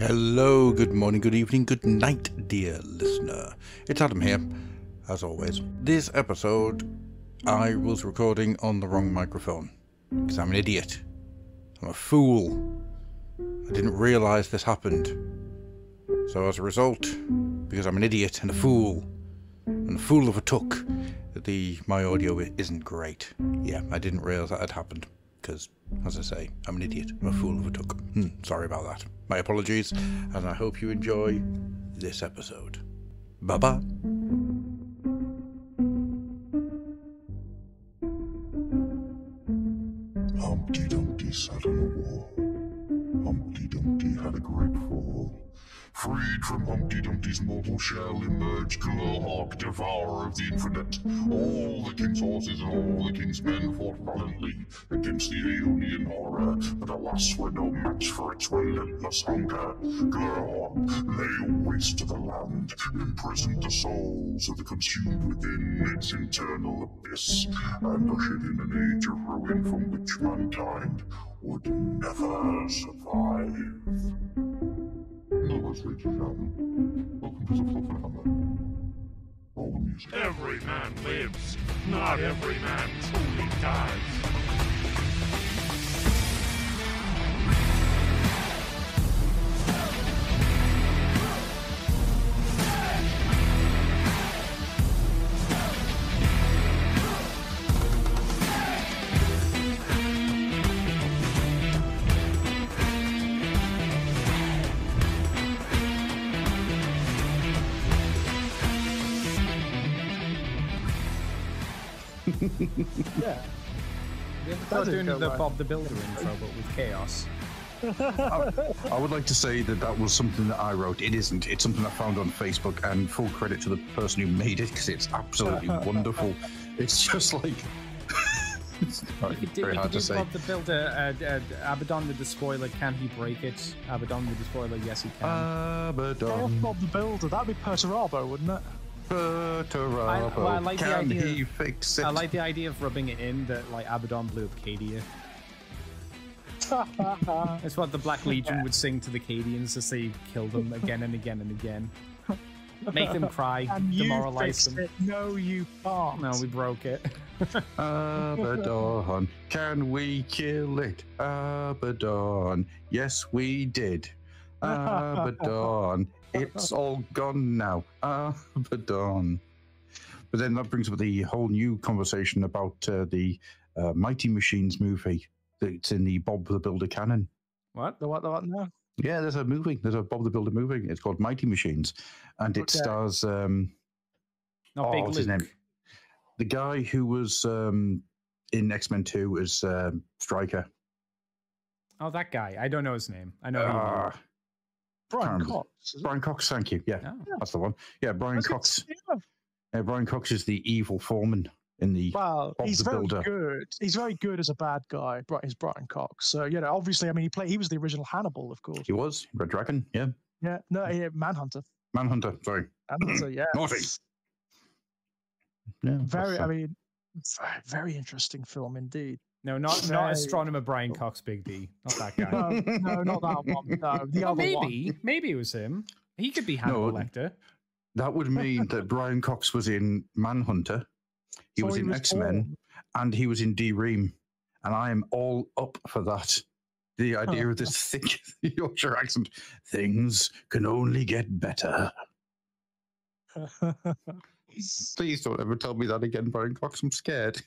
Hello, good morning, good evening, good night, dear listener. It's Adam here, as always. This episode, I was recording on the wrong microphone because I'm an idiot. I'm a fool. I didn't realize this happened. So, as a result, because I'm an idiot and a fool, and a fool of a took, the my audio isn't great. Yeah, I didn't realize that had happened because, as I say, I'm an idiot. I'm a fool of a took. Hmm, sorry about that. My apologies, and I hope you enjoy this episode. Bye bye. Humpty Dumpty sat on a wall. Humpty Dumpty had a great. Freed from Humpty Dumpty's mortal shell emerged Glowhawk, devourer of the infinite. All the king's horses and all the king's men fought valiantly against the Aeonian horror, but alas were no match for its relentless hunger. Glowhawk lay waste to the land, imprisoned the souls of the consumed within its internal abyss, and ushered in an age of ruin from which mankind would never survive. Welcome to the. Roll the music. Every man lives, not every man truly dies. Yeah. We have to That start didn't doing the well. Bob the Builder intro, but with chaos. I would like to say that that was something that I wrote. It isn't. It's something I found on Facebook, and full credit to the person who made it because it's absolutely wonderful. It's just like. it's You could do, very you hard could to do say. Bob the Builder, uh, uh, Abaddon the Despoiler, can he break it? Abaddon the Despoiler, yes he can. Yeah, Abaddon, Bob the Builder. That'd be Perturabo, wouldn't it? Perturabo, well, I like the idea- he fix it? I like the idea of rubbing it in that like Abaddon blew up Cadia. That's what the Black Legion would sing to the Cadians as they kill them again and again and again. Make them cry, and demoralize them. it. No, you can't. No, we broke it. Abaddon, can we kill it? Abaddon, yes we did. Abaddon, it's all gone now. Abaddon. But then that brings up the whole new conversation about uh, the uh, Mighty Machines movie that's in the Bob the Builder canon. What? The what? The what? No. Yeah, there's a movie. There's a Bob the Builder movie. It's called Mighty Machines, and it Okay. stars um, Not Oh, Big what's his name? the guy who was um, in X Men Two as um, Stryker. Oh, that guy. I don't know his name. I know. who you mean. Uh, Brian Cox. Brian Cox, thank you. Yeah, Oh. that's the one. Yeah, Brian Okay, Cox. yeah. Uh, Brian Cox is the evil foreman in the. Well, he's the very Builder. good. He's very good as a bad guy. He's Brian Cox. So you know, obviously, I mean, he played. He was the original Hannibal, of course. He was Red Dragon. Yeah, Yeah. No, yeah, Manhunter. Manhunter. Sorry. Manhunter. Yeah. Naughty. Yeah, Very. I mean, very interesting film indeed. No, not not astronomer Brian Cox, Big D. Not that guy. No, no, not that one. No, the Well, other one. maybe, maybe it was him. He could be Hannibal No, Lecter. that would mean that Brian Cox was in Manhunter. He So was in X Men. and he was in D Ream, and I am all up for that. The idea of this thick Yorkshire accent, things can only get better. Please don't ever tell me that again, Brian Cox. I'm scared,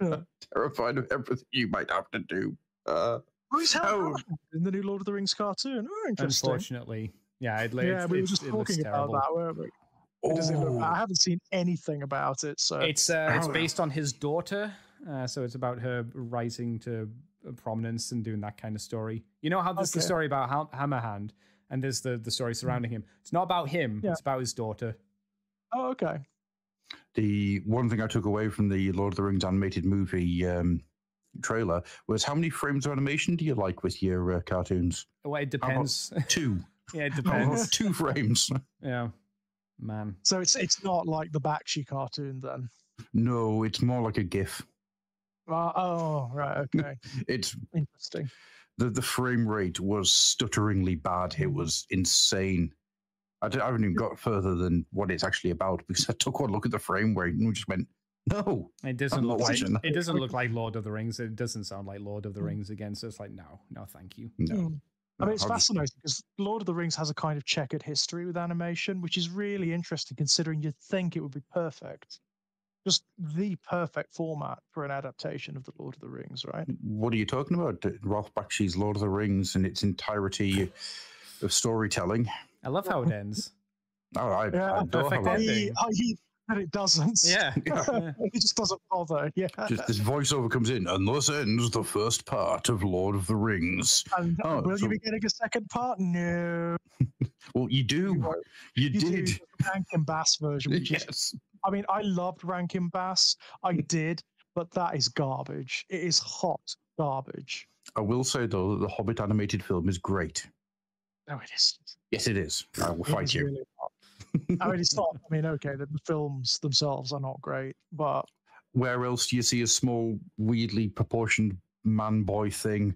terrified of everything you might have to do. Uh, Who's Hal Oh. In the new Lord of the Rings cartoon? Oh, interesting. Unfortunately, yeah, it, Yeah, we were just it looks talking about terrible. that, weren't we? It doesn't look, oh, I haven't seen anything about it, so It's uh, it's based on his daughter, uh, so it's about her rising to uh, prominence and doing that kind of story. You know how there's the story about Ham- Hammerhand, and there's the the story surrounding him. It's not about him; Yeah. it's about his daughter. oh, okay. The one thing I took away from the Lord of the Rings animated movie um, trailer was how many frames of animation do you like with your uh, cartoons? Well, it depends. Two. yeah, it depends. two frames. yeah, man. So it's it's not like the Bakshi cartoon then. No, it's more like a GIF. Uh, oh, right, okay, It's interesting. the the frame rate was stutteringly bad. It was insane. I, d- I haven't even got further than what it's actually about because I took one look at the frame rate and we just went, no. It doesn't look like that. it doesn't look like Lord of the Rings. It doesn't sound like Lord of the Rings again. So it's like no, no, thank you. No. Mm. I mean, it's fascinating because Lord of the Rings has a kind of checkered history with animation, which is really interesting considering you'd think it would be perfect. Just the perfect format for an adaptation of the Lord of the Rings, right? What are you talking about? Ralph Bakshi's Lord of the Rings in its entirety of storytelling. I love how it ends. Oh, I, Yeah, I adore perfect how ending. that- I, I, that it doesn't. Yeah. yeah. it just doesn't bother. Yeah. just this voiceover comes in, and thus ends the first part of Lord of the Rings. And uh, Oh, will so- you be getting a second part? No. Well, you do. won't. You, You did. do the Rankin Bass version, which is Yes. I mean, I loved Rankin Bass. I did, but that is garbage. It is hot garbage. I will say though, that the Hobbit animated film is great. No, it is. Yes, it is. I will fight is you. really. I mean, it's not. I mean, okay, the, the films themselves are not great, but Where else do you see a small, weirdly proportioned man boy thing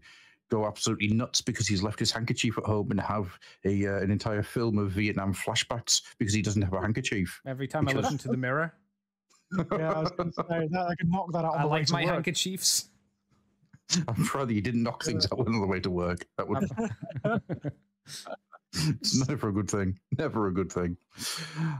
go absolutely nuts because he's left his handkerchief at home and have a uh, an entire film of Vietnam flashbacks because he doesn't have a handkerchief? Every time I look Because- into the mirror, yeah, I was going to say that I could knock that out on I the way like to my work. handkerchiefs. I'm proud that you didn't knock things out on the way to work. That would it's never a good thing. Never a good thing.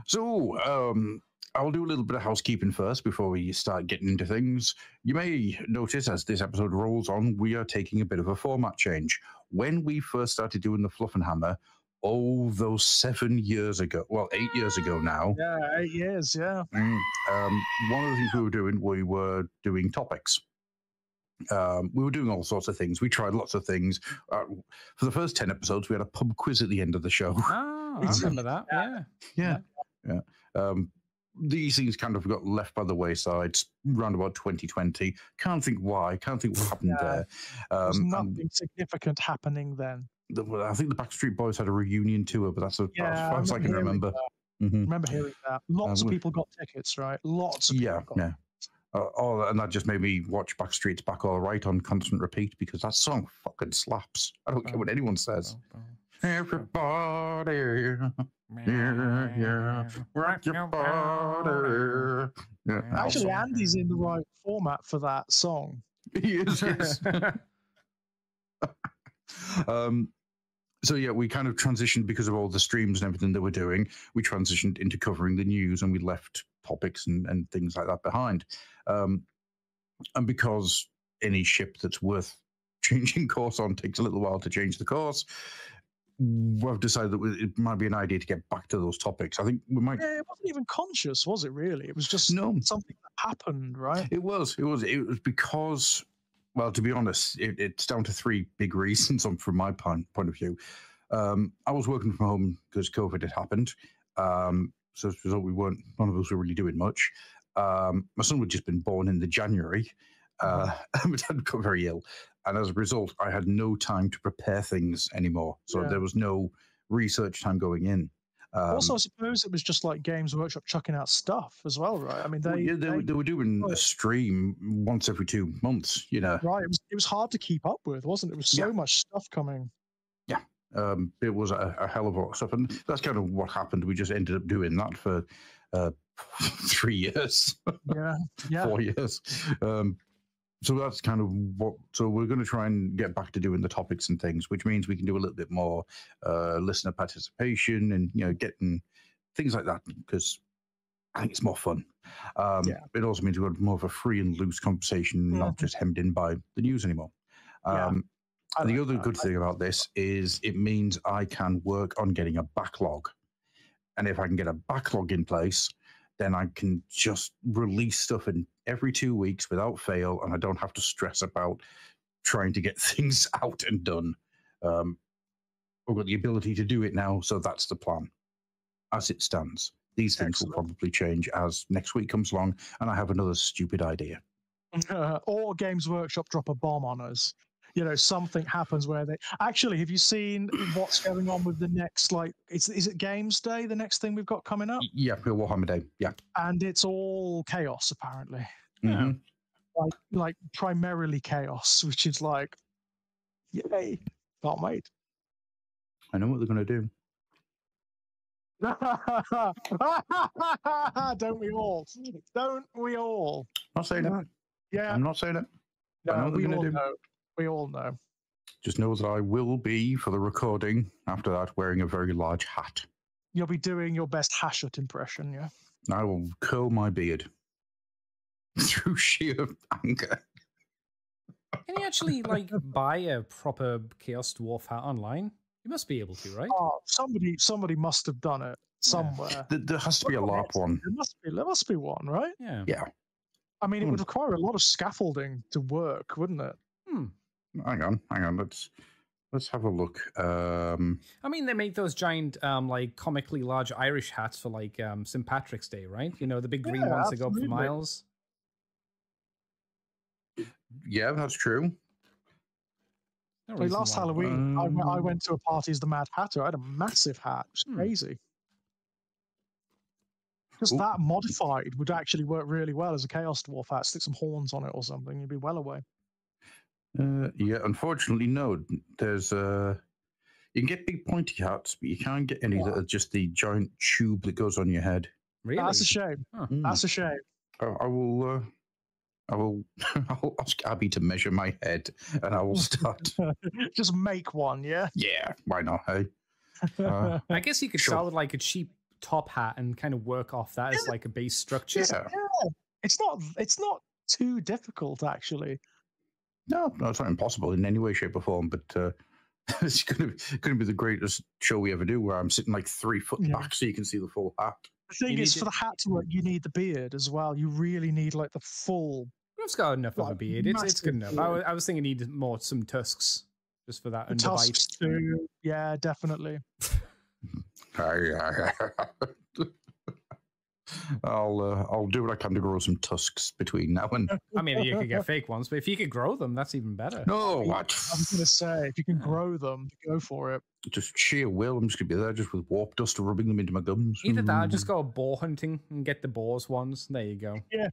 So, um, I'll do a little bit of housekeeping first before we start getting into things. You may notice as this episode rolls on, we are taking a bit of a format change. When we first started doing the Fluffenhammer, oh, those seven years ago, well, eight years ago now, Yeah, eight years. Yeah. Mm, um, one of the things we were doing, we were doing topics. Um, we were doing all sorts of things. We tried lots of things. Uh, for the first 10 episodes, we had a pub quiz at the end of the show. Oh, I remember that. Yeah. yeah. Yeah. Um, these things kind of got left by the wayside around about 2020. Can't think why. Can't think what happened Yeah. there. There's Um, and nothing significant happening then. the, well, I think the Backstreet Boys had a reunion tour, but that's a, Yeah, as far as I can remember. that. Mhm. remember hearing that. Lots Um, of people got tickets, right? Lots of people Yeah, got yeah. Uh, oh, and that just made me watch Backstreet's Back All Right on constant repeat because that song fucking slaps. I don't care what anyone says. Everybody, yeah, yeah, rock your body. Yeah, Actually. Andy's in the right format for that song. he is. Yes. um, so yeah, we kind of transitioned because of all the streams and everything that we're doing. We transitioned into covering the news, and we left topics and, and things like that behind. Um, and because any ship that's worth changing course on takes a little while to change the course, we've decided that it might be an idea to get back to those topics. I think we might. Yeah, it wasn't even conscious, was it? Really, it was just No, something that happened, right? It was. It was. It was because, well, to be honest, it, it's down to three big reasons on- from my point point of view. Um, I was working from home because COVID had happened, um, so as a result, we weren't. None of us were really doing much. Um, my son had just been born in the January. Uh, my dad got very ill, and as a result, I had no time to prepare things anymore. So Yeah. there was no research time going in. Um, also, I suppose it was just like Games Workshop chucking out stuff as well, right? I mean, they, well, yeah, they, were- they- they were doing a stream once every two months. You know, right. It was it was hard to keep up with, wasn't it? There was so Yeah. much stuff coming. Yeah. Um, it was a, a hell of a lot of stuff, and that's kind of what happened. We just ended up doing that for uh, three years, Yeah, yeah. four years. Um, so that's kind of what. So we're going to try and get back to doing the topics and things, which means we can do a little bit more uh, listener participation and you know getting things like that because I think it's more fun. Um, Yeah. It also means we've got more of a free and loose conversation, not Mhm. just hemmed in by the news anymore. Yeah. Um, I the other good thing about this is it means I can work on getting a backlog. And if I can get a backlog in place, then I can just release stuff in every two weeks without fail. And I don't have to stress about trying to get things out and done. Um, I've got the ability to do it now. So that's the plan as it stands. These things will probably change as next week comes along and I have another stupid idea. or Games Workshop drop a bomb on us. You know, something happens where they actually. Have you seen what's going on with the next? Like, is is it Games Day? The next thing we've got coming up, Y- Yeah, Warhammer Day. Yeah. and it's all chaos apparently. Mhm. Like, like primarily chaos, which is like, Yay! Can't wait. I know what they're going to do. Don't we all? Don't we all? Not saying that Yeah, I'm not saying it. I know what they're we gonna do. know. We all know. Just know that I will be for the recording after that wearing a very large hat. You'll be doing your best Hashut impression, yeah. I will curl my beard through sheer anger. Can you actually like buy a proper Chaos Dwarf hat online? You must be able to, right? Oh, somebody, somebody must have done it somewhere. There, there has to be a Look LARP one. There must be. There must be one, right? Yeah. Yeah. I mean, it Hmm. would require a lot of scaffolding to work, wouldn't it? Hang on, hang on. Let's let's have a look. Um, I mean, they make those giant, um, like comically large Irish hats for like um, St. Patrick's Day, right? You know, the big green Yeah, ones that go up for miles. yeah, that's true. No I last why not. Halloween, I, went, I Um, went to a party as the Mad Hatter. I had a massive hat. It was Hmm. crazy. Just Ooh. that modified would actually work really well as a Chaos Dwarf hat. Stick some horns on it or something. You'd be well away. Uh, yeah, unfortunately, no. There's uh, you can get big pointy hats, but you can't get any that are just the giant tube that goes on your head. Really? That's a shame. Mm. That's a shame. I, I will. Uh, I will. I'll ask Abby to measure my head, and I will start. Just make one, yeah. yeah, why not? Hey, Uh, I guess you could Sure. start with like a cheap top hat and kind of work off that as like a base structure. yeah. It's not. It's not too difficult actually. No, no, it's not impossible in any way, shape, or form. But uh, it's going to going to be the greatest show we ever do, where I'm sitting like three foot Yeah. back, so you can see the full hat. The thing You is, need for the hat to work, you need the beard as well. You really need like the full. It's got enough of a beard. It's, it's good enough. I was, I was thinking need more some tusks just for that The underbite. tusks too. Yeah, definitely. I'll uh, I'll do what I can to grow some tusks between now and. I mean, you could get fake ones, but if you could grow them, that's even better. No, what? I, am gonna say, if you can grow them, go for it. Just sheer will. I'm just gonna be there, just with warp dust rubbing them into my gums. Either that, or just Mm. go boar hunting and get the boars ones. There you go. Yeah.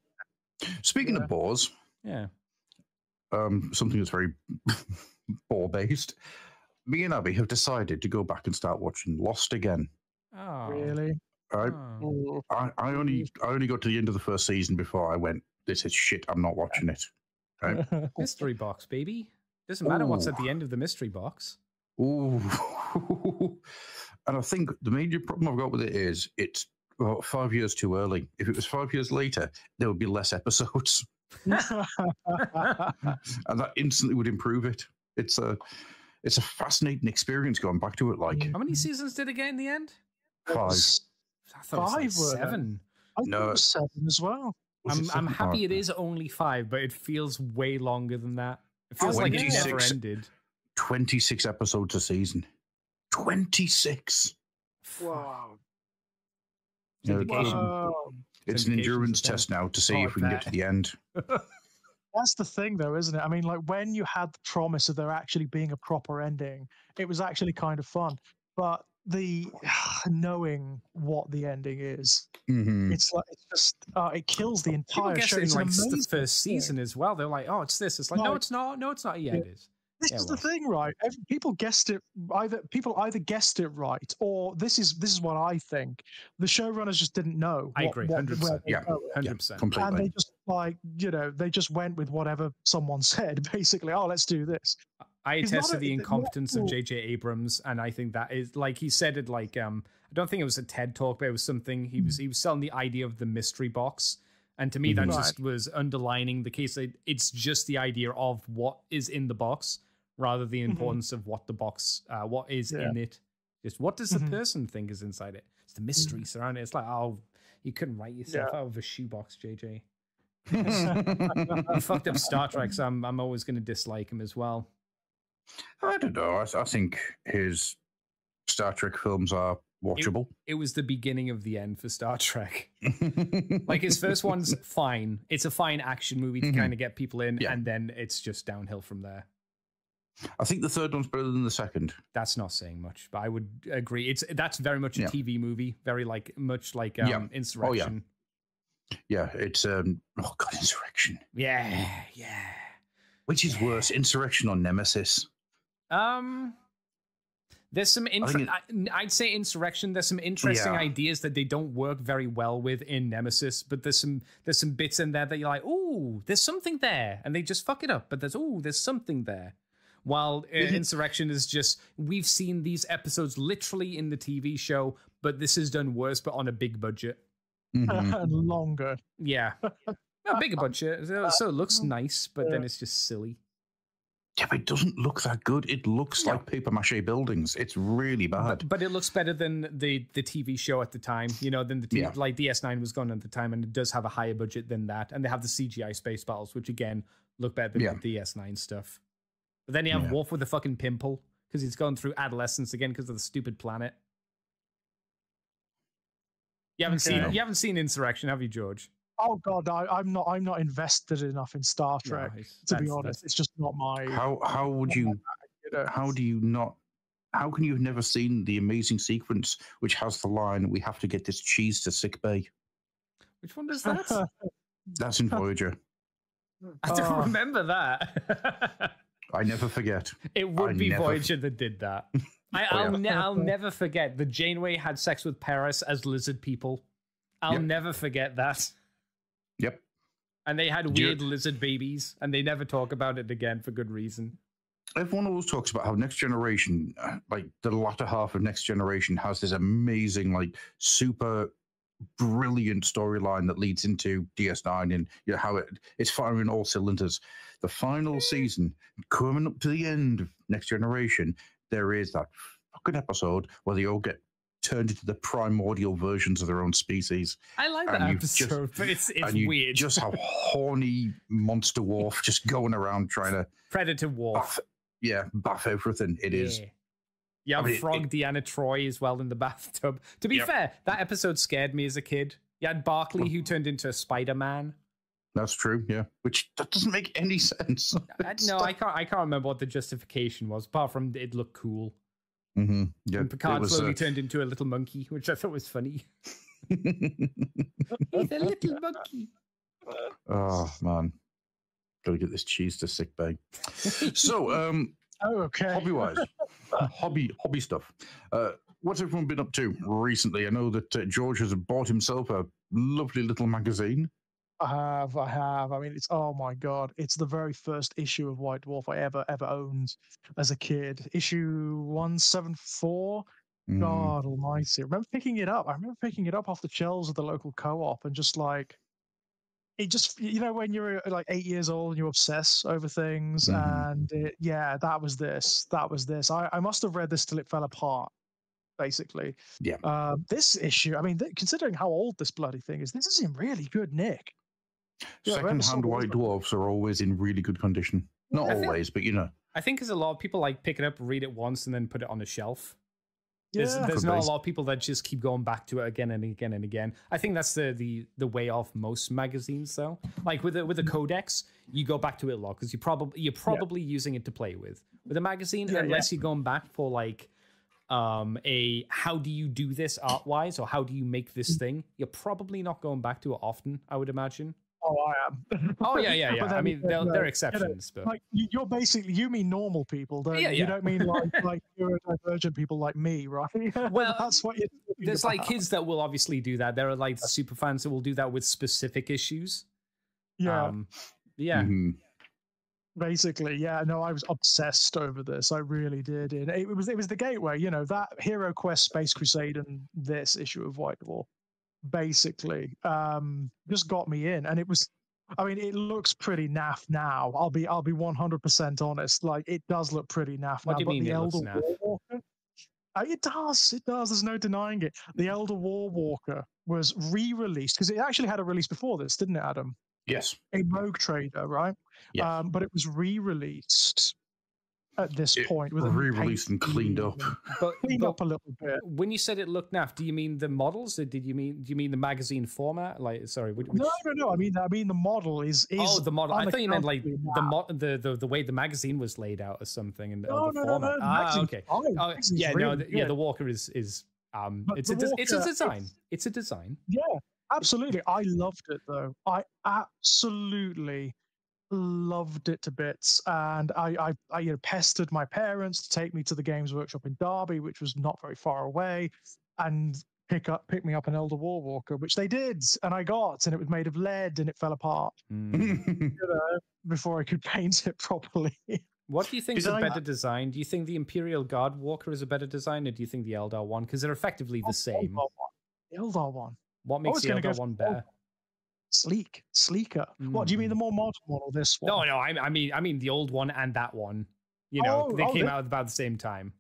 Speaking Yeah. of boars, Yeah. um, something that's very boar based. Me and Abby have decided to go back and start watching Lost again. Oh. Really. Right? Hmm. Oh. I, I only I only got to the end of the first season before I went. This is shit. I'm not watching it. Right? Mystery box, baby. Doesn't matter what's at the end of the mystery box. Ooh. and I think the major problem I've got with it is it's about five years too early. If it was five years later, there would be less episodes, and that instantly would improve it. It's a it's a fascinating experience going back to it. Like How many seasons did it get in the end? five. I thought Five, it was like seven. I No. it was seven as well. Was I'm, I'm happy it Oh, only five, but it feels way longer than that. It oh, feels like it never 26. ended. 26 episodes a season. 26. Wow. You know, Wow. It's an endurance test now to see Oh, if we can get to the end. That's the thing, though, isn't it? I mean, like when you had the promise of there actually being a proper ending, it was actually kind of fun. But the knowing what the ending is, Mhm. it's like it's just uh, it kills the entire show. it in It's like s- the first season as well. They're like, "Oh, it's this." It's like, no, No. it's not. No, it's not. Yeah, Yeah. it is. This Yeah, is it the thing, right? People guessed it either people either guessed it right, or this is this is what I think. The showrunners just didn't know. I agree, 100%. where Yeah. were going. Hundred percent. and they just like you know they just went with whatever someone said basically oh let's do this I He's attest to the incompetence of. J.J. Abrams, and I think that is like he said it like um I don't think it was a TED talk, but it was something he was he was selling the idea of the mystery box, and to me that Right. just was underlining the case that it's just the idea of what is in the box rather the Mhm. importance of what the box uh, what is Yeah. in it. Just what does the Mhm. person think is inside it? It's the mystery surrounding it. It's like oh you couldn't write yourself out of a shoebox, JJ. You fucked up Star Trek, so I'm I'm always going to dislike him as well. I don't know. I, I think his Star Trek films are watchable. it was the beginning of the end for Star Trek. Like his first one's fine. It's a fine action movie to Mhm. kind of get people in, Yeah. and then it's just downhill from there. I think the third one's better than the second. That's not saying much, but I would agree. It's that's very much a Yeah. TV movie, very like much like um, Yeah. Oh, Insurrection. Yeah, it's um oh god, Insurrection. yeah, yeah. Which is worse, Insurrection or Nemesis? Um, there's some inter- I I'd say insurrection. There's some interesting Yeah. ideas that they don't work very well with in Nemesis, but there's some there's some bits in there that you're like, oh, there's something there, and they just fuck it up. But there's oh, there's something there. While uh, insurrection is just we've seen these episodes literally in the TV show, but this is done worse, but on a big budget. Mhm. and longer. Yeah, a bigger budget, so, so it looks nice, but then it's just silly. Yeah, but it doesn't look that good. It looks like paper mache buildings. It's really bad. But, but it looks better than the the TV show at the time, you know, than the TV, Yeah. like DS9 was gone at the time, and it does have a higher budget than that, and they have the CGI space battles, which again look better than Yeah. the DS9 stuff. But then you have Yeah. Worf with a fucking pimple because he's going through adolescence again because of the stupid planet. You haven't seen you haven't seen Insurrection, have you, George? Oh god, I, I'm not. I'm not invested enough in Star Trek. it's- to be that's- honest, it's just not my. how how would you you how do you not how can you have never seen the amazing sequence which has the line we have to get this cheese to sick bay Which one does that? that's in voyager I don't Oh. remember that. i never forget It would I be never- Voyager that did that. I, Oh, I'll, yeah. ne- I'll never forget the Janeway had sex with Paris as lizard people. I'll Yep. never forget that. Yep And they had weird lizard babies, and they never talk about it again for good reason. everyone always talks about how next generation uh, like the latter half of next generation has this amazing like super brilliant storyline that leads into ds9 and you know how it it's firing all cylinders the final season coming up to the end of next generation there is that fucking episode where they all get turned into the primordial versions of their own species I like that you just- episode, but it's it's and you weird. just have horny monster wolf just going around trying to Predator Wolf. baff, yeah buff everything It is. Yeah. You have I mean, it- Frog Deanna Troy as well in the bathtub. To be Yep. fair, that episode scared me as a kid. You had Barclay who mm. turned into a Spider Man. That's true, yeah. Which that doesn't make any sense. No, I can't. I can't remember what the justification was, apart from it looked cool. Hmm Yeah, and Picard was, slowly uh, turned into a little monkey, which I thought was funny. He's a little monkey. oh man, gotta get this cheese to sick bay. So, um, oh, okay. hobby wise, hobby hobby stuff. Uh, what's everyone been up to recently? I know that uh, George has bought himself a lovely little magazine. I have, I have. I mean, it's oh my god, it's the very first issue of White Dwarf I ever ever owned as a kid. Issue one seven four. Mm, God Almighty! I remember picking it up. I remember picking it up off the shelves of the local co-op and just like, it just you know when you're uh, like eight years old and you obsess over things Mhm. and it, yeah, that was this. That was this. I I must have read this till it fell apart. Basically, Yeah. Um, this issue, I mean, th- considering how old this bloody thing is, this is in really good nick. Yeah, Second-hand white dwarfs are always in really good condition. Not I think- always, but you know. I think because a lot of people like pick it up, read it once, and then put it on a shelf. There's, Yeah. there's Could not a lot of people that just keep going back to it again and again and again. I think that's the the the way of most magazines, though. Like with the, with the Mm. codex, you go back to it a lot because you probably you're probably using it to play with. With a magazine, Yeah, yeah. unless you're going back for like um a how do you do this art wise or how do you make Mm. this thing, you're probably not going back to it often. I would imagine. Oh, I am. Oh yeah, yeah, yeah. I then, mean, there, no, there are you know, exceptions, but like you- you're basically you mean normal people, don't Yeah, you? yeah. You don't mean like like neurodivergent people like me, right? Well, that's what you're. talking there's like kids that will obviously do that. There are like super fans that will do that with specific issues. Yeah, Um, yeah. Mhm. basically, yeah. No, I was obsessed over this. I really did, and it was it was the gateway. You know that Hero Quest, Space Crusade, and this issue of White Dwarf, basically, um, just got me in, and it was. I mean, it looks pretty naff now. I'll be I'll be 100% honest. Like it does look pretty naff What now. but the Eldar naff? War Walker, uh, it does. It does. There's no denying it. The Eldar War Walker was re-released because it actually had a release before this, didn't it, Adam? Yes. a Rogue Trader, right? Yeah. Um, but it was re-released at this It point with Re-released and cleaned up. But, Cleaned but up a little bit. when you said it looked naff, do you mean the models, or did you mean do you mean the magazine format? Like, sorry, which, which- No, no, no. I mean, I mean, the model is is. oh, the model. I thought you meant like the, mo- the the the way the magazine was laid out or something in the, No, the no, no, format. no. the ah, okay. fine, Oh, magazine's yeah, no, really the, yeah. The Walker is is um, But it's the a des- it's a design. it's- It's a design. Yeah, absolutely. I loved it though. I absolutely loved it to bits, and I, I, I you know, pestered my parents to take me to the Games Workshop in Derby, which was not very far away, and pick up pick me up an Eldar War Walker, which they did, and I got, and it was made of lead, and it fell apart Mm. you know, before I could paint it properly. What do you think is a Design- better design? Do you think the Imperial Guard Walker is a better design, or do you think the Eldar one? Because they're effectively the same. Eldar one. The Eldar one. What makes the gonna go Eldar one the better? Sleek, sleeker. What do you mean, the more modern one or this one? No, no. I, I mean, I mean the old one and that one. You know, Oh, they oh, came they- out about the same time.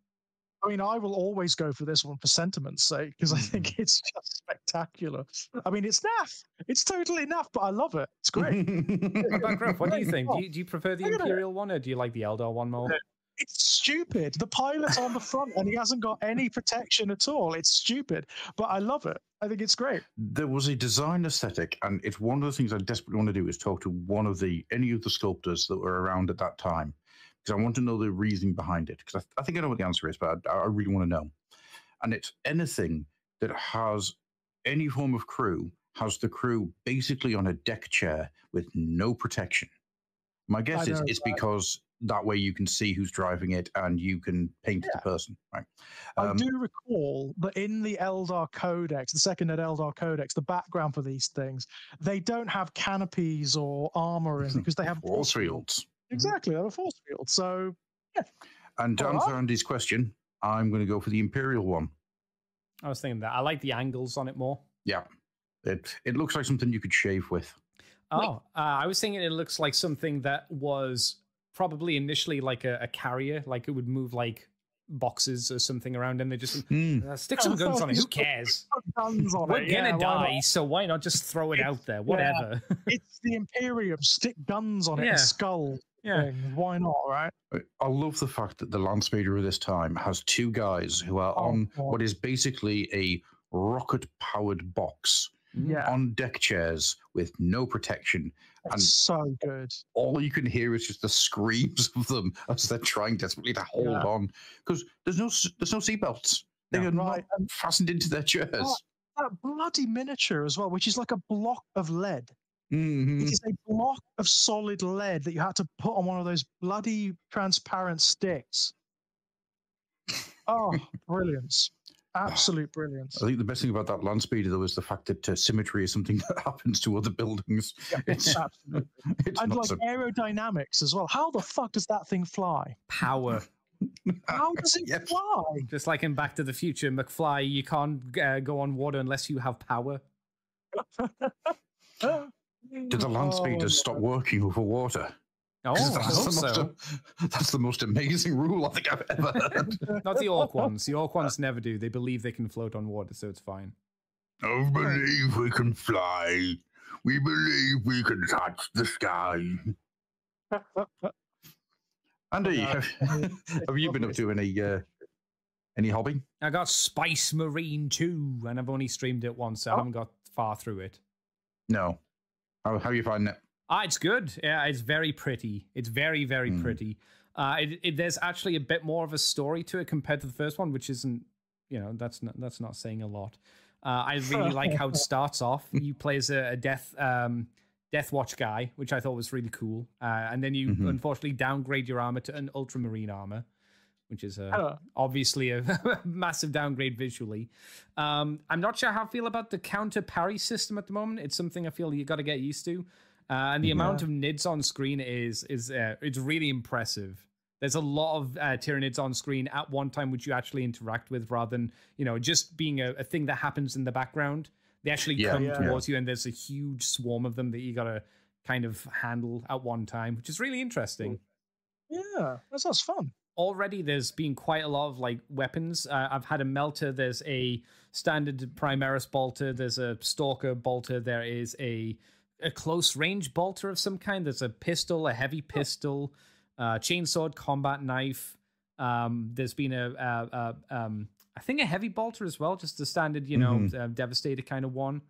I mean, I will always go for this one for sentiment's sake because I Mm. think it's just spectacular. I mean, it's naff. It's totally naff, but I love it. It's great. What about Gruff? What do you think? Do you, do you prefer the Look at it. Imperial one, or do you like the Eldar one more? It's stupid. The pilot's on the front and he hasn't got any protection at all. It's stupid, but I love it. I think it's great. there was a design aesthetic, and it's one of the things I desperately want to do is talk to one of the any of the sculptors that were around at that time because I want to know the reasoning behind it. Because I, I think I know what the answer is, but I, I really want to know. And it's anything that has any form of crew has the crew basically on a deck chair with no protection. My guess is it's because that way you can see who's driving it and you can paint the person, right? I Um, do recall that in the Eldar Codex, the second Ed Eldar Codex, the background for these things, they don't have canopies or armor in because they have force fields. Exactly, they have a force field. So yeah. And to All answer right. Andy's question, I'm going to go for the Imperial one. I was thinking that. I like the angles on it more. Yeah. It it looks like something you could shave with. Oh, uh, I was thinking it looks like something that was probably initially like a, a carrier, like it would move like boxes or something around, and they just uh, stick some guns on it. Who cares? guns on We're it. gonna yeah, die, not? so why not just throw it out there? Whatever. It's the Imperium. Stick guns on it. Yeah. and skull. yeah. things. Why not? Right? I- I love the fact that the land speeder of this time has two guys who are Oh, on God. what is basically a rocket powered box Yeah. on deck chairs with no protection. And so good. all you can hear is just the screams of them as they're trying desperately to hold Yeah. on because there's no there's no seatbelts. They No. are not Right. And fastened into their chairs. Oh, that bloody miniature as well, which is like a block of lead. Mhm. It is a block of solid lead that you had to put on one of those bloody transparent sticks. Oh, brilliance. Absolute brilliance. I think the best thing about that land speeder though is the fact that uh, symmetry is something that happens to other buildings. It's, Absolutely. it's And not like so aerodynamics as well. How the fuck does that thing fly? Power. How does it Yep. fly? Just like in Back to the Future, McFly, you can't uh, go on water unless you have power. Did the land Oh, speeders stop working over water? Oh, 'Cause I that's, hope the most, so. that's the most amazing rule I think I've ever heard. Not the orc ones. The orc ones never do. They believe they can float on water, so it's fine. I believe we can fly. We believe we can touch the sky. Andy, Uh, have, have you been up to any uh, any hobby? I got Space Marine 2, and I've only streamed it once, so I Oh. haven't got far through it. No. How how you finding it? Ah, it's good. Yeah, it's very pretty. It's very, very Hmm. pretty. Uh, it, it, there's actually a bit more of a story to it compared to the first one, which isn't, you know, that's not that's not saying a lot. Uh, I really like how it starts off. You play as a, a death um, Death Watch guy, which I thought was really cool. Uh, and then you Mhm. unfortunately downgrade your armor to an Ultramarine armor, which is a, obviously a massive downgrade visually. Um, I'm not sure how I feel about the counter parry system at the moment. It's something I feel you got to get used to. Uh, and the amount of nids on screen is is uh, it's really impressive. There's a lot of uh, Tyranids on screen at one time which you actually interact with, rather than you know just being a, a thing that happens in the background. They actually Yeah, come yeah. towards you, and there's a huge swarm of them that you gotta kind of handle at one time, which is really interesting Yeah, that sounds fun. already there's been quite a lot of like weapons. Uh, I've had a melter. There's a standard Primaris bolter. There's a stalker bolter. There is a a close range bolter of some kind. There's a pistol, a heavy pistol, uh, chainsword, combat knife. Um, there's been a, a, a um, I think a heavy bolter as well, just the standard, you know, uh, devastator kind of one.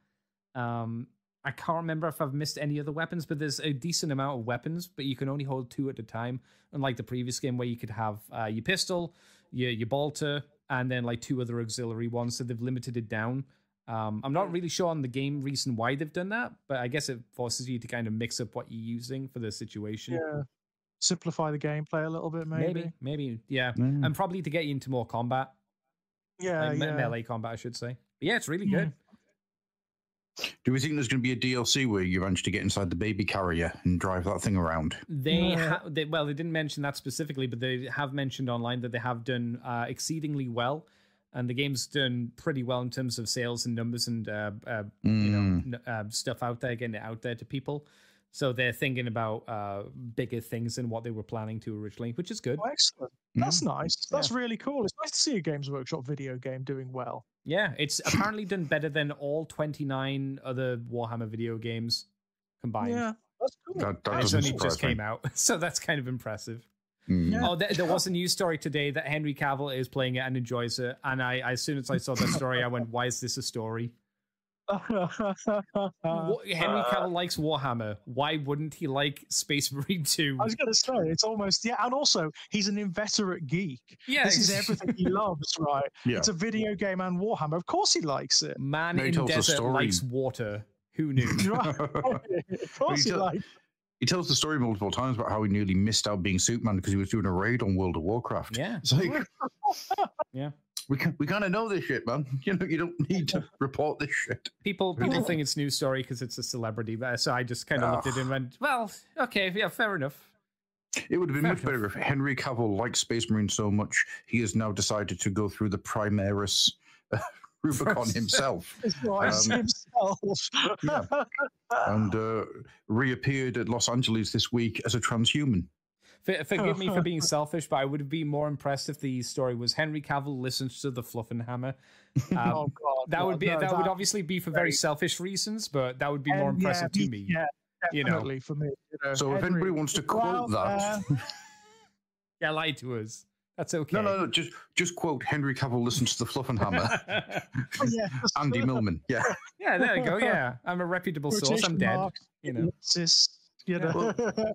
Um, I can't remember if I've missed any other weapons, but there's a decent amount of weapons, but you can only hold two at a time. Unlike the previous game where you could have uh, your pistol, your your bolter, and then like two other auxiliary ones. So they've limited it down. Um, I'm not really sure on the game reason why they've done that, but I guess it forces you to kind of mix up what you're using for the situation. Yeah. Simplify the gameplay a little bit, maybe. maybe, maybe, yeah, Mm. and probably to get you into more combat, Yeah, like yeah. melee combat, I should say. But yeah, it's really Mm. good. Do we think there's going to be a DLC where you manage to get inside the baby carrier and drive that thing around? They, Yeah. ha- they well, they didn't mention that specifically, but they have mentioned online that they have done uh, exceedingly well, and the game's done pretty well in terms of sales and numbers and uh, uh, you know Mm. uh, stuff out there, getting it out there to people. So they're thinking about uh, bigger things than what they were planning to originally, which is good. Oh, excellent. That's nice. That's really cool. It's nice to see a Games Workshop video game doing well. Yeah, it's apparently done better than all 29 other Warhammer video games combined. Yeah, that's cool. That, that And it's doesn't only just surprise me. came out, so that's kind of impressive. Mm. Oh, there, there was a news story today that Henry Cavill is playing it and enjoys it. And I, as soon as I saw that story, I went, "Why is this a story?" Wa- Henry Uh, Cavill likes Warhammer. Why wouldn't he like Space Marine 2? I was going to say it's almost yeah, and also he's an inveterate geek. Yeah, this is everything he loves, right? Yeah. It's a video game and Warhammer. Of course, he likes it. Man No, he in desert likes water. Who knew? Right. of course, he tell- likes. He tells the story multiple times about how he nearly missed out being Superman because he was doing a raid on World of Warcraft. yeah, It's like, yeah. we can, we kind of know this shit, man. You know, you don't need to report this shit. People people think it's news story because it's a celebrity. But so I just kind of looked at it and went, "Well, okay, yeah, fair enough." It would have been Fair much better if Henry Cavill liked Space Marine so much he has now decided to go through the Primaris uh, Rubicon himself It's Um, himself. yeah. and uh, reappeared at Los Angeles this week as a transhuman. For, forgive me for being selfish, but I would be more impressed if the story was Henry Cavill listens to the Fluffenhammer. Um, oh God, that no, would be no, that, would obviously be for very selfish reasons, but that would be more and, yeah, impressive to me. Yeah, you know. definitely for me. You know, So if anybody wants to quote out that, there. Yeah, lie to us. That's okay. no, no, no, just just quote Henry Cavill listens to the Fluffenhammer. Oh, yeah, Andy Millman, yeah. yeah, there you go. Yeah, I'm a reputable source. I'm dead. marks, You know. ellipsis, you know.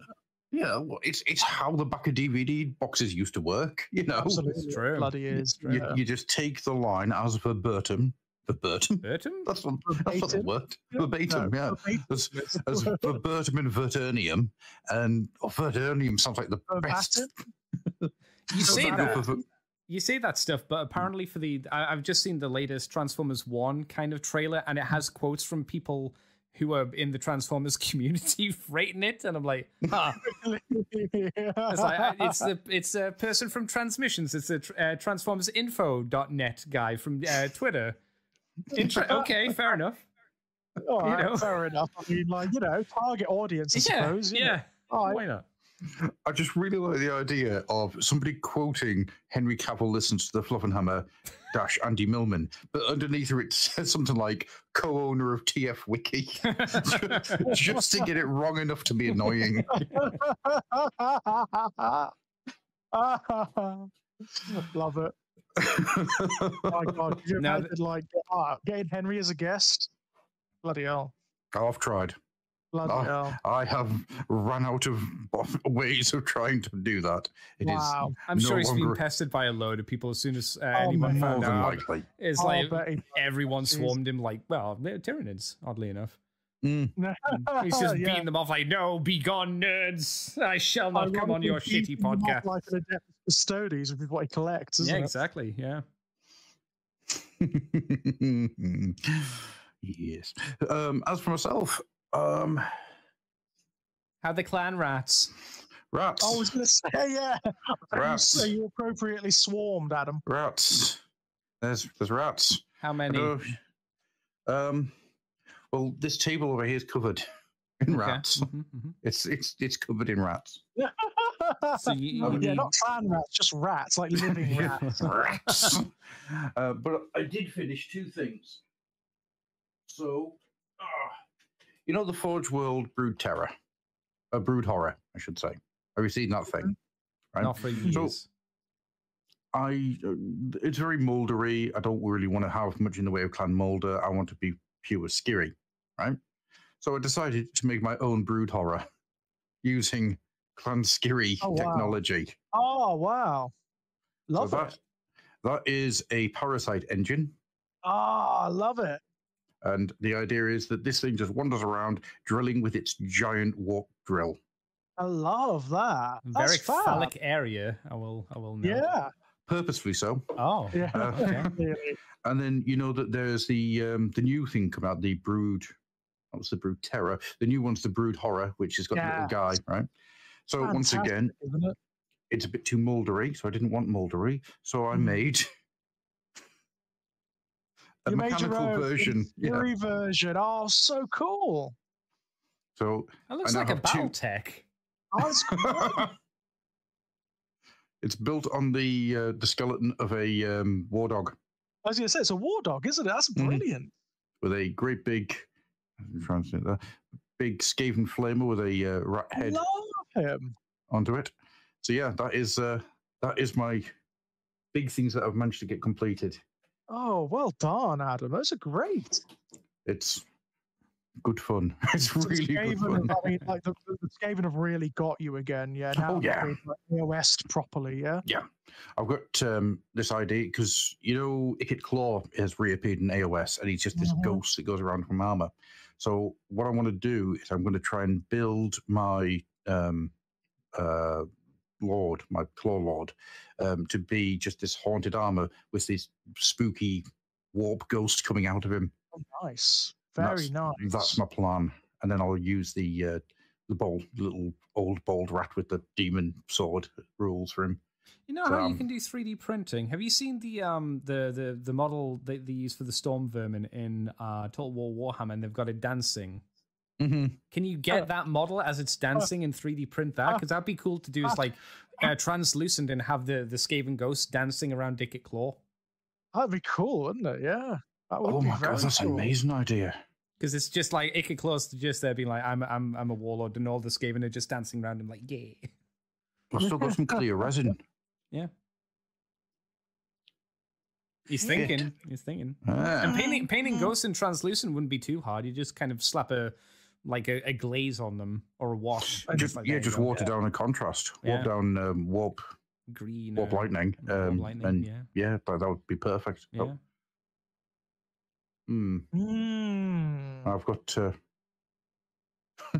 Yeah, well, it's it's how the back of DVD boxes used to work. You know, Absolutely, It's true. bloody is. true. you, you just take the line as verbatim, verbatim. Burton? That's what, that's what the Verbatim? word. Verbatim, yeah. verbatim. As, as verbatim and verternium, and oh, verternium sounds like the best. Verbatim? You say that. You say that stuff, but apparently for the I, I've just seen the latest Transformers One kind of trailer, and it has quotes from people who are in the Transformers community rating it, and I'm like, huh. It's like it's the it's a person from Transmissions. It's a tr- uh, TransformersInfo.net guy from uh, Twitter. Inter- okay, fair enough. All right, know. fair enough. I mean, like you know, target audience, I Yeah, suppose. you yeah. All right. Why not? I just really like the idea of somebody quoting Henry Cavill listens to the Fluffenhammer dash Andy Millman, but underneath it says something like co-owner of TF Wiki, just to get it wrong enough to be annoying. Love it. Oh my god, could you Now imagine like ah, getting Henry as a guest? Bloody hell. Oh, I've tried. Bloody Oh, hell. I have run out of ways of trying to do that. It is Wow. I'm no sure he's been longer- pestered by a load of people as soon as uh, Oh, anyone man. more found than out. likely. It's Oh, like everyone Jeez. swarmed him like, well, they're Tyranids, oddly enough. Mm. He's just Yeah. beating them off like, no, be gone, nerds. I shall not I come on your shitty podcast. Like an adept Custodes, which is what he collects, isn't Yeah, it? exactly. Yeah. yes. Um, as for myself, um, How the clan rats. rats, I was going to say, yeah. Rats. So you appropriately swarmed, Adam. rats. There's there's rats. How many? Um, well, this table over here is covered in Okay. rats. Mhm, mhm. It's it's it's covered in rats. So you, Oh, you yeah, not clan rats, just rats, like living rats. rats. uh, but I did finish two things. So, you know the Forge World Brood Terror, a Brood Horror, I should say. Have you seen that thing? Right. not for So- I uh, it's very moldery. I don't really want to have much in the way of clan Moulder. I want to be pure Skryre, right? So I decided to make my own brood horror using clan Skryre Oh, wow. technology. Oh, wow. Love so it. that that is a parasite engine. Oh, I love it. And the idea is that this thing just wanders around, drilling with its giant warp drill. I love that. That's Very fab. phallic area. I will. I will. Note. Yeah. Purposefully so. Oh. Yeah. Uh, Really. And then you know that there's the um, the new thing come out, the Brood. What was the Brood Terror? The new one's the Brood Horror, which has got the little guy, right? So once again, it? it's a bit too mouldery, so I didn't want mouldery. So I Mm. made a You made your mechanical own version. Yeah. Fury version. Oh, so cool. So it looks like a have two. BattleTech. Oh, it's built on the uh, the skeleton of a um, war dog I was going to say, it's a war dog, isn't it? That's Mhm. brilliant. with a great big, I'm trying to think that big Skaven flamer with a uh, rat head him. onto it. So yeah, that is uh, that is my big things that I've managed to get completed. Oh, well done, Adam. Those are great. It's good fun. It's really good fun. I mean, like the, the Skaven have really got you again. Yeah. Now Oh, yeah. AOS properly. Yeah. Yeah. I've got um, this idea because you know Ikit Claw has reappeared in AOS, and he's just this Mhm. ghost that goes around from armor. So what I want to do is I'm going to try and build my um, uh, lord, my claw lord, um, to be just this haunted armor with this spooky warp ghost coming out of him. Oh, nice. Very That's- nice. That's my plan, and then I'll use the uh, the bold little old bald rat with the demon sword rules for him. You know So, how you um, can do 3D printing? Have you seen the um the the the model that they use for the storm vermin in uh Total War Warhammer? And they've got it dancing. Mm-hmm. Can you get Oh. that model as it's dancing and 3D print that? Because that'd be cool to do. Is like uh, translucent and have the the Skaven ghost dancing around Ikit Claw. That'd be cool, wouldn't it? Yeah. That would Oh be my very god, that's an amazing idea. Because it's just like Ikit Claw's just there being like, I'm I'm I'm a warlord, and all the Skaven are just dancing around him like, yeah. I've still got some clear resin. Yeah. He's Yeah. thinking. He's thinking. Ah. And painting painting ghosts in translucent wouldn't be too hard. You just kind of slap a like a, a glaze on them or a wash. just like, yeah, just go. water down a contrast, warp Yeah. down um, warp, green warp uh, lightning, warp um, lightning, and yeah. yeah, that, that would be perfect. Yeah. Oh, hmm, Mm. I've got. Uh,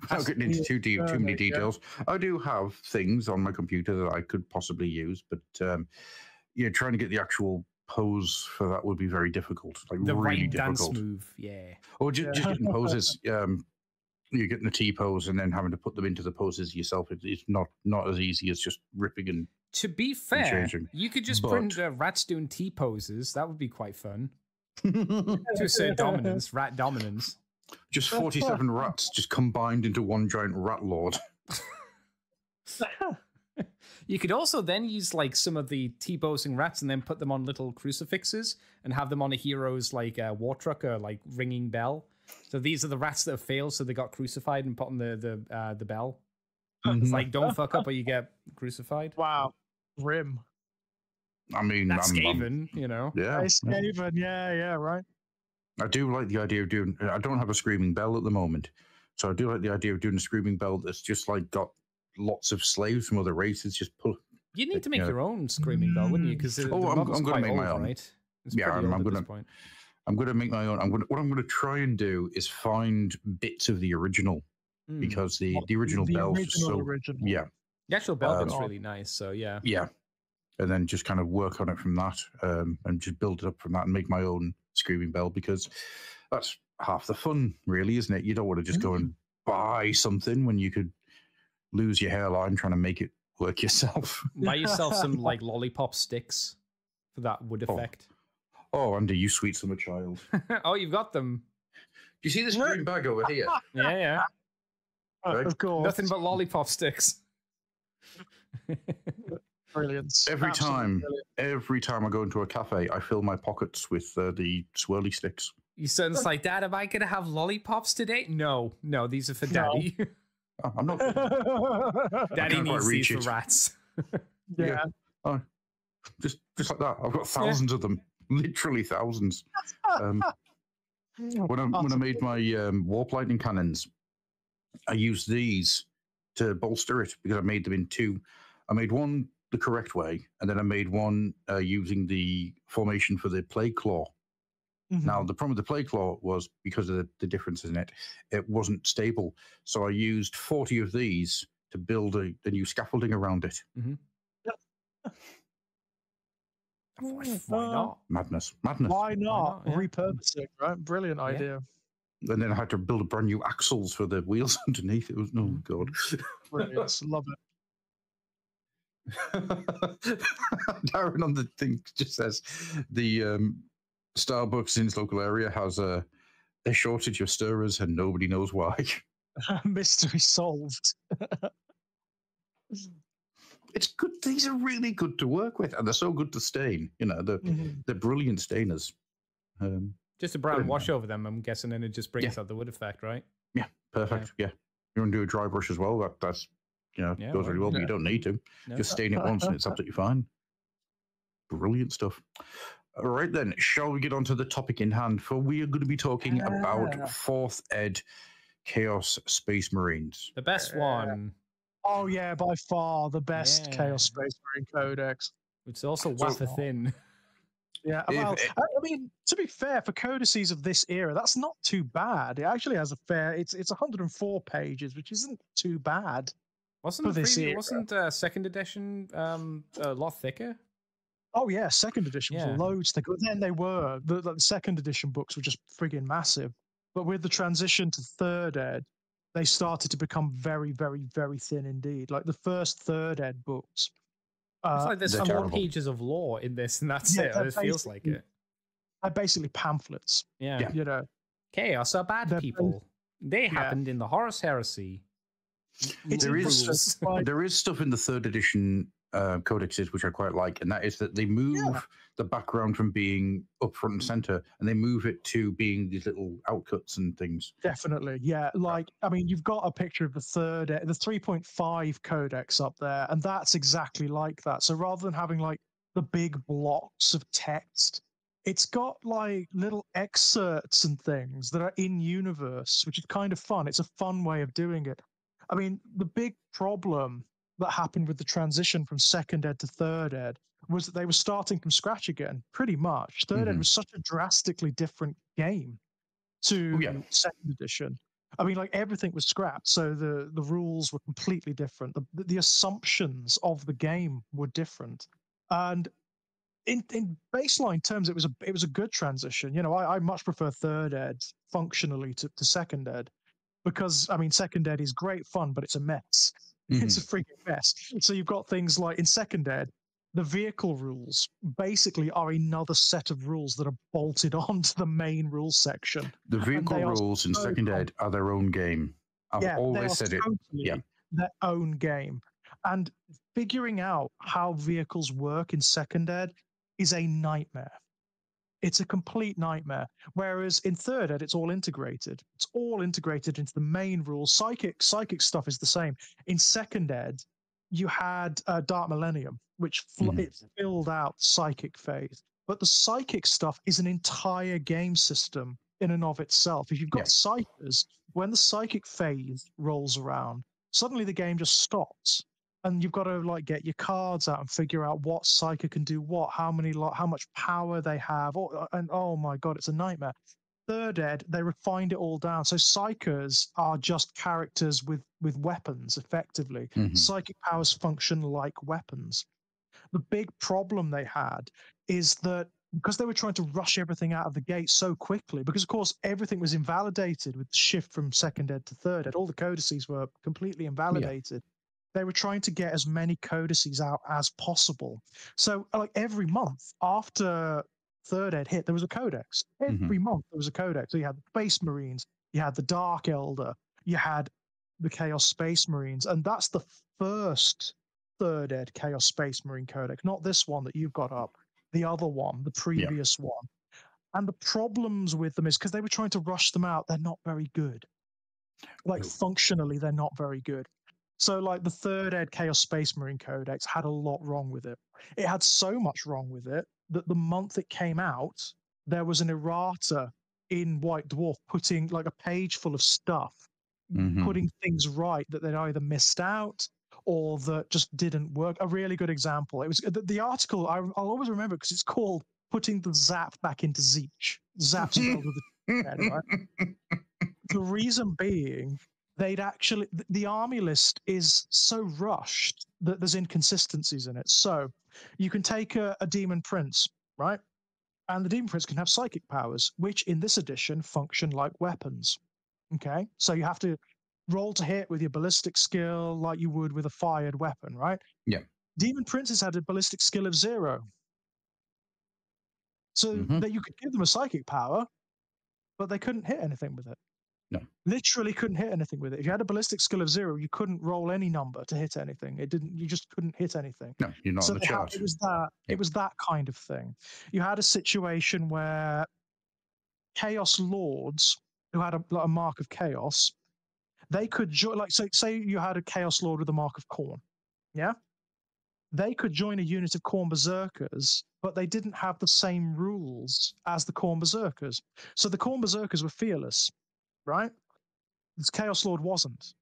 without getting into too deep, too many details, I do have things on my computer that I could possibly use, but um, yeah, trying to get the actual pose for that would be very difficult. Like The really difficult. move. Yeah. Or just, just getting poses. Um, you're getting the T pose and then having to put them into the poses yourself. It, it's not not as easy as just ripping and. To be fair, you could just But- print uh, rats doing T poses. That would be quite fun. to assert dominance, rat dominance. just 47 rats just combined into one giant rat lord. You could also then use like some of the T-posing rats and then put them on little crucifixes and have them on a hero's like uh, war truck or like ringing bell. So these are the rats that have failed, so they got crucified and put on the the uh, the bell. It's like don't fuck up or you get crucified. Wow. Grim. I mean, That's I'm- I'm- you know. yeah, Nice, yeah. Skaven. Yeah, yeah, right. I do like the idea of doing. I don't have a screaming bell at the moment, so I do like the idea of doing a screaming bell that's just like got lots of slaves from other races just pull. You need to make Yeah. your own screaming bell, wouldn't you? Because the, Oh, I'm- I'm gonna quite make my old, own. right? It's Yeah, I'm- I'm gonna- point. I'm going to make my own. I'm going. To, what I'm going to try and do is find bits of the original Hmm. because the What- the original the bells are original, so original. yeah The actual bell Um, really nice, so yeah. yeah, and then just kind of work on it from that um, and just build it up from that and make my own screaming bell because that's half the fun, really, isn't it? You don't want to just go and buy something when you could lose your hairline trying to make it work yourself. Buy yourself some like lollipop sticks for that wood Oh. effect. Oh, Andy, you sweet summer child. Oh, you've got them. Do you see this green bag over here? Yeah, yeah. Right. Of course. Nothing but lollipop sticks. brilliant. Every Absolutely time. brilliant. Every time I go into a cafe, I fill my pockets with uh, the swirly sticks. Your son's like, Dad, am I going to have lollipops today? No, no, these are for No. Daddy. Oh, I'm not. Daddy can't quite needs these reach for it. rats. yeah. just just like that. I've got thousands of them, literally thousands. Um, when I when I made my um, warp lightning cannons, I used these to bolster it because I made them in two. I made one the correct way, and then I made one uh, using the formation for the plague claw. Now, Mhm. the problem with the plague claw was because of the, the differences in it, it wasn't stable. So I used 40 of these to build a, a new scaffolding around it. Why, Uh, why not? Madness. Madness. Why not? not, yeah. Repurposing, right? Brilliant Yeah. idea. And then I had to build a brand new axles for the wheels underneath. It was, oh, Mm-hmm. God. Brilliant. Love it. Darren on the thing just says the um, Starbucks in his local area has a, a shortage of stirrers and nobody knows why. Mystery solved. It's good. These are really good to work with, and they're so good to stain. You know, they're, Mhm. they're brilliant stainers. Um, Just a brown Good. wash over them, I'm guessing, and it just brings out the wood effect, right? Yeah, perfect. Yeah. You want to do a dry brush as well? That that's you know Yeah, goes well, really well, but you don't need to. No? Just stain it once and it's absolutely fine. Brilliant stuff. All right then, shall we get on to the topic in hand? For we are going to be talking Yeah. about fourth ed Chaos Space Marines. the best one. Oh yeah, by far the best Yeah. Chaos Space Marine Codex. It's also So- wafer thin. Yeah, well, it- I I mean, to be fair, for codices of this era, that's not too bad. It actually has a fair. It's it's 104 pages, which isn't too bad. Wasn't For the this previous, era. wasn't uh, second edition um, a lot thicker? Oh yeah, second edition Yeah. was loads thicker. But then they were the, the second edition books were just frigging massive. But with the transition to third ed, they started to become very, very, very thin indeed. Like the first third ed books. It's Uh, like there's they're four terrible. pages of law in this, and that's Yeah, it. It feels like basically- it. are basically pamphlets. Yeah. Yeah. You know, Chaos are bad They're people. They Yeah. happened in the Horus Heresy. it's there is, there is stuff in the third edition uh, codexes which I quite like, and that is that they move the background from being up front and center, and they move it to being these little outcuts and things. Definitely, yeah. Like, I mean, you've got a picture of the third, the 3.5 codex up there, and that's exactly like that. So rather than having like the big blocks of text, it's got like little excerpts and things that are in universe, which is kind of fun. It's a fun way of doing it. I mean, the big problem that happened with the transition from second ed to third ed was that they were starting from scratch again, pretty much. 3rd ed Mhm. was such a drastically different game to Oh, yeah. second edition. I mean, like everything was scrapped, so the the rules were completely different. The the, the assumptions of the game were different, and in in baseline terms, it was a it was a good transition. You know, I, I much prefer third ed functionally to, to second ed because I mean, second ed is great fun, but it's a mess. It's a mm-hmm. freaking mess. So you've got things like in second ed, the vehicle rules basically are another set of rules that are bolted onto the main rules section. The vehicle rules in so second ed are their own game. I've yeah, always said it. totally Yeah. their own game. And figuring out how vehicles work in second ed is a nightmare. It's a complete nightmare. Whereas in third ed, it's all integrated. It's all integrated into the main rules. Psychic psychic stuff is the same. In second ed, you had uh, Dark Millennium, which fl- Mhm. it filled out the psychic phase. But the psychic stuff is an entire game system in and of itself. If you've got Yeah. psykers, when the psychic phase rolls around, suddenly the game just stops. And you've got to like get your cards out and figure out what psychic can do what, how many, lo- how much power they have, or, and oh my god, it's a nightmare. Third ed, they refined it all down. So psykers are just characters with with weapons, effectively. Mhm. Psychic powers function like weapons. The big problem they had is that because they were trying to rush everything out of the gate so quickly, because of course everything was invalidated with the shift from second ed to third ed, all the codices were completely invalidated. They were trying to get as many codices out as possible. So, like every month after third ed hit, there was a codex. Mhm. Every month there was a codex. So you had the Space Marines, you had the Dark Eldar, you had the Chaos Space Marines, and that's the first third ed Chaos Space Marine codex, not this one that you've got up, the other one, the previous one. And the problems with them is because they were trying to rush them out, they're not very good. Like functionally, they're not very good. So, like the third ed Chaos Space Marine Codex had a lot wrong with it. It had so much wrong with it that the month it came out, there was an errata in White Dwarf putting like a page full of stuff, Mhm. putting things right that they'd either missed out or that just didn't work. A really good example. It was the, the article. I, I'll always remember because it's called putting the zap back into Tzeentch. Zap spelled with a right? The reason being, they'd actually the army list is so rushed that there's inconsistencies in it. So you can take a, a demon prince, right? And the demon prince can have psychic powers, which in this edition function like weapons. Okay, so you have to roll to hit with your ballistic skill like you would with a fired weapon, right? Yeah. Demon princes had a ballistic skill of zero. So Mhm. that you could give them a psychic power, but they couldn't hit anything with it. No. Literally couldn't hit anything with it. If you had a ballistic skill of zero, you couldn't roll any number to hit anything. It didn't. You just couldn't hit anything. No, you're not so on the they had- it was that. Yeah. It was that kind of thing. You had a situation where chaos lords who had a, like a mark of chaos, they could join. Like, say, say you had a chaos lord with a mark of Khorne. Yeah. They could join a unit of Khorne berserkers, but they didn't have the same rules as the Khorne berserkers. So the Khorne berserkers were fearless, right? This chaos lord wasn't.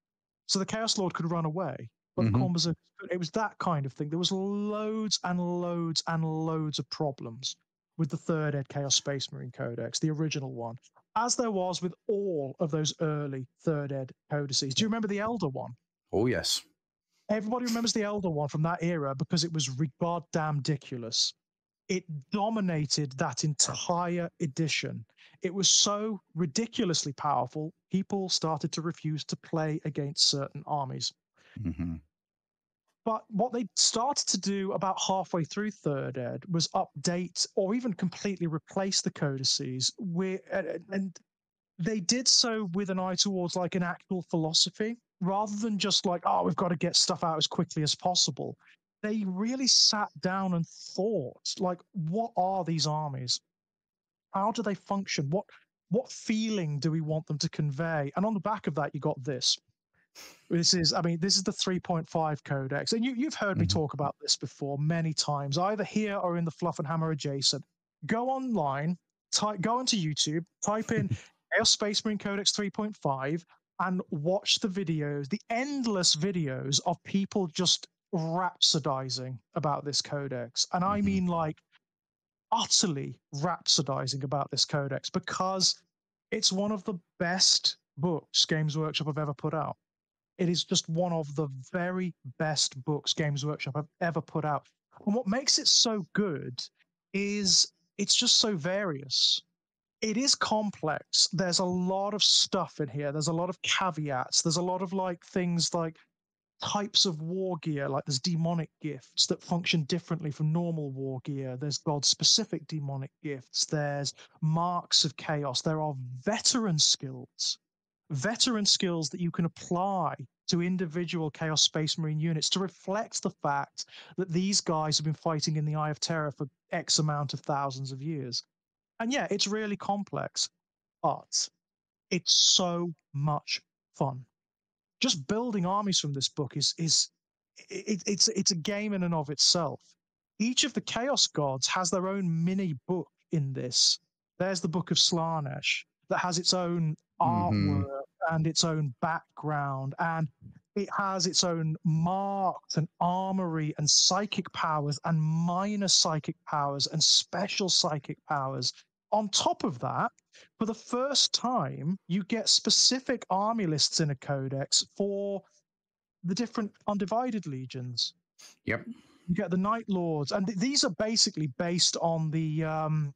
So the chaos lord could run away, but Mhm. the Khorne berserkers could. It was that kind of thing. There was loads and loads and loads of problems with the third Ed Chaos Space Marine Codex, the original one, as there was with all of those early third Ed codices. Do you remember the Eldar one? Oh yes. Everybody remembers the Eldar one from that era because it was goddamn ridiculous. It dominated that entire edition. It was so ridiculously powerful, people started to refuse to play against certain armies. hmm But what they started to do about halfway through Third Ed was update or even completely replace the codices with, and they did so with an eye towards like an actual philosophy rather than just like, oh, we've got to get stuff out as quickly as possible. They really sat down and thought, like, what are these armies? How do they function? What what feeling do we want them to convey? And on the back of that, you got this. This is, I mean, this is the 3.5 codex. And you, you've heard me Mhm. talk about this before many times, either here or in the Fluffenhammer adjacent. Go online, type, go onto YouTube, type in Chaos Space Marine Codex 3.5 and watch the videos, the endless videos of people just rhapsodizing about this codex. And I Mhm. mean, like, utterly rhapsodizing about this codex because it's one of the best books Games Workshop have ever put out. It is just one of the very best books Games Workshop have ever put out. And what makes it so good is it's just so various. It is complex. There's a lot of stuff in here. There's a lot of caveats. There's a lot of like things like types of war gear, like there's demonic gifts that function differently from normal war gear. There's God specific demonic gifts. There's marks of chaos. There are veteran skills, veteran skills that you can apply to individual Chaos Space Marine units to reflect the fact that these guys have been fighting in the Eye of Terror for X amount of thousands of years. And yeah, it's really complex, but it's so much fun just building armies from this book is is it, it's it's a game in and of itself. Each of the chaos gods has their own mini book in this. There's the book of Slaanesh that has its own mm-hmm. artwork and its own background, and it has its own marks and armory and psychic powers and minor psychic powers and special psychic powers. On top of that, for the first time, you get specific army lists in a codex for the different undivided legions. Yep. You get the Night Lords, and th- these are basically based on the um,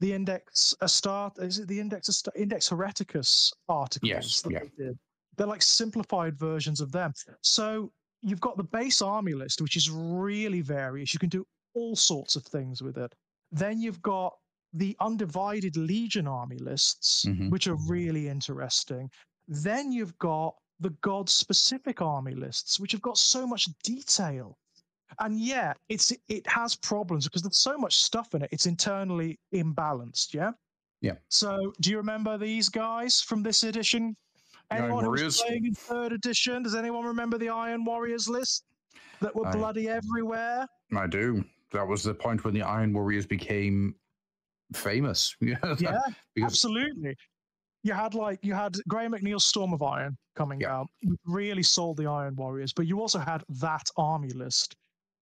the Index Astarte. Is it the Index Index Hereticus articles? Yes, that yeah. they did. They're like simplified versions of them. So you've got the base army list, which is really various. You can do all sorts of things with it. Then you've got the undivided legion army lists, Mhm. which are really interesting. Then you've got the god specific army lists, which have got so much detail. And yeah, it's it has problems because there's so much stuff in it. It's internally imbalanced. Yeah. Yeah. So do you remember these guys from this edition? Anyone who was playing in third edition? Does anyone remember the Iron Warriors list that were I- bloody everywhere? I do. That was the point when the Iron Warriors became famous. Yeah, because absolutely. You had like you had Graham McNeill's Storm of Iron coming Yeah. out, really sold the Iron Warriors, but you also had that army list,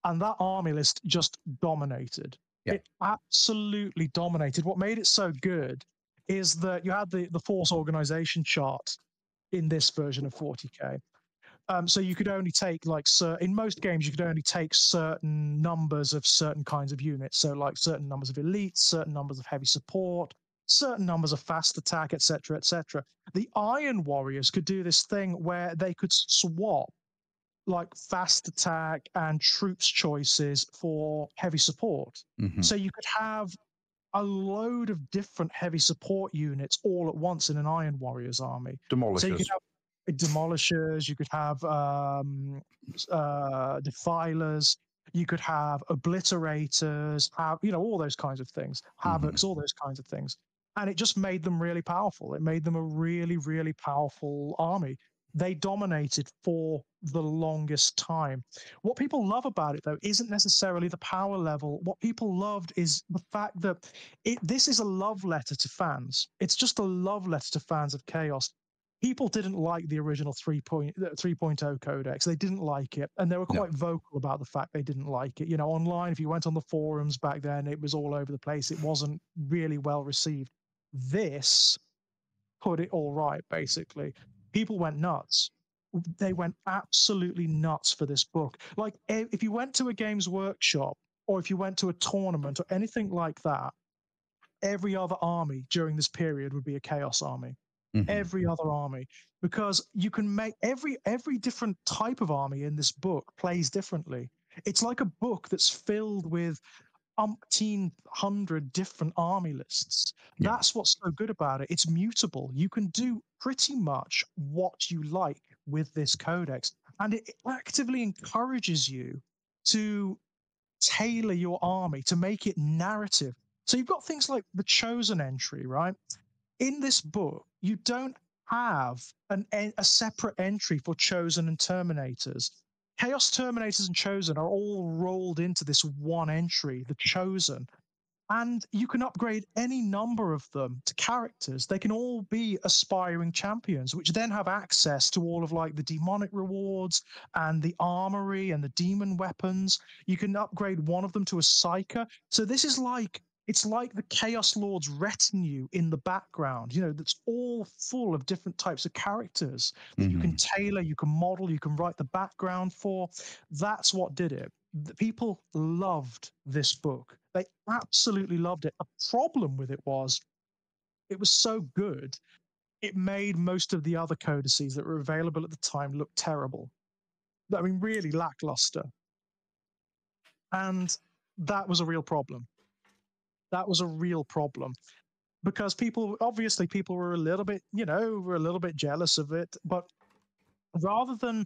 and that army list just dominated. Yeah. It absolutely dominated. What made it so good is that you had the, the force organization chart in this version of 40k. Um, so you could only take like cer- in most games you could only take certain numbers of certain kinds of units. So like certain numbers of elites, certain numbers of heavy support, certain numbers of fast attack, etc., etc. The Iron Warriors could do this thing where they could swap like fast attack and troops choices for heavy support. Mhm. So you could have a load of different heavy support units all at once in an Iron Warriors army. So you Demolishers. could have demolishers, you could have um, uh, defilers, you could have obliterators, have you know all those kinds of things, havocs, all those kinds of things, and it just made them really powerful. It made them a really, really powerful army. They dominated for the longest time. What people love about it, though, isn't necessarily the power level. What people loved is the fact that it, this is a love letter to fans. It's just a love letter to fans of Chaos people didn't like the original 3.0 3.0 codex. They didn't like it and they were No. quite vocal about the fact they didn't like it. You know online if you went on the forums back then it was all over the place. It wasn't really well received. This put it all right basically. People went nuts. They went absolutely nuts for this book. Like if you went to a games workshop or if you went to a tournament or anything like that every other army during this period would be a chaos army Mhm. every other army because you can make every every different type of army in this book plays differently. It's like a book that's filled with umpteen hundred different army lists. Yeah. that's what's so good about it. It's mutable. You can do pretty much what you like with this codex and it actively encourages you to tailor your army to make it narrative. So you've got things like the chosen entry right in this book, you don't have an, a separate entry for Chosen and Terminators. Chaos Terminators and Chosen are all rolled into this one entry, the Chosen. And you can upgrade any number of them to characters. They can all be aspiring champions, which then have access to all of like the demonic rewards and the armory and the demon weapons. You can upgrade one of them to a psyker. So this is like it's like the Chaos Lord's retinue in the background, you know, that's all full of different types of characters that you can mm-hmm. tailor, you can model, you can write the background for. That's what did it. The people loved this book. They absolutely loved it. A problem with it was it was so good, it made most of the other codices that were available at the time look terrible. I mean, really lackluster. And that was a real problem that was a real problem. Because people obviously people were a little bit you know were a little bit jealous of it but rather than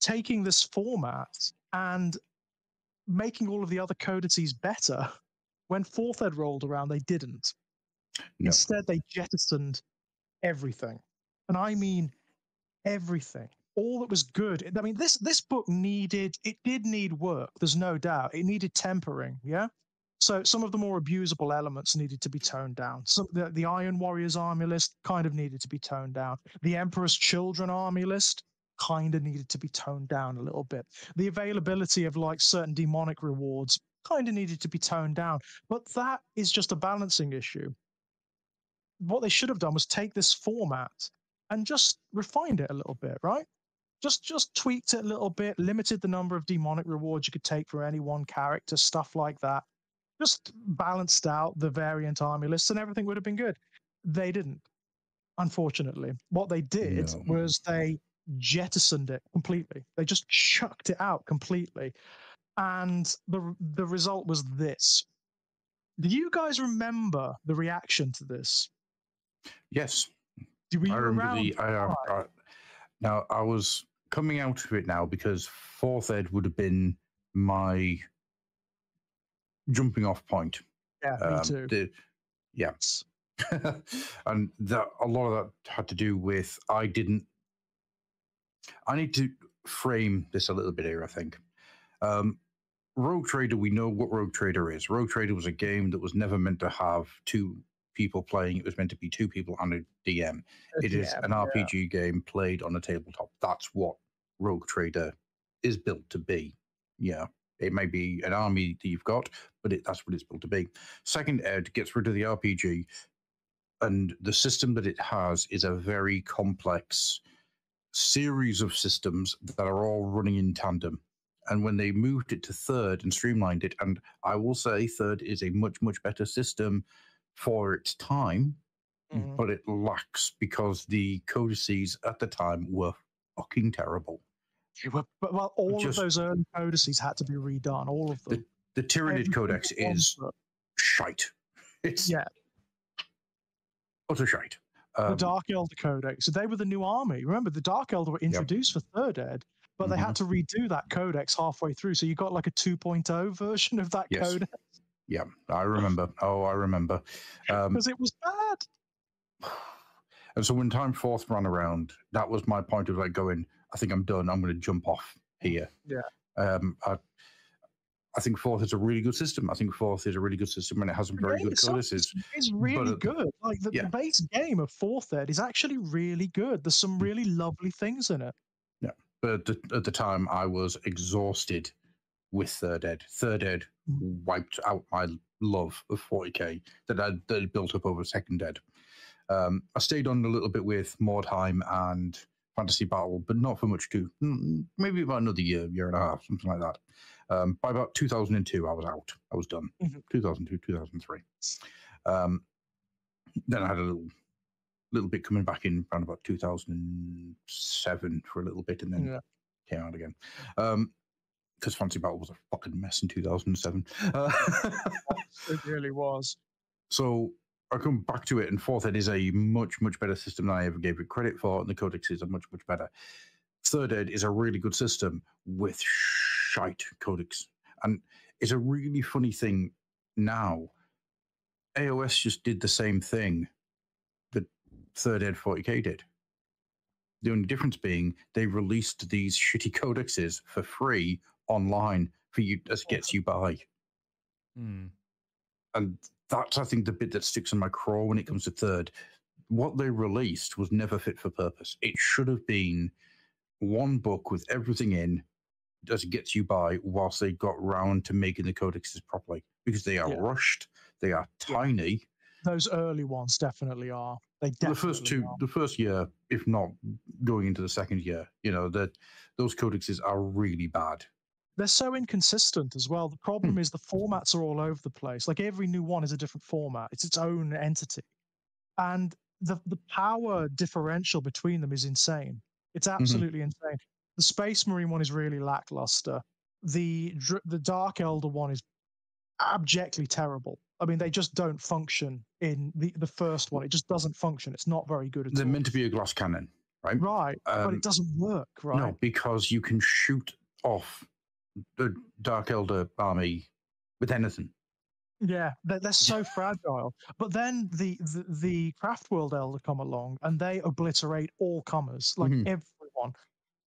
taking this format and making all of the other codices better when fourth ed rolled around they didn't. No. instead they jettisoned everything. And i mean everything. All that was good. I mean this this book needed it did need work there's no doubt. It needed tempering yeah so some of the more abusable elements needed to be toned down. The, the Iron Warriors army list kind of needed to be toned down. The Emperor's Children army list kind of needed to be toned down a little bit. The availability of like certain demonic rewards kind of needed to be toned down. But that is just a balancing issue. What they should have done was take this format and just refined it a little bit, right? Just just tweaked it a little bit, limited the number of demonic rewards you could take for any one character, stuff like that just balanced out the variant army lists and everything would have been good. They didn't, unfortunately. What they did No. was they jettisoned it completely. They just chucked it out completely. And the the result was this. Do you guys remember the reaction to this? Yes, Do we I remember the. I, uh, I, I, uh, now I was coming out of it now because fourth ed would have been my jumping off point. yeah, me Um, too. the- yeah, and that a lot of that had to do with I didn't. I need to frame this a little bit here. I think. Um, Rogue Trader, we know what Rogue Trader is. Rogue Trader was a game that was never meant to have two people playing. It was meant to be two people and a DM. It is Yeah, an RPG game played on a tabletop. That's what Rogue Trader is built to be. Yeah. It may be an army that you've got, but it, that's what it's built to be. Second Ed gets rid of the RPG, and the system that it has is a very complex series of systems that are all running in tandem. And when they moved it to third and streamlined it, and I will say third is a much, much better system for its time, Mhm. but it lacks because the codices at the time were fucking terrible. They were- But well, all Just- of those early codices had to be redone. All of them. The Tyranid Every Codex is them. shite. It's Yeah. utter shite. the Um, Dark Eldar Codex. So they were the new army. Remember, the Dark Eldar were introduced for Third Ed, but they Mm-hmm. had to redo that codex halfway through. So you got like a 2.0 version of that Yes. codex yeah, I remember. Oh, I remember. Um, because it was bad. And so when Time Fourth ran around, that was my point of like going, I think I'm done. I'm going to jump off here. Yeah. Um, I, I think Fourth is a really good system. I think Fourth is a really good system and it has some very good codices. is- is really uh, good. Like the, yeah. the base game of Fourth Ed is actually really good. There's Mm. some really lovely things in it. Yeah, but at the, at the time, I was exhausted with Third Ed. Third Ed wiped out my love of 40k that I'd, that built up over Second Ed. Um, I stayed on a little bit with Mordheim and Fantasy Battle, but not for much too. mm, Maybe about another year, year and a half, something like that. Um, by about 2002, I was out. I was done. Mhm. 2002, 2003. Um, then I had a little little bit coming back in around about 2007 for a little bit and then Yeah. came out again. Um, because Fantasy Battle was a fucking mess in 2007. Uh, It really was. so I come back to it, and Fourth Ed is a much, much better system than I ever gave it credit for, and the codexes are much, much better. Third Ed is a really good system with shite codex. And it's a really funny thing now. AOS just did the same thing that Third Ed 40k did. The only difference being they released these shitty codexes for free online for you as gets you by. Hmm. And that's I think the bit that sticks in my craw when it comes to third. What they released was never fit for purpose. It should have been one book with everything in as it gets you by whilst they got round to making the codexes properly. Because they are Yeah. rushed, they are tiny. Those early ones definitely are. They definitely the first two are. the first year, if not going into the second year, you know, that those codexes are really bad. They're so inconsistent as well. The problem Hmm. is the formats are all over the place. Like every new one is a different format. It's its own entity, and the the power differential between them is insane. It's Mm-hmm. absolutely insane. The Space Marine one is really lackluster. The the Dark Eldar one is abjectly terrible. I mean, they just don't function in the the first one. It just doesn't function. It's not very good at They're all. meant to be a glass cannon, right? right, but um, it doesn't work. Right. No, because you can shoot off the Dark Eldar army with anything. Yeah, they're, they're so fragile. But then the, the the Craft World Eldar come along and they obliterate all comers, like Mhm. everyone.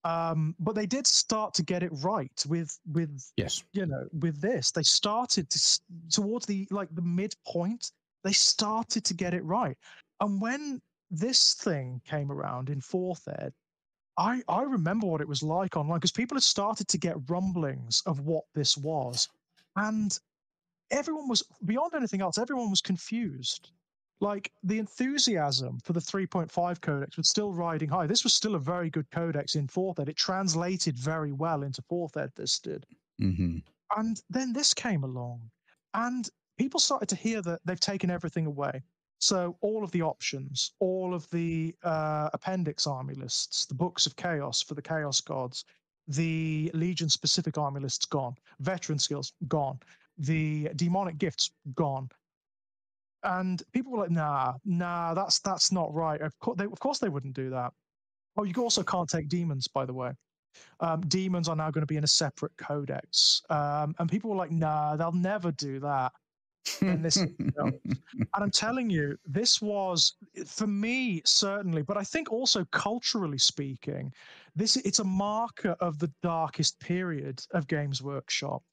Um, but they did start to get it right with with Yes. you know with this. They started to towards the like the midpoint. They started to get it right. And when this thing came around in fourth ed, I I remember what it was like online because people had started to get rumblings of what this was, and everyone was beyond anything else. Everyone was confused. Like the enthusiasm for the 3.5 codex was still riding high. This was still a very good codex in fourth ed. It translated very well into fourth ed. This did. hmm And then this came along, and people started to hear that they've taken everything away. So all of the options, all of the uh, appendix army lists, the books of chaos for the chaos gods, the legion specific army lists gone, veteran skills gone, the demonic gifts gone. And people were like, "Nah, nah, that's that's not right." Of course, they, of course, they wouldn't do that. Oh, you also can't take demons, by the way. Um, demons are now going to be in a separate codex, um, and people were like, "Nah, they'll never do that." And this, and I'm telling you, this was for me certainly, but I think also culturally speaking, this it's a marker of the darkest period of Games Workshop,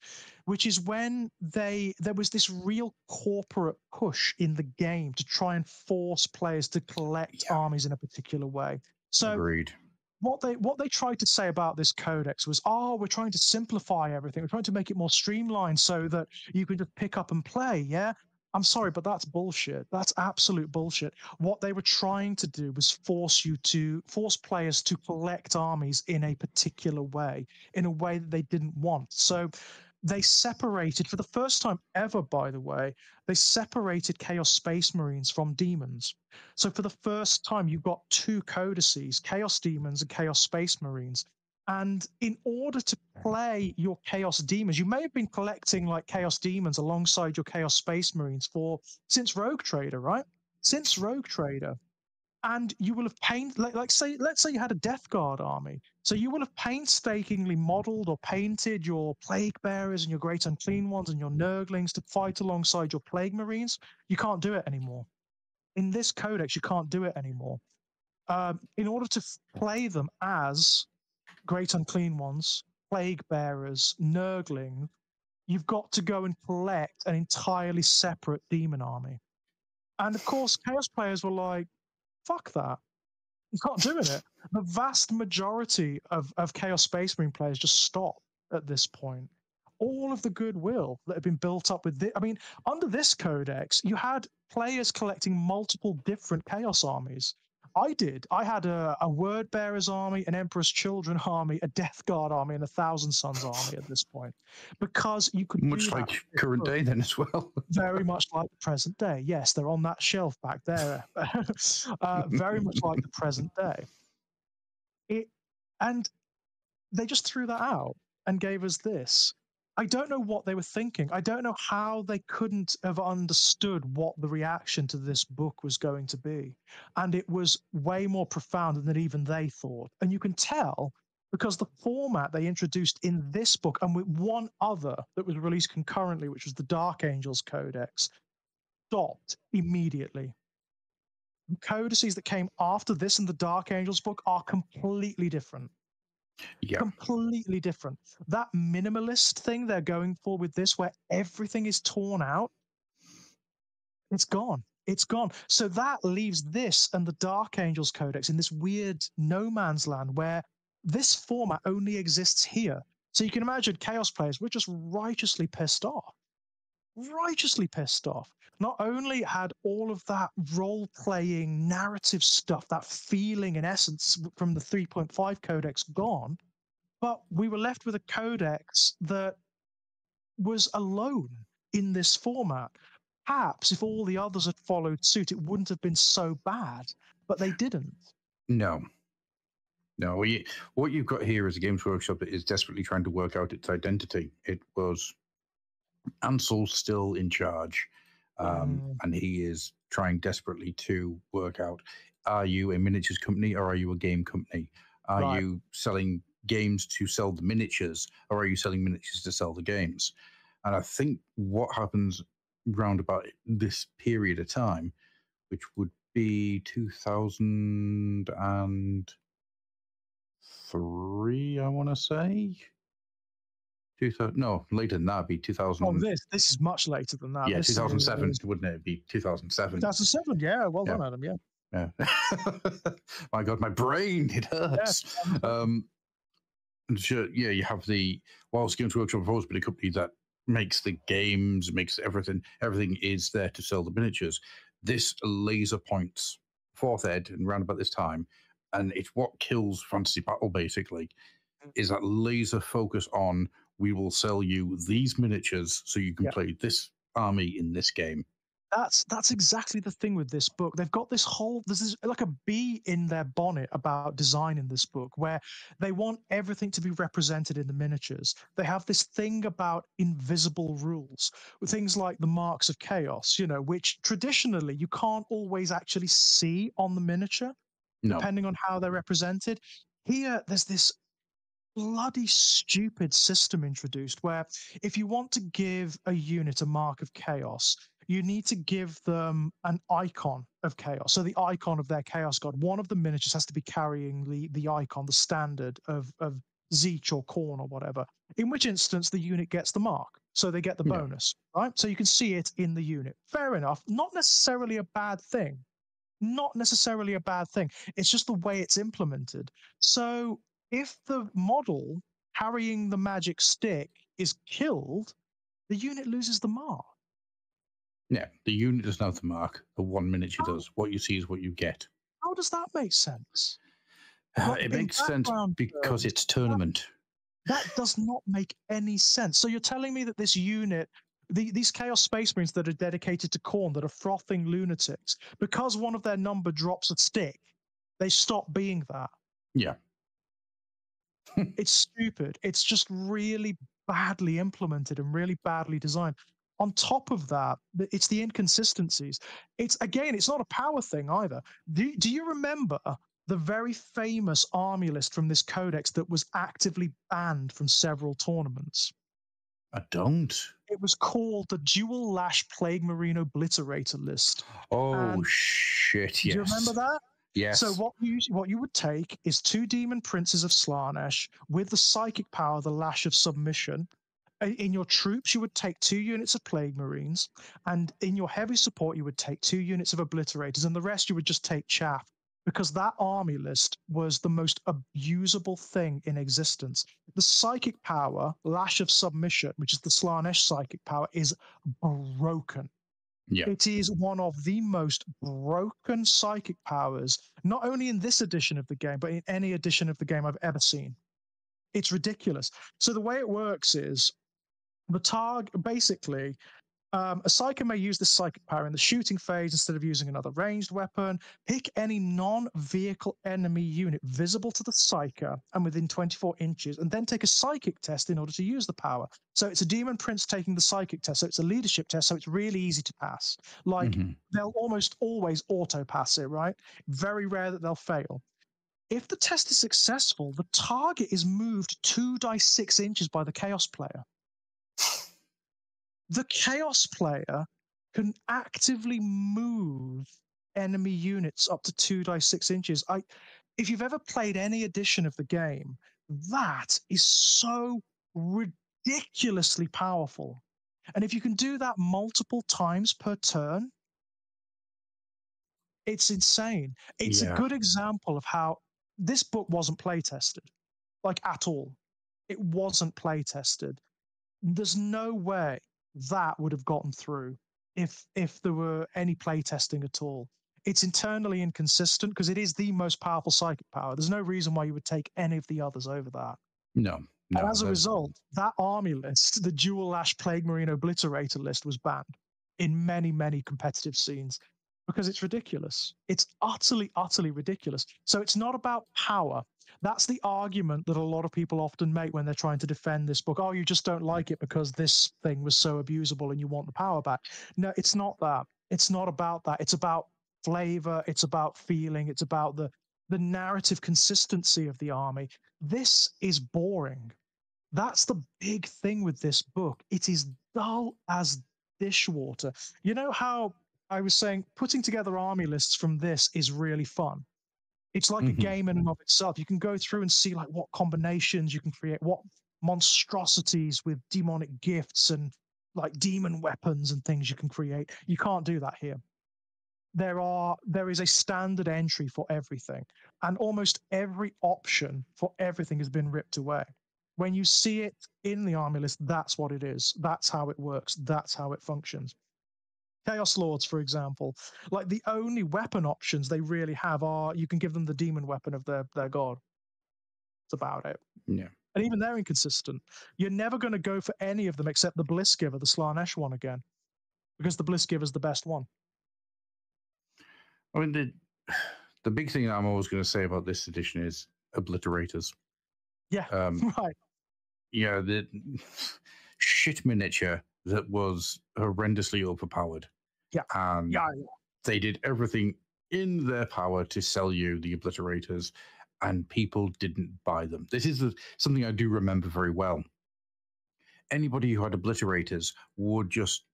which is when they there was this real corporate push in the game to try and force players to collect Yeah. armies in a particular way. So Agreed. What they what they tried to say about this codex was, oh, we're trying to simplify everything. We're trying to make it more streamlined so that you can just pick up and play. Yeah. I'm sorry, but that's bullshit. That's absolute bullshit. What they were trying to do was force you to force players to collect armies in a particular way, in a way that they didn't want. So they separated for the first time ever by the way they separated chaos space marines from demons. So for the first time you've got two codices chaos demons and chaos space marines. And in order to play your chaos demons you may have been collecting like chaos demons alongside your chaos space marines for since rogue trader right? Since rogue trader and you will have paint like, like say let's say you had a death guard army. So you will have painstakingly modeled or painted your plague bearers and your great unclean ones and your nurglings to fight alongside your plague marines. You can't do it anymore. In this codex you can't do it anymore. Um, in order to play them as great unclean ones plague bearers nurgling you've got to go and collect an entirely separate demon army. And of course chaos players were like fuck that. He's not doing it. The vast majority of, of Chaos Space Marine players just stop at this point. All of the goodwill that had been built up with this, I mean, under this codex, you had players collecting multiple different Chaos armies. I did. I had a, a Word Bearers army, an Emperor's Children army, a Death Guard army, and a Thousand Sons army at this point, because you could Much like current day, then as well. very much like the present day. Yes, they're on that shelf back there. uh, very much like the present day. It and they just threw that out and gave us this. I don't know what they were thinking. I don't know how they couldn't have understood what the reaction to this book was going to be. And it was way more profound than even they thought. And you can tell because the format they introduced in this book and with one other that was released concurrently, which was the Dark Angels Codex, stopped immediately. The codices that came after this and the Dark Angels book are completely different. Yeah. Completely different. That minimalist thing they're going for with this, where everything is torn out, it's gone. It's gone. So that leaves this and the Dark Angels Codex in this weird no man's land where this format only exists here. So you can imagine chaos players were just righteously pissed off. Righteously pissed off. Not only had all of that role playing narrative stuff, that feeling in essence from the 3.5 codex gone, but we were left with a codex that was alone in this format. Perhaps if all the others had followed suit, it wouldn't have been so bad, but they didn't. No. No, what, you, what you've got here is a Games Workshop that is desperately trying to work out its identity. It was Ansell still in charge, um, Mm. and he is trying desperately to work out are you a miniatures company or are you a game company? Are Right. you selling games to sell the miniatures or are you selling miniatures to sell the games? And I think what happens round about this period of time, which would be 2003, I want to say. 2000, no, later than that, be 2000. Oh, this this is much later than that. yeah, This is- 2007, wouldn't it? Be 2007. 2007, yeah. Well Yeah. done, Adam. Yeah. Yeah. my God, my brain, it hurts. Um, sure, yeah, you have the, whilst Games Workshop have always been a company that makes the games, makes everything, everything is there to sell the miniatures. This laser points fourth ed and round about this time, and it's what kills Fantasy Battle basically, is that laser focus on we will sell you these miniatures so you can Yeah. play this army in this game. That's that's exactly the thing with this book. They've got this whole there's this, is like a bee in their bonnet about design in this book, where they want everything to be represented in the miniatures. They have this thing about invisible rules, with things like the marks of chaos, you know, which traditionally you can't always actually see on the miniature. No, depending on how they're represented. Here, there's this bloody stupid system introduced where if you want to give a unit a mark of chaos, you need to give them an icon of chaos. So the icon of their chaos god. One of the miniatures has to be carrying the the icon, the standard of of Tzeentch or Khorne or whatever. In which instance the unit gets the mark. So they get the Yeah. bonus, right? So you can see it in the unit. Fair enough. Not necessarily a bad thing not necessarily a bad thing. It's just the way it's implemented. So if the model carrying the magic stick is killed, the unit loses the mark. Yeah, the unit doesn't have the mark. The one miniature Oh. does. What you see is what you get. How does that make sense? Uh, it makes sense because it's tournament. That does not make any sense. So you're telling me that this unit, the, these Chaos Space Marines that are dedicated to Khorne, that are frothing lunatics, because one of their number drops a stick, they stop being that. Yeah. It's stupid. It's just really badly implemented and really badly designed. On top of that, it's the inconsistencies. It's again, it's not a power thing either. Do, do you remember the very famous army list from this codex that was actively banned from several tournaments? I don't. It was called the Dual Lash Plague Marine Obliterator list. Oh And- shit! Do you remember that? Yes. So what you what you would take is two demon princes of Slaanesh with the psychic power, the lash of submission. In your troops, you would take two units of plague marines, and in your heavy support, you would take two units of obliterators, and the rest you would just take chaff. Because that army list was the most abusable thing in existence. The psychic power, lash of submission, which is the Slaanesh psychic power, is broken. Yeah. It is one of the most broken psychic powers, not only in this edition of the game, but in any edition of the game I've ever seen. It's ridiculous. So the way it works is the target basically um, a psyker may use this psychic power in the shooting phase instead of using another ranged weapon. Pick any non-vehicle enemy unit visible to the psyker and within 24 inches, and then take a psychic test in order to use the power. So it's a demon prince taking the psychic test. So it's a leadership test. So it's really easy to pass. Like Mhm. they'll almost always auto pass it, right? Very rare that they'll fail. If the test is successful, the target is moved two dice six inches by the chaos player. The chaos player can actively move enemy units up to two dice six inches. I, if you've ever played any edition of the game, that is so ridiculously powerful. And if you can do that multiple times per turn, it's insane. It's Yeah. a good example of how this book wasn't play tested, like at all. It wasn't play tested. There's no way that would have gotten through if if there were any play testing at all. It's internally inconsistent because it is the most powerful psychic power. There's no reason why you would take any of the others over that. No. No. And as a result, that army list, the dual lash plague marine obliterator list, was banned in many, many competitive scenes because it's ridiculous. It's utterly, utterly ridiculous. So it's not about power. That's the argument that a lot of people often make when they're trying to defend this book. Oh, you just don't like it because this thing was so abusable and you want the power back. No, it's not that. It's not about that. It's about flavor. It's about feeling. It's about the the narrative consistency of the army. This is boring. That's the big thing with this book. It is dull as dishwater. You know how I was saying putting together army lists from this is really fun. It's like Mhm. a game in and of itself. You can go through and see like what combinations you can create, what monstrosities with demonic gifts and like demon weapons and things you can create. You can't do that here. There are there is a standard entry for everything, and almost every option for everything has been ripped away. When you see it in the army list, that's what it is. That's how it works. That's how it functions. Chaos Lords, for example, like the only weapon options they really have are you can give them the demon weapon of their, their god. That's about it. Yeah. And even they're inconsistent. You're never going to go for any of them except the Blissgiver, the Slaanesh one again, because the Blissgiver's the best one. I mean, the the big thing that I'm always going to say about this edition is obliterators. Yeah, Um, right. yeah, the shit miniature that was horrendously overpowered. Yeah. And Yeah, they did everything in their power to sell you the obliterators, and people didn't buy them. This is the, something I do remember very well. Anybody who had obliterators would just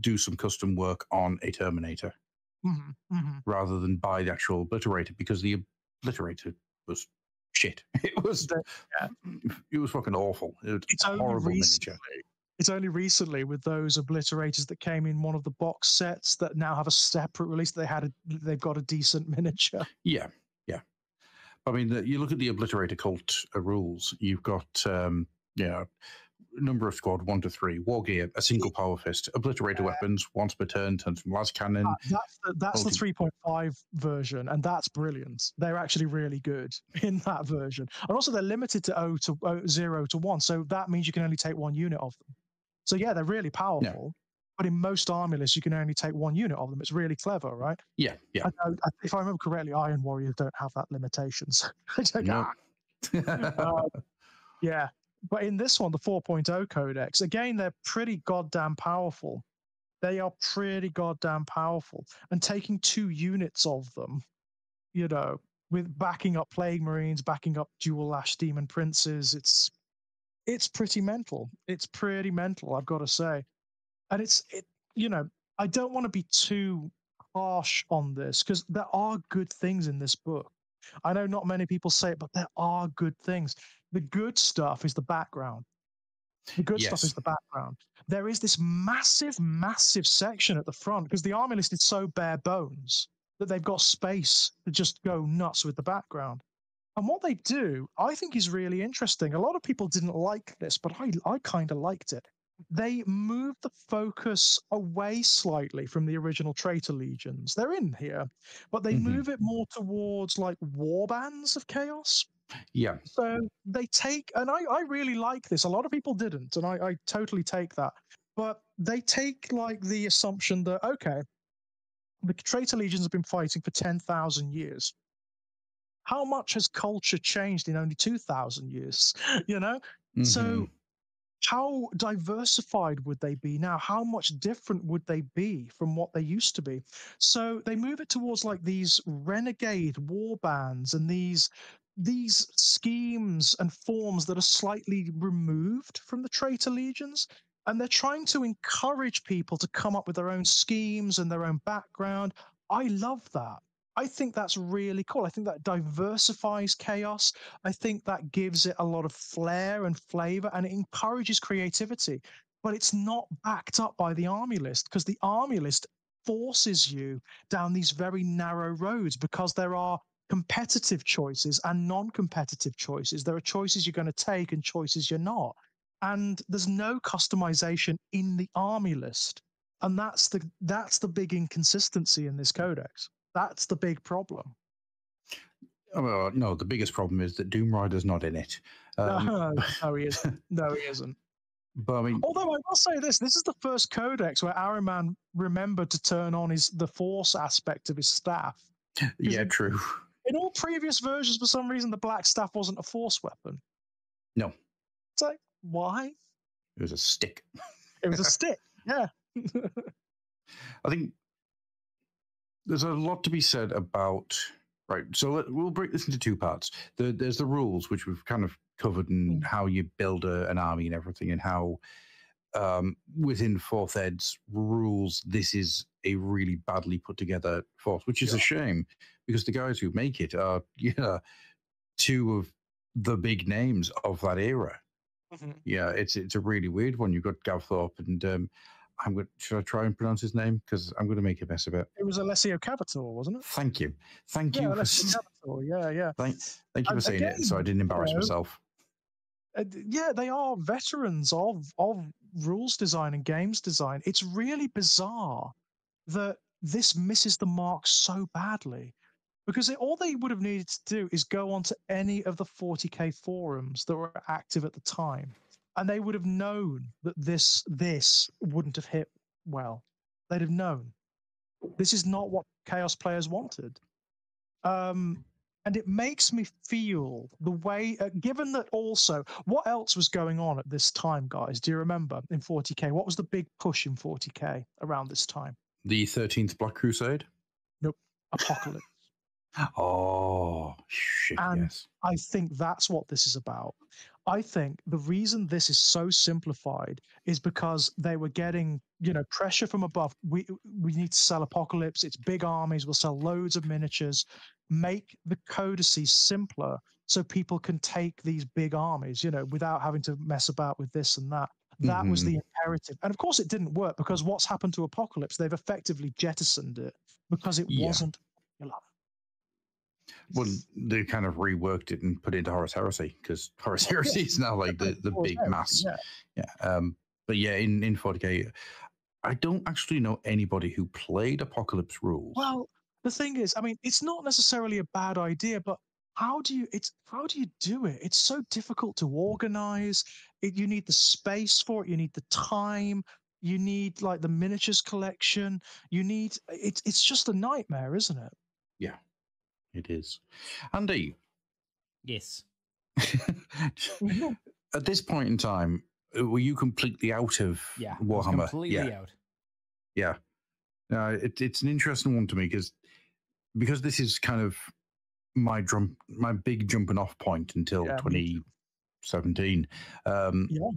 do some custom work on a Terminator hmm hmm rather than buy the actual obliterator because the obliterator was shit. It was yeah. it was fucking awful. It was It's horrible miniature. It's only recently with those obliterators that came in one of the box sets that now have a separate release. They had a, they've got a decent miniature. Yeah, yeah. I mean, the, you look at the obliterator cult uh, rules. You've got um, yeah, number of squad one to three, war gear, a single power fist, obliterator weapons once per turn, turns from lascannon. Uh, that's the, that's the 3.5 version, and that's brilliant. They're actually really good in that version, and also they're limited to 0 to oh, 0 to 1, so that means you can only take one unit of them. So yeah, they're really powerful. But in most army lists, you can only take one unit of them. It's really clever, right? Yeah, yeah. I know, if I remember correctly, Iron Warriors don't have that limitations. It's like, No. ah, uh, yeah. But in this one, the 4.0 codex, again, they're pretty goddamn powerful. They are pretty goddamn powerful. And taking two units of them, you know, with backing up Plague Marines, backing up Dual Lash Demon Princes, it's it's pretty mental. It's pretty mental, I've got to say. And it's it, you know, I don't want to be too harsh on this because there are good things in this book. I know not many people say it, but there are good things. The good stuff is the background. The good stuff is the background. There is this massive, massive section at the front because the army list is so bare bones that they've got space to just go nuts with the background. And what they do, I think, is really interesting. A lot of people didn't like this, but I, I kind of liked it. They moved the focus away slightly from the original traitor legions. They're in here, but they Mhm. move it more towards like war bands of chaos. yeah, So they take, and I, I really like this. A lot of people didn't, and I, I totally take that. But they take like the assumption that, okay, the traitor legions have been fighting for 10,000 years. How much has culture changed in only 2,000 years? You know? Mhm. So, how diversified would they be now? How much different would they be from what they used to be? So they move it towards like these renegade war bands and these these schemes and forms that are slightly removed from the traitor legions. And they're trying to encourage people to come up with their own schemes and their own background. I love that. I think that's really cool. I think that diversifies chaos. I think that gives it a lot of flair and flavor and it encourages creativity. But it's not backed up by the army list because the army list forces you down these very narrow roads because there are competitive choices and non competitive choices. There are choices you're going to take and choices you're not. And there's no customization in the army list. And that's the that's the big inconsistency in this codex. That's the big problem. Oh, well, no, the biggest problem is that Doomrider's not in it. Um, no, no, he isn't. No, he isn't. but I mean, Although I will say this: this is the first codex where Ahriman remembered to turn on his the force aspect of his staff. yeah, true. In all previous versions, for some reason, the black staff wasn't a force weapon. No, It's like why? it was a stick. It was a stick. Yeah. I think there's a lot to be said about. Right, so let, we'll break this into two parts. The, there's the rules, which we've kind of covered, and how you build a, an army and everything, and how um, within Fourth Ed's rules, this is a really badly put together force, which is a shame because the guys who make it are yeah two of the big names of that era. Mhm. Yeah, it's it's a really weird one. You've got Gav Thorpe and um, I'm going. Should I try and pronounce his name? Because I'm going to make a mess of it. It was Alessio Cavatore, wasn't it? Thank you, thank Yeah, you, Alessio Cavatore. Yeah, yeah. thank thank you for And saying it, so I didn't embarrass you know, myself. Uh, yeah, they are veterans of of rules design and games design. It's really bizarre that this misses the mark so badly because it, all they would have needed to do is go onto any of the 40k forums that were active at the time, and they would have known that this this wouldn't have hit well. They'd have known this is not what chaos players wanted. Um, and it makes me feel the way uh, given that also what else was going on at this time guys do you remember in 40k what was the big push in 40k around this time The Thirteenth Black Crusade. Nope. Apocalypse Oh shit! And- yes. i think that's what this is about i think the reason this is so simplified is because they were getting you know pressure from above we we need to sell apocalypse it's big armies we'll sell loads of miniatures make the codices simpler so people can take these big armies you know without having to mess about with this and that That was Mhm. the imperative. And of course, it didn't work because what's happened to Apocalypse? They've effectively jettisoned it because it Yeah. wasn't popular. Well, they kind of reworked it and put it into Horus Heresy because Horus Heresy is now like the, the big Heresy, mass. Yeah. Yeah. Um, but yeah, in, in 40k, I don't actually know anybody who played Apocalypse Rules. Well, the thing is, I mean, it's not necessarily a bad idea, but how do you it's how do you do it? It's so difficult to organize. It, you need the space for it. You need the time. You need like the miniatures collection. You need it's it's just a nightmare, isn't it? It is. Andy, Yes. at this point in time, were you completely out of Yeah. Warhammer? Completely yeah. out. Yeah. Uh, it, it's an interesting one to me because because this is kind of my drum my big jumping off point until Yeah, 2017. Um, Yeah.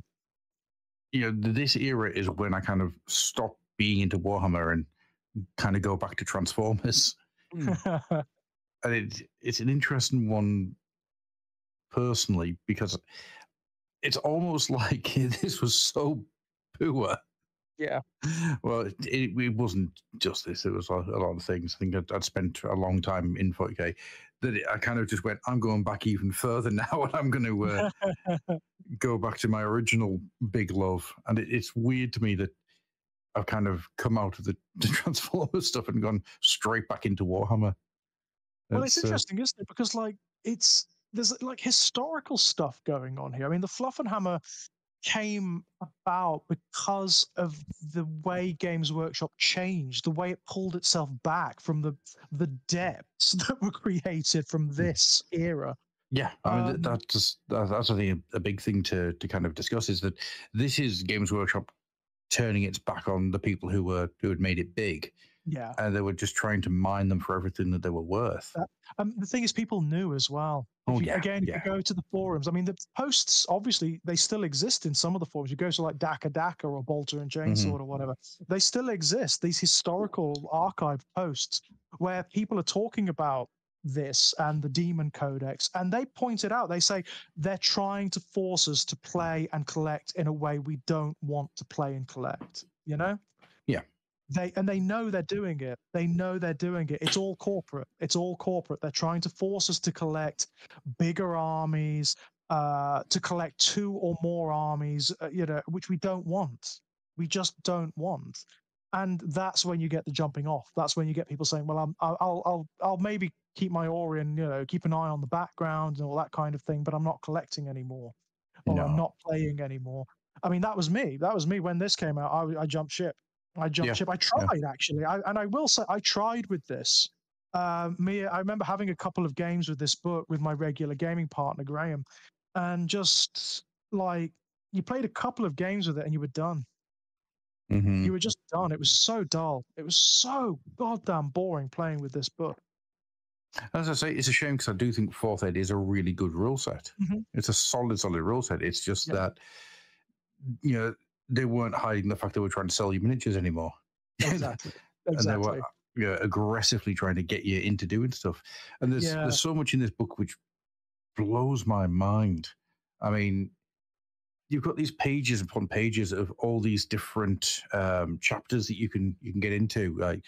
You know, this era is when I kind of stop being into Warhammer and kind of go back to Transformers. And it, it's an interesting one personally because it's almost like this was so poor yeah. well, it, it, it wasn't just this. It was a, a lot of things. I think I'd, I'd spent a long time in 40k that it, I kind of just went, I'm going back even further now and I'm going to uh, go back to my original big love. And it, it's weird to me that I've kind of come out of the, the Transformers stuff and gone straight back into Warhammer. Well, it's It's, uh, interesting, isn't it? Because like it's there's like historical stuff going on here. I mean, the Fluffenhammer came about because of the way Games Workshop changed, the way it pulled itself back from the the depths that were created from this era. Yeah, I mean Um, that's that- that's I think a, a big thing to to kind of discuss is that this is Games Workshop turning its back on the people who were who had made it big, Yeah. and they were just trying to mine them for everything that they were worth. Um, the thing is, people knew as well. If Oh, you- yeah, Again, if you go to the forums, I mean, the posts obviously they still exist in some of the forums. You go to like Dakka Dakka or Bolter and Mm-hmm. Or whatever, they still exist. These historical archive posts where people are talking about this and the Demon Codex, and they point it out. They say they're trying to force us to play and collect in a way we don't want to play and collect. You know? They and they know they're doing it. They know they're doing it. It's all corporate. It's all corporate. They're trying to force us to collect bigger armies uh to collect two or more armies uh, you know which we don't want. We just don't want. And that's when you get the jumping off. That's when you get people saying well I'm, I'll, I'll i'll i'll maybe keep my orion you know keep an eye on the background and all that kind of thing but i'm not collecting anymore or No. i'm not playing anymore. I mean that was me. That was me when this came out. I, I jumped ship I jumped Yeah, ship. I tried actually, I, and I will say I tried with this. Uh, me, I remember having a couple of games with this book with my regular gaming partner Graham, and just like you played a couple of games with it and you were done. Mhm. You were just done. It was so dull. It was so goddamn boring playing with this book. As I say, it's a shame because I do think Fourth Ed is a really good rule set. Mhm. It's a solid, solid rule set. It's just Yeah. that you know they weren't hiding the fact they were trying to sell you miniatures anymore. Exactly. and they were you know, aggressively trying to get you into doing stuff. And there's Yeah. there's so much in this book which blows my mind. I mean, you've got these pages upon pages of all these different um, chapters that you can you can get into, like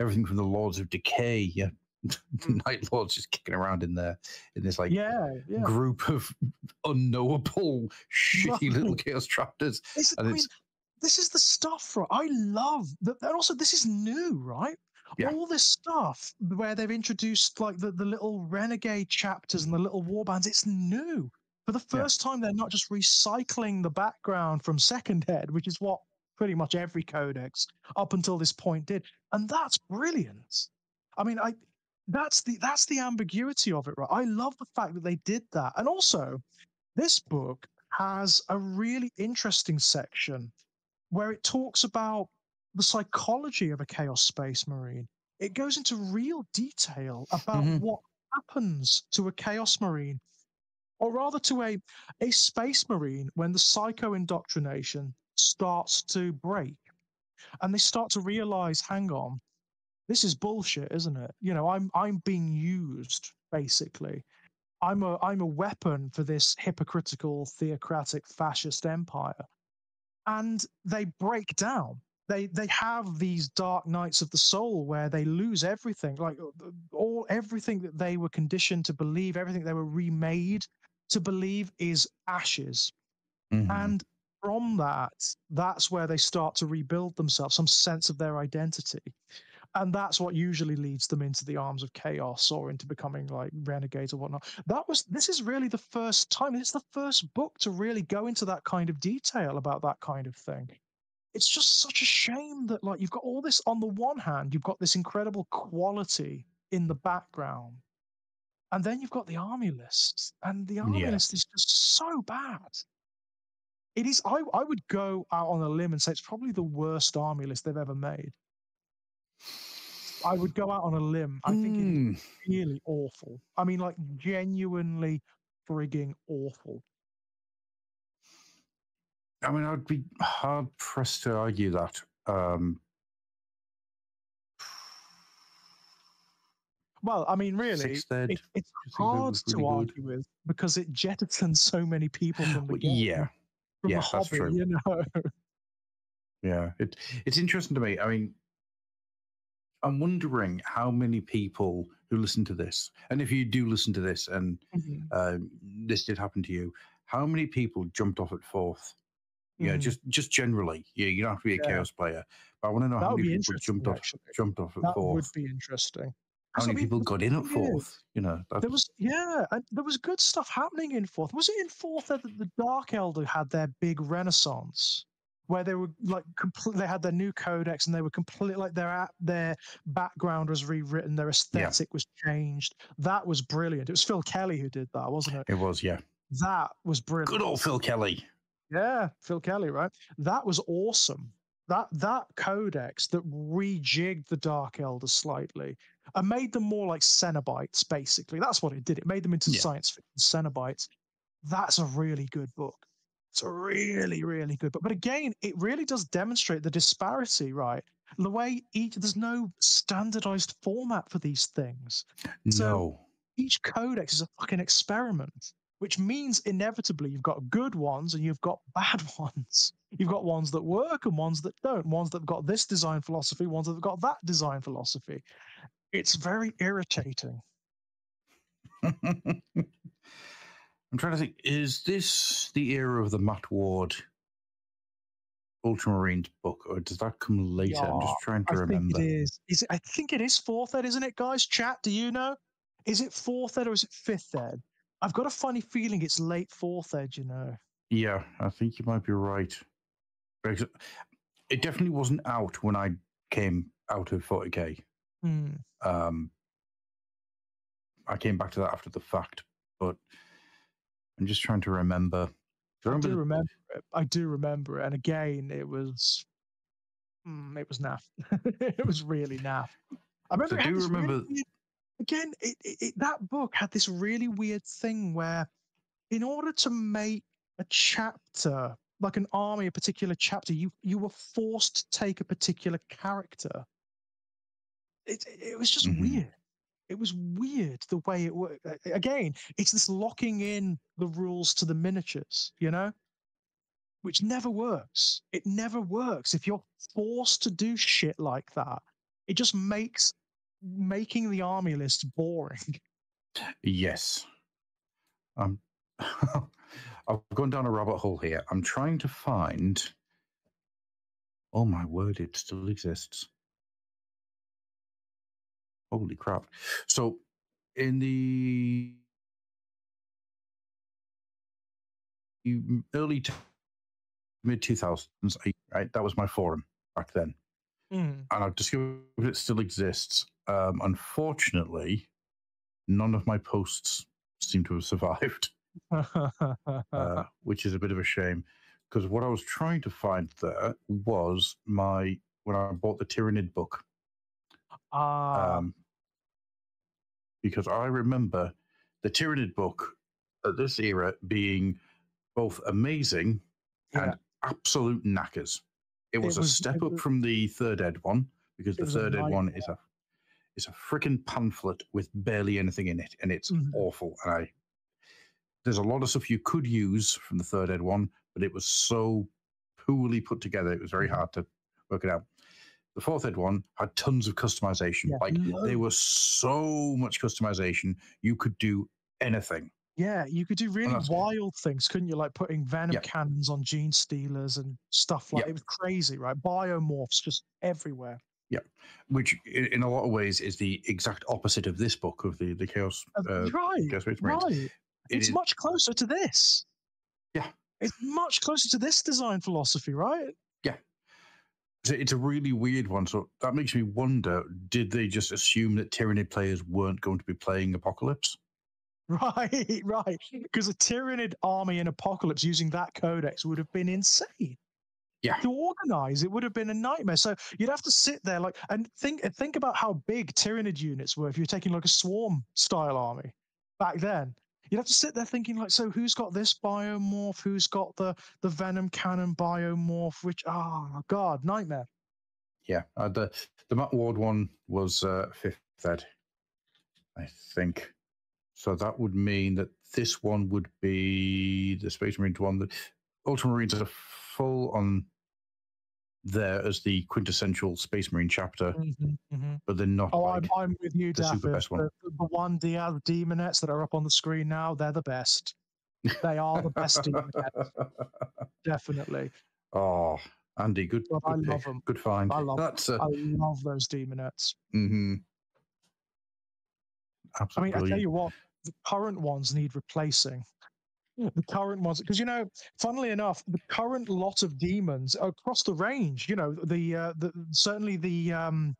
everything from the Lords of Decay, yeah, Mm. Night Lords just kicking around in there in this like Yeah, yeah. group of unknowable shitty little chaos chapters. This, I mean, this is the stuff, right? I love that. And also, this is new, right? Yeah. All this stuff where they've introduced like the, the little renegade chapters and the little warbands, it's new. For the first time, they're not just recycling the background from Second Ed, which is what pretty much every codex up until this point did. And that's brilliant. I mean, I that's the that's the ambiguity of it, right? I love the fact that they did that. And also, this book has a really interesting section where it talks about the psychology of a chaos space marine. It goes into real detail about Mhm. what happens to a chaos marine, or rather to a, a space marine when the psycho indoctrination starts to break and they start to realize, hang on, this is bullshit, isn't it? You know, I'm I'm being used basically. I'm a I'm a weapon for this hypocritical, theocratic, fascist empire. and they break down. They they have these dark nights of the soul where they lose everything, like uh, all everything that they were conditioned to believe, everything they were remade to believe is ashes. Mhm. And from that, that's where they start to rebuild themselves, some sense of their identity. And that's what usually leads them into the arms of chaos or into becoming like renegades or whatnot. That was this is really the first time, it's the first book to really go into that kind of detail about that kind of thing. It's just such a shame that like you've got all this on the one hand, you've got this incredible quality in the background. And then you've got the army list, and the army Yeah. list is just so bad. It is. I, I would go out on a limb and say it's probably the worst army list they've ever made. I would go out on a limb. I think it is Mm, really awful. I mean, like genuinely frigging awful. I mean, I'd be hard pressed to argue that. Um, Well, I mean, really, it, it's hard to really good. argue with because it jettisons so many people from the game, yeah, from yes, the that's hobby, true. you know. yeah. It it's interesting to me. I mean, I'm wondering how many people who listen to this, and if you do listen to this, and Mhm. um, this did happen to you, how many people jumped off at fourth? Yeah, Mhm. just just generally. Yeah, you don't have to be a Yeah. chaos player, but I want to know That how many people jumped off actually. jumped off at That fourth. would be interesting. how many people got in at fourth? You know, that's, There was yeah, and there was good stuff happening in fourth. Was it in fourth that the Dark Eldar had their big renaissance, where they were like complete? They had their new codex, and they were complete like their their background was rewritten, their aesthetic was changed. That was brilliant. It was Phil Kelly who did that, wasn't it? it was. Yeah, That was brilliant. good old Phil Kelly. Yeah, Phil Kelly, right? That was awesome. That that codex that rejigged the Dark Eldars slightly and made them more like Cenobites, basically. That's what it did. It made them into Yeah. science fiction Cenobites. That's a really good book. It's really, really good book. But again, it really does demonstrate the disparity, right? The way each there's no standardized format for these things So- no. each codex is a fucking experiment, which means inevitably you've got good ones and you've got bad ones. You've got ones that work and ones that don't, ones that have got this design philosophy, ones that have got that design philosophy. It's very irritating. I'm trying to think. Is this the era of the Matt Ward Ultramarines book, or does that come later? I'm just trying to I remember. think it is. Is it, I think it is fourth ed, isn't it, guys? Chat, do you know? Is it fourth ed or is it fifth ed? I've got a funny feeling it's late fourth ed, you know. Yeah, I think you might be right. It definitely wasn't out when I came out of 40k. Hmm. Um, I came back to that after the fact, but I'm just trying to remember. Do you I do remember it. I do remember it. And again, it was mm, it was naff. it was really naff. I remember So it do this really remember- weird- again, it, it, that book had this really weird thing where in order to make a chapter, like an army, a particular chapter, you you were forced to take a particular character. It it was just Mhm. weird. It was weird the way it worked. Again, it's this locking in the rules to the miniatures, you know, which never works. It never works. If you're forced to do shit like that, it just makes making the army list boring. Yes. Um, I've gone down a rabbit hole here. I'm trying to find. Oh my word! It still exists. Holy crap! So, in the early to mid 2000s, right, that was my forum back then Mm. and I've discovered it still exists. Um, unfortunately, none of my posts seem to have survived, uh, which is a bit of a shame. Because what I was trying to find there was my when I bought the Tyranid book. Ah, Um, because I remember the Tyranid book at this era being both amazing yeah. and absolute knackers. It It was, was- a step it up from the third ed one because the third ed one is a it's a freaking pamphlet with barely anything in it, and it's Mhm. awful. And I there's a lot of stuff you could use from the third ed one, but it was so poorly put together. It was very Mm-hmm. hard to work it out. The fourth ed one had tons of customization. Yeah, like there loads. was so much customization. You could do anything. Yeah, you could do really that's good. wild things, couldn't you? Like putting venom cannons on genestealers and stuff like it was crazy, right? Biomorphs just everywhere. Yeah, which in a lot of ways is the exact opposite of this book of the the chaos Uh, uh, right, Chaos right. It it's is- much closer to this. Yeah. It's much closer to this design philosophy, right? It's a- really weird one so that makes me wonder did they just assume that tyranid players weren't going to be playing apocalypse Right, right. Because a Tyranid army in Apocalypse using that codex would have been insane. Yeah. To organize, it would have been a nightmare. So you'd have to sit there like and think think about how big Tyranid units were if you're taking like a swarm style army back then. You'd have to sit there thinking like, so who's got this biomorph? Who's got the the venom cannon biomorph? Which oh god, nightmare. yeah uh, the the matt ward one was uh fifth ed i think so that would mean that this one would be the space marines one that ultramarines are full on there as the quintessential space marine chapter Mhm, mhm. but they're not Oh, like I'm, I'm with you, the super best one. The, the, the one Diaz demonettes that are up on the screen now, they're the best. They are the best demonettes, definitely. oh andy good, God, I good love them. good find I love- that's uh, I love those demonettes. hmm I mean, I tell you what, the current ones need replacing. The current ones, because you know, funnily enough, the current lot of demons across the range, you know, the uh, the certainly the um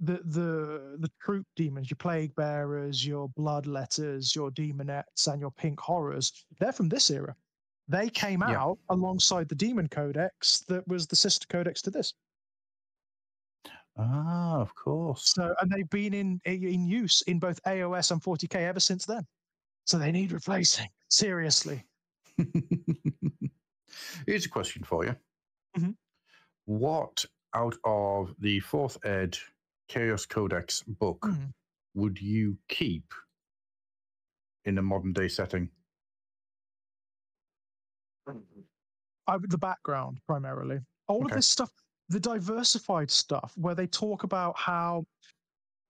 the the the troop demons, your plague bearers, your bloodletters, your demonettes, and your pink horrors, they're from this era. They came Yeah. out alongside the demon codex that was the sister codex to this. ah of course So, and they've been in in use in both AOS and 40k ever since then. So they need replacing. Seriously. Here's a question for you. Mhm. What out of the fourth ed Chaos Codex book Mhm. would you keep in a modern day setting? I, would the background primarily. All of this stuff, the diversified stuff, where they talk about how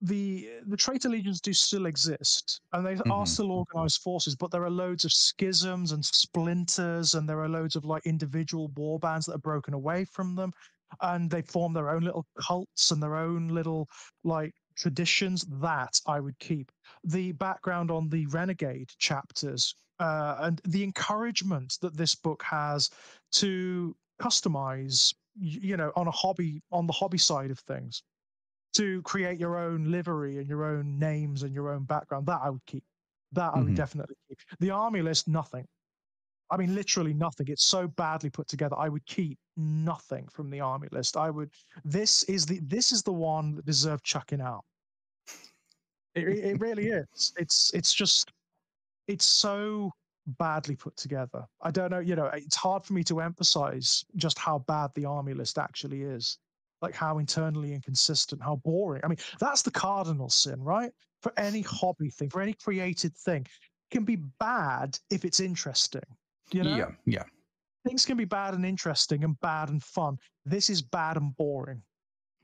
the the traitor legions do still exist and they are Mhm. still organized forces, but there are loads of schisms and splinters, and there are loads of like individual war bands that are broken away from them, and they form their own little cults and their own little like traditions. That I would keep. The background on the renegade chapters uh, and the encouragement that this book has to customize you know on a hobby on the hobby side of things to create your own livery and your own names and your own background that i would keep that i would Mhm. definitely keep the army list nothing i mean literally nothing it's so badly put together i would keep nothing from the army list i would this is the this is the one that deserved chucking out it, it it really is it's it's just it's so badly put together. I don't know, you know, it's hard for me to emphasize just how bad the army list actually is. Like how internally inconsistent, how boring. I mean, that's the cardinal sin, right? For any hobby thing, for any created thing, it can be bad if it's interesting. You know, Yeah, yeah. things can be bad and interesting and bad and fun. This is bad and boring.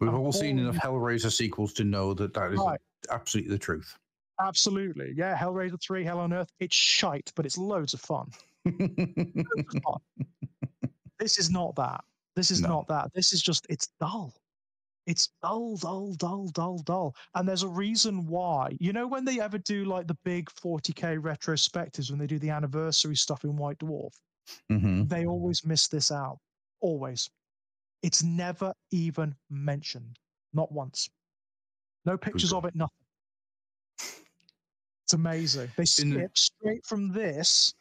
We've I'm all seen enough. Hellraiser sequels to know that that is Right. absolutely the truth. Absolutely. Yeah, Hellraiser 3, Hell on Earth, it's shite, but it's loads of fun. Loads of fun. this is not that. This is No. not that. This is just it's dull. It's dull, dull, dull, dull, dull. And there's a reason why. You know when they ever do like the big 40k retrospectives when they do the anniversary stuff in White Dwarf, hmm they always miss this out. Always. It's never even mentioned. Not once. No pictures of it, nothing. It's amazing. They In the- skip straight from this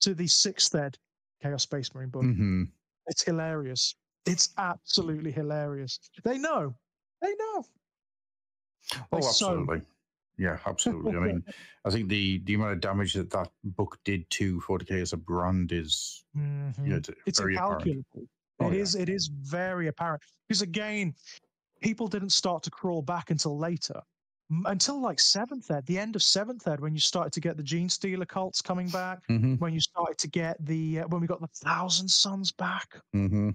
to the sixth ed Chaos Space Marine book. hmm It's hilarious. It's absolutely hilarious. They know. They know. Oh, They so- absolutely. Yeah, absolutely. I mean, I think the the amount of damage that that book did to 40k as a brand is Mhm. you know, it's very apparent. incalculable. Oh, It yeah. is. It is very apparent because again, people didn't start to crawl back until later. Until like seventh ed, the end of seventh ed, when you started to get the Genestealer cults coming back, Mm-hmm. when you started to get the uh, when we got the Thousand Sons back, Mm-hmm.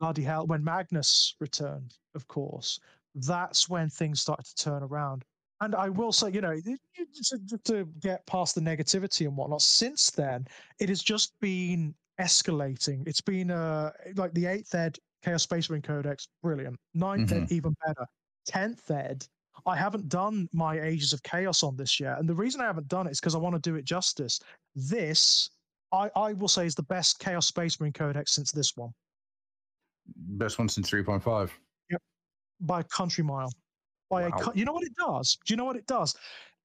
bloody hell, when Magnus returned, of course, that's when things started to turn around. And I will say, you know, to, get past the negativity and whatnot, since then, it has just been escalating. It's been uh, like the eighth ed Chaos Space Marine Codex, brilliant. 9th ed, even better. Tenth ed, I haven't done my Ages of Chaos on this yet. And the reason I haven't done it is because I want to do it justice. This, I, I will say, is the best Chaos Space Marine Codex since this one. Best one since 3.5. Yep. by a country mile. By a, Wow. cou- you know what it does? Do you know what it does?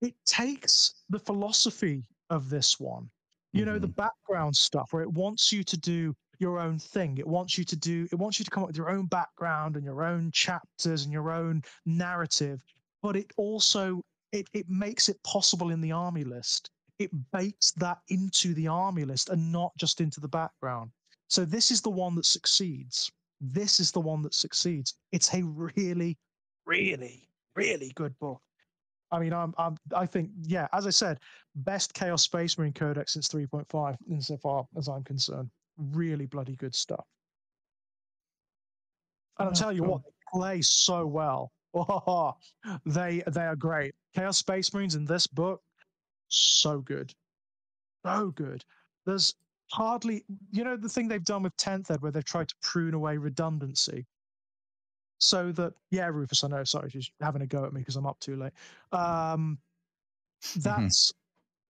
It takes the philosophy of this one, you know, the mm-hmm. background stuff where it wants you to do your own thing. It wants you to do, it wants you to come up with your own background and your own chapters and your own narrative. But it also it, it makes it possible in the army list. It bakes that into the army list and not just into the background. So this is the one that succeeds. This is the one that succeeds. It's a really, really, really good book. I mean, I'm, I'm, I think, yeah, as I said, best Chaos Space Marine Codex since 3.5, insofar as I'm concerned. Really bloody good stuff. And I'll Oh, tell you what, cool. they play so well. Oh, they they are great. Chaos Space Marines in this book, so good, so good. There's hardly, you know, the thing they've done with 10th Ed where they've tried to prune away redundancy. So that, yeah, Rufus, I know, sorry, she's having a go at me because I'm up too late. Um, that's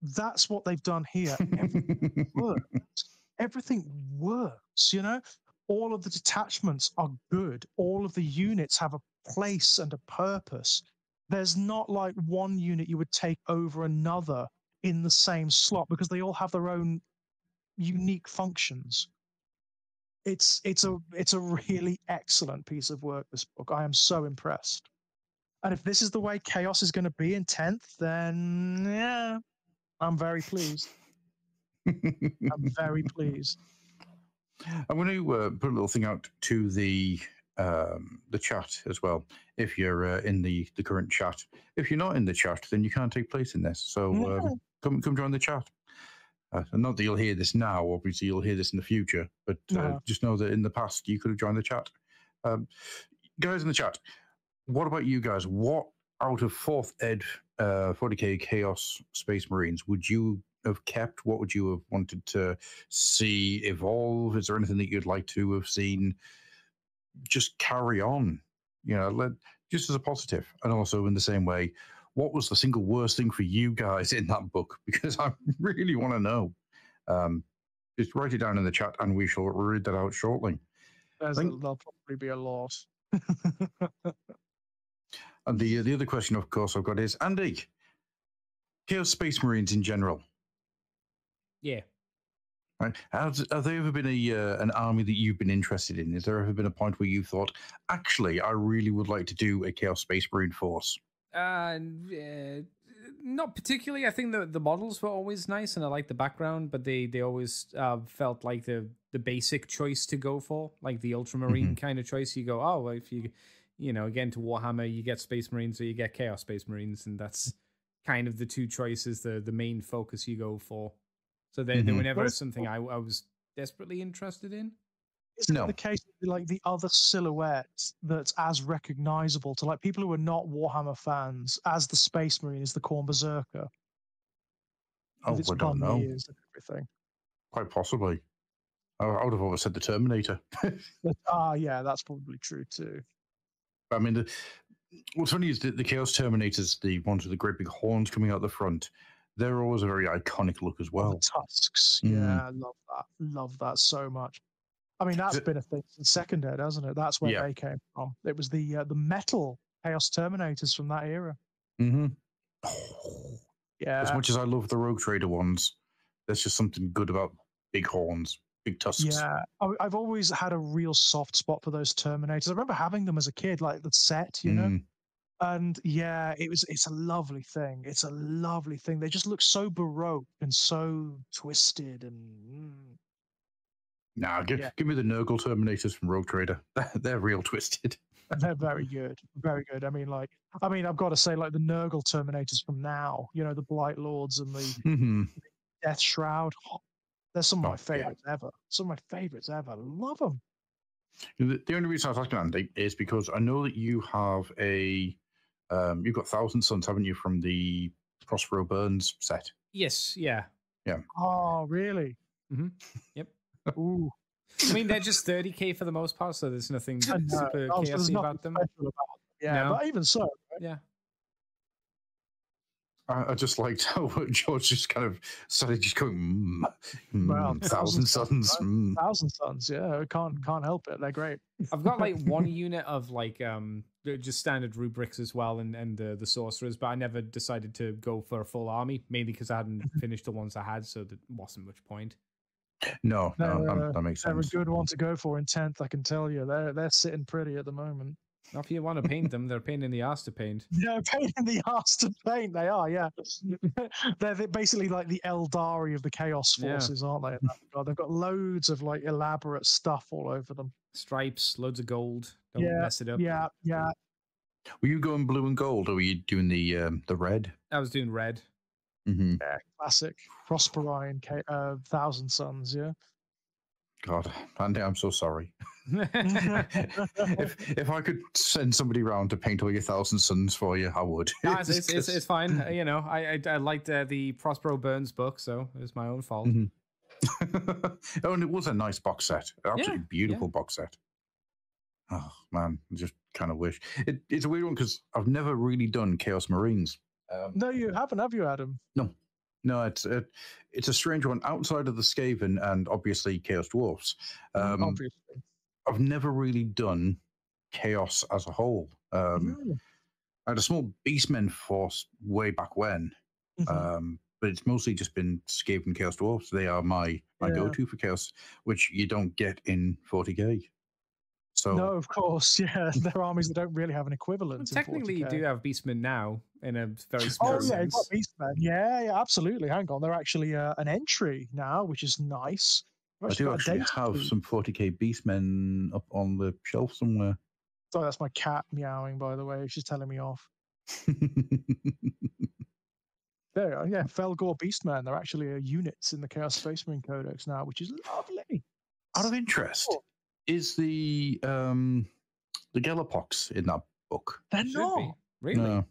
that's what they've done here. Everything works. Everything works, you know? All of the detachments are good. All of the units have a place and a purpose. There's not like one unit you would take over another in the same slot because they all have their own unique functions. It's it's a it's a really excellent piece of work. This book, I am so impressed. And if this is the way chaos is going to be in tenth, then yeah, I'm very pleased. I'm very pleased. I'm going to uh, put a little thing out to the um, the chat as well. If you're uh, in the, the current chat, if you're not in the chat, then you can't take place in this. So um, come come join the chat. Uh, not that you'll hear this now. Obviously, you'll hear this in the future. But uh, No. just know that in the past, you could have joined the chat. Um, guys in the chat, what about you guys? What out of fourth ed, uh, 40k Chaos Space Marines would you have kept? What would you have wanted to see evolve? Is there anything that you'd like to have seen just carry on? You know, let, just as a positive, and also in the same way, what was the single worst thing for you guys in that book? Because I really want to know. Um, just write it down in the chat, and we shall read that out shortly. There's a, Think- there'll probably be a loss. And the the other question, of course, I've got is Andy, Chaos Space Marines in general. Yeah. Right? Has, have there ever been a uh, an army that you've been interested in? Has there ever been a point where you thought, actually, I really would like to do a Chaos Space Marine force? Uh, uh, not particularly. I think the the models were always nice, and I like the background, but they they always uh, felt like the the basic choice to go for, like the Ultramarine kind of choice. You go, oh, well, if you you know again to Warhammer, you get Space Marines or you get Chaos Space Marines, and that's kind of the two choices, the the main focus you go for. So they, they Mhm. were never Where's- something I, I was desperately interested in. Isn't No. it the case like the other silhouette that's as recognizable to like people who are not Warhammer fans as the Space Marine is the Khorne Berserker? Oh, with its I don't know. and everything. Quite possibly. I, I would have always said the Terminator. But, ah, yeah, that's probably true too. I mean, the, what's funny is that the Chaos Terminators, the ones with the great big horns coming out the front, they're always a very iconic look as Oh, well. the tusks. Mm. Yeah, I love that. Love that so much. I mean, that's been a thing since Second Ed, hasn't it? That's where Yeah. they came from. It was the uh, the metal Chaos Terminators from that era. hmm Yeah, As much as I love the Rogue Trader ones, there's just something good about big horns, big tusks. Yeah, I've always had a real soft spot for those Terminators. I remember having them as a kid, like the set, you know. And yeah, it was. It's a lovely thing. It's a lovely thing. They just look so baroque and so twisted and. mm. Nah, give, Yeah. give me the Nurgle Terminators from Rogue Trader. They're real twisted. they're very good, very good. I mean, like, I mean, I've got to say, like the Nurgle Terminators from now, you know, the Blight Lords and the hmm Deathshroud. They're some of Oh, my yeah. favorites ever. Some of my favorites ever. Love them. The, the only reason I was asking Andy is because I know that you have a um, you've got Thousand Sons, haven't you, from the Prospero Burns set? Yes, yeah. Yeah. Oh, really? Mm-hmm. Yep. Ooh, I mean, they're just 30k for the most part, so there's nothing super so there's chaotic nothing about them. about them. Yeah, No. but even so, Yeah. I, I just liked how George just kind of started just going, mm, mm, Well, Thousand Thousand Suns. Suns, Mm. Thousand Sons, yeah, can't can't help it. They're great. I've got like one unit of like um they're just standard rubrics as well, and and uh, the sorcerers, but I never decided to go for a full army, mainly because I hadn't Mm-hmm. finished the ones I had, so there wasn't much point. No, no, They're, that, uh, that makes They're a good one to go for in tenth. I can tell you, they're they're sitting pretty at the moment. Now, if you want to paint them, they're a pain in the ass to paint. Yeah, pain in the ass to paint. They are, yeah. they're, they're basically like the Eldari of the Chaos Yeah. Forces, aren't they? in that regard? They've got loads of like elaborate stuff all over them. Stripes, loads of gold. Don't Yeah, mess it up. Yeah, yeah. Were you going blue and gold, or were you doing the um, the red? I was doing red. hmm Yeah, classic Prosperine, uh, Thousand Sons. Yeah. God, Andy, I'm so sorry. if if I could send somebody round to paint all your Thousand Sons for you, I would. No, it's, It's it's, it's, fine. Uh, You know, I I, I liked uh, the Prospero Burns book, so it was my own fault. Mhm. oh, and it was a nice box set. Absolutely Yeah, beautiful box set. Oh man, I just kind of wish it, it's a weird one because I've never really done Chaos Marines. Um, No, you haven't, have you, Adam? no, it's it, it's a strange one outside of the Skaven and obviously Chaos Dwarfs. Um, Obviously. I've never really done Chaos as a whole. Um, Mm, I had a small Beastmen force way back when, mhm. um, but it's mostly just been Skaven Chaos Dwarfs. They are my my Yeah. go-to for Chaos, which you don't get in 40k. So no, of course, yeah. There are armies that don't really have an equivalent. in technically, you 40K. do have Beastmen now in a very small Oh yeah, you've got. Beastmen. Yeah, yeah, absolutely. Hang on, they're actually uh, an entry now, which is nice. I've do actually have sheet. some 40k Beastmen up on the shelf somewhere. Sorry, that's my cat meowing. By the way, she's telling me off. There, you are, yeah, Fellgor Beastmen. They're actually uh, units in the Chaos Space Marine Codex now, which is lovely. Out of interest, Cool. Is the um the Gellerpox in that book? They're not. be. Really? No,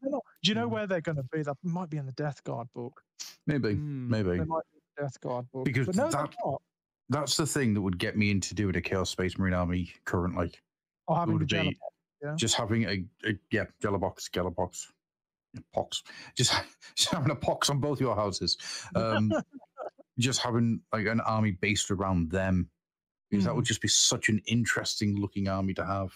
They're not. Do you know Mm. where they're going to be? That might be in the Death Guard book. maybe, Hmm. maybe. They might be in the Death Guard book. Because but no, that- not. That's the thing that would get me into doing a Chaos Space Marine army currently. Or having would be yeah. just having a, a yeah, Gellerpox, Gellerpox, pox, just, just having a pox on both your houses. Um, just having like an army based around them, because that would just be such an interesting looking army to have.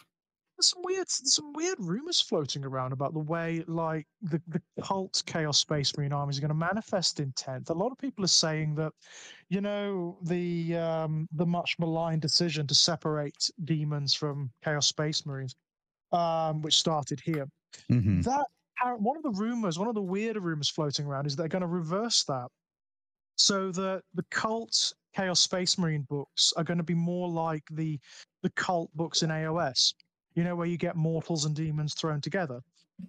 There's some weird, there's some weird rumors floating around about the way, like the the cult Chaos Space Marine armies are going to manifest in tenth. A lot of people are saying that, you know, the um, the much maligned decision to separate demons from Chaos Space Marines, um, which started here. Mhm. That one of the rumors, one of the weirder rumors floating around is they're going to reverse that, so that the cult Chaos Space Marine books are going to be more like the the cult books in AOS. You know, where you get mortals and demons thrown together.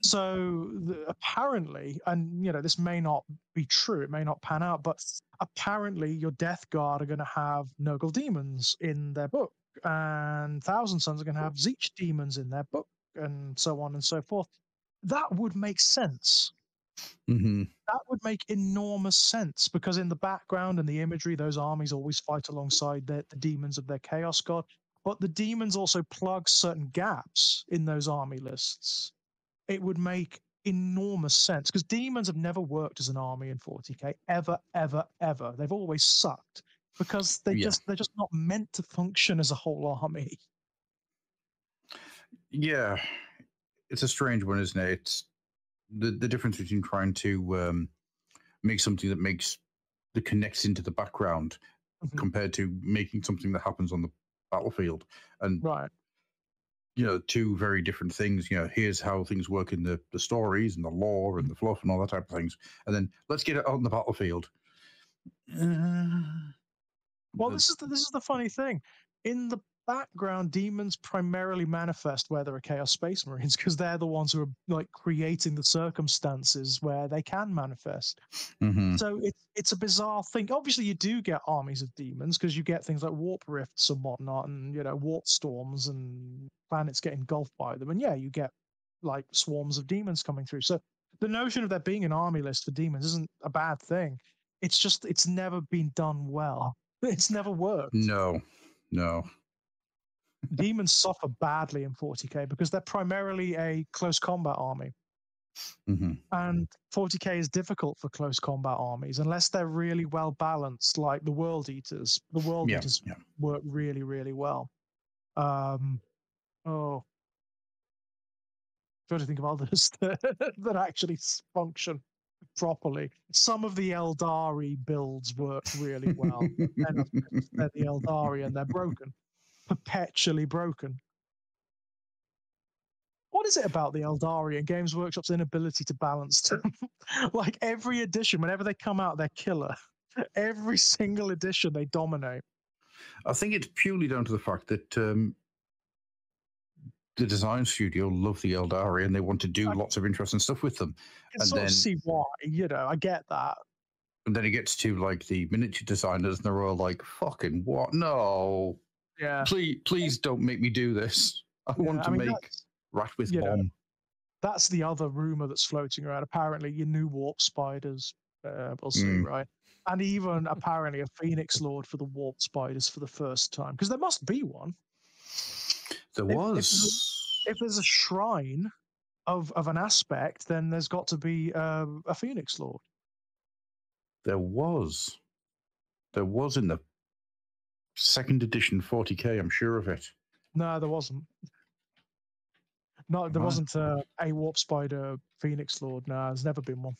So the, apparently, and you know, this may not be true, it may not pan out, but apparently, your Death Guard are going to have Nurgle demons in their book, and Thousand Sons are going to have Tzeentch demons in their book, and so on and so forth. That would make sense. Mhm. That would make enormous sense because in the background and the imagery, those armies always fight alongside the, the demons of their chaos god. But the demons also plug certain gaps in those army lists. It would make enormous sense because demons have never worked as an army in 40k ever, ever, ever. They've always sucked because they Yeah. just they're just not meant to function as a whole army. Yeah, it's a strange one, isn't it? It's the the difference between trying to um, make something that makes the connects into the background Mhm. compared to making something that happens on the battlefield, and Right. you know, two very different things. You know, here's how things work in the the stories and the lore and the fluff and all that type of things, and then let's get it on the battlefield. Uh, Well, this is the, this is the funny thing. In the background, demons primarily manifest where there are Chaos Space Marines because they're the ones who are like creating the circumstances where they can manifest. hmm So it's it's a bizarre thing. Obviously, you do get armies of demons because you get things like warp rifts and whatnot, and you know warp storms and planets get engulfed by them. And yeah, you get like swarms of demons coming through. So the notion of there being an army list for demons isn't a bad thing. It's just it's never been done well. It's never worked. No, no. Demons suffer badly in 40k because they're primarily a close combat army. hmm And 40k is difficult for close combat armies unless they're really well balanced, like the World Eaters. The World Yeah, Eaters yeah. work really, really well. Um, oh, trying to think of others that, that actually function properly. Some of the Eldari builds work really well. they're the Eldari and they're broken, perpetually broken. What is it about the Eldari and Games Workshop's inability to balance them? like every edition, whenever they come out, they're killer. Every single edition, they dominate. I think it's purely down to the fact that um, the design studio love the Eldari and they want to do I- lots of interesting stuff with them. I And sort of then- see why, you know, I get that. And then it gets to like the miniature designers and they're all like, fucking what? No, Yeah. please, please don't make me do this. I want to I mean, make Rat with you know, that's the other rumor that's floating around. Apparently, your new warp spiders, uh, we'll see, Mm. right? And even apparently a Phoenix Lord for the warp spiders for the first time, because there must be one. There if- was. If there's a shrine of of an aspect, then there's got to be uh, a Phoenix Lord. There was. There was in the second edition 40k, I'm sure of it. No, there wasn't. No, there Right. wasn't a, a warp spider Phoenix Lord. No, there's never been one.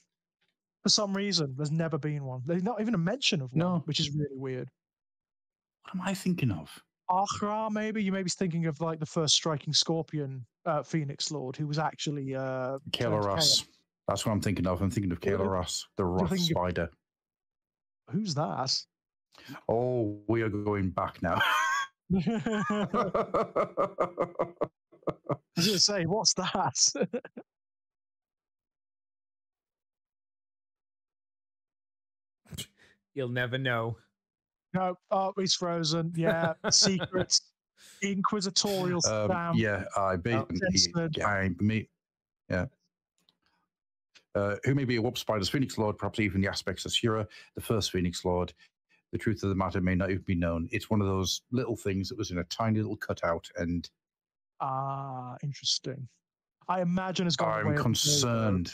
For some reason, there's never been one. There's not even a mention of one, No. which is really weird. What am I thinking of? Achra, maybe you may be thinking of like the first striking scorpion uh, Phoenix Lord, who was actually uh, Karandras. That's what I'm thinking of. I'm thinking of Karandras, the Roth thinking of- spider. who's that? Oh, we are going back now. I was going to say, what's that? You'll never know. no, oh, he's frozen. Yeah, secrets, inquisitorial um, stamp. yeah, I be, Oh, censored. I me, yeah. Uh, who may be a warp spider's Phoenix Lord, perhaps even the aspects of Shira, the first Phoenix Lord. The truth of the matter may not even be known. It's one of those little things that was in a tiny little cutout, and Ah, interesting. I imagine it's got. I'm concerned.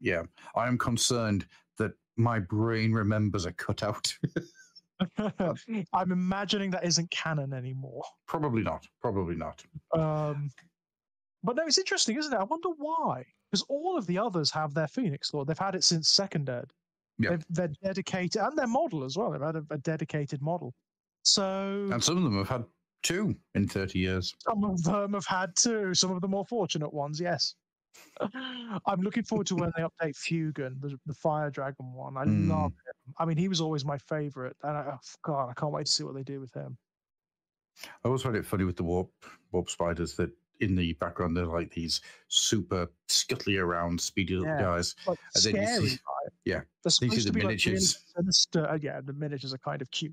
Yeah, I am concerned that my brain remembers a cutout. I'm imagining that isn't canon anymore. probably not. Probably not. Um, but no, it's interesting, isn't it? I wonder why. Because all of the others have their Phoenix Lord. They've had it since Second Ed. Yeah. They've, they're dedicated, and their model as well. They've had a, a dedicated model. So And some of them have had two in 30 years. some of them have had two. Some of the more fortunate ones, yes. I'm looking forward to when they update Fuegan, the, the Fire Dragon one. I Mm. love him. I mean, he was always my favorite, and I, oh, God, I can't wait to see what they do with him. I always find it funny with the warp warp spiders that in the background they're like these super scuttly around, speedy little Yeah. guys. Like And then you see- right? yeah. They're you see the be like really miniatures. sinister. uh, Yeah, the miniatures are kind of cute.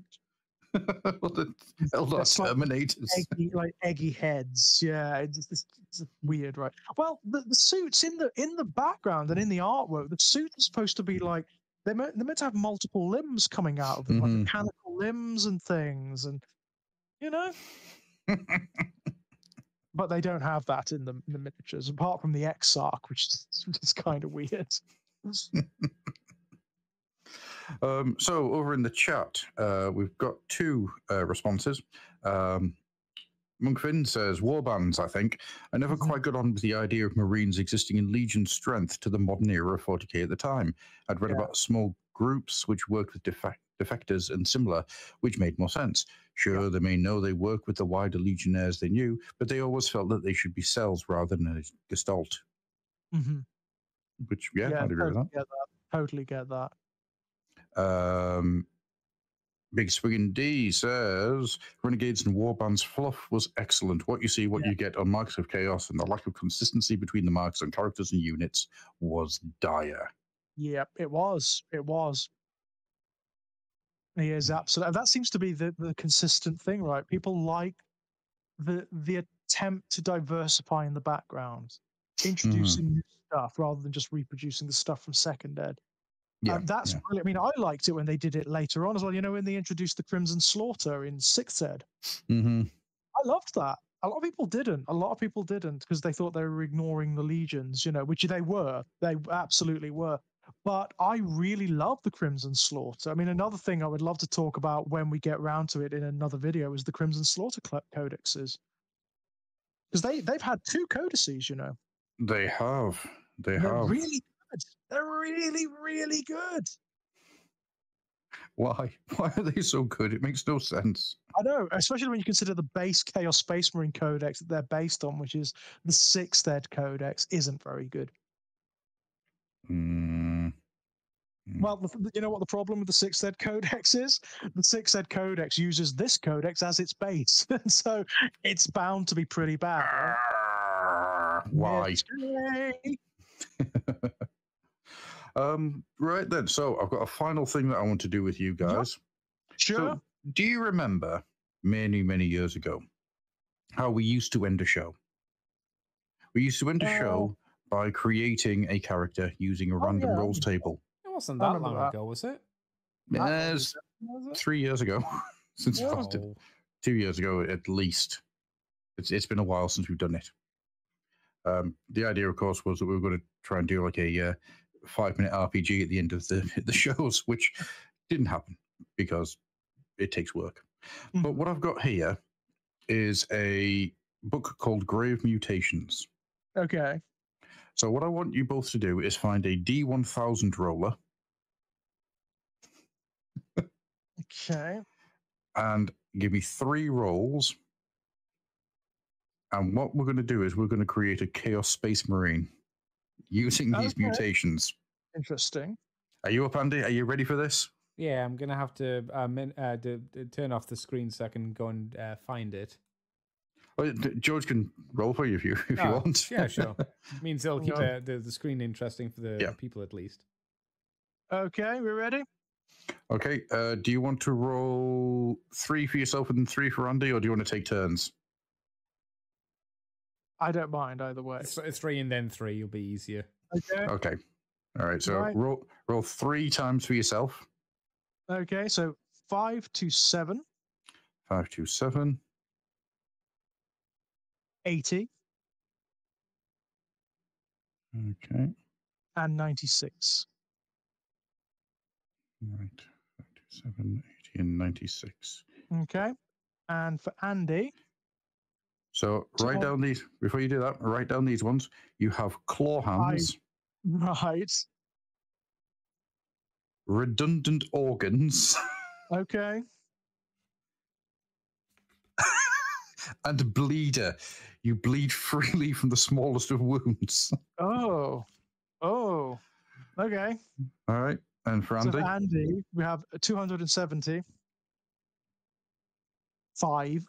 well, the are That's like Terminators? eggy, like eggy heads. Yeah, it's, it's, it's weird, right? Well, the, the suits in the in the background and in the artwork, the suit is supposed to be like they're meant, they're meant to have multiple limbs coming out of them, like Mhm. mechanical limbs and things, and you know. But they don't have that in the, in the miniatures, apart from the Exarch, which is, is kind of weird. Um, so over in the chat, uh, we've got two uh, responses. Um, Monkfin says warbands. I think I never Mhm. quite got on with the idea of Marines existing in Legion strength to the modern era of 40k at the time. I'd read Yeah. about small groups which worked with defect- defectors and similar, which made more sense. Sure, they may know they work with the wider Legionnaires they knew, but they always felt that they should be cells rather than a gestalt. hmm Which, yeah, I'd agree with totally that. get that. Totally get that. Um, Big Swingin' D says Renegades and Warbands fluff was excellent. What you see, what Yeah. you get on Marks of Chaos, and the lack of consistency between the marks and characters and units was dire. Yep, it was. It was. He is absolutely. That seems to be the, the consistent thing, right? People like the the attempt to diversify in the background, introducing new stuff rather than just reproducing the stuff from Second Ed. Yeah, that's yeah. brilliant. I mean, I liked it when they did it later on as well. You know, when they introduced the Crimson Slaughter in Sixth Ed, hmm I loved that. A lot of people didn't. A lot of people didn't because they thought they were ignoring the legions, you know, which they were. They absolutely were. But I really love the Crimson Slaughter. I mean, another thing I would love to talk about when we get round to it in another video is the Crimson Slaughter codexes. Because they, they've had two codices, you know. They have. They They're have. really good. They're really, really good. Why? Why are they so good? It makes no sense. I know, especially when you consider the base Chaos Space Marine Codex that they're based on, which is the Sixth Ed Codex, isn't very good. Mm. Mm. Well, you know what the problem with the six-ed Codex is? The six-ed Codex uses this codex as its base, so it's bound to be pretty bad. right? Why? Um, right then. So I've got a final thing that I want to do with you guys. Sure. So, do you remember many, many years ago how we used to end a show? We used to end a Uh, show by creating a character using a Oh, random yeah, rolls table. It wasn't that long that. ago, was it? There's Was it? three years ago, since Yeah. last did- Oh. two years ago at least. It's it's been a while since we've done it. Um, the idea, of course, was that we were going to try and do like a uh, five minute RPG at the end of the the shows, which didn't happen because it takes work. But Mhm. what I've got here is a book called Grave Mutations. Okay. So what I want you both to do is find a D1000 roller Okay. and give me three rolls. And what we're going to do is we're going to create a Chaos Space Marine using these Okay. mutations. Interesting. Are you up, Andy? Are you ready for this? Yeah, I'm gonna have to um, uh, d- d- turn off the screen so I can go and uh, find it. Oh, d- George can roll for you if you if you Oh, want. Yeah, sure. means it'll keep Yeah. the, the, the screen interesting for the Yeah. people at least. Okay, we're ready? Okay. Uh, do you want to roll three for yourself and three for Andy, or do you want to take turns? I don't mind either way. Th- three and then three, You'll be easier. Okay. Okay. All right. So Right. roll roll three times for yourself. Okay, so five to seven. Five to seven. 80, Okay. and 96. All right. Five, two, seven, 80, and ninety-six. Okay. And for Andy, So write So- down these before you do that. Write down these ones. You have claw hands, right. redundant organs, Okay. and bleeder. You bleed freely from the smallest of wounds. Oh. Oh. Okay. All right. And for So Andy, for Andy, we have a 270, five,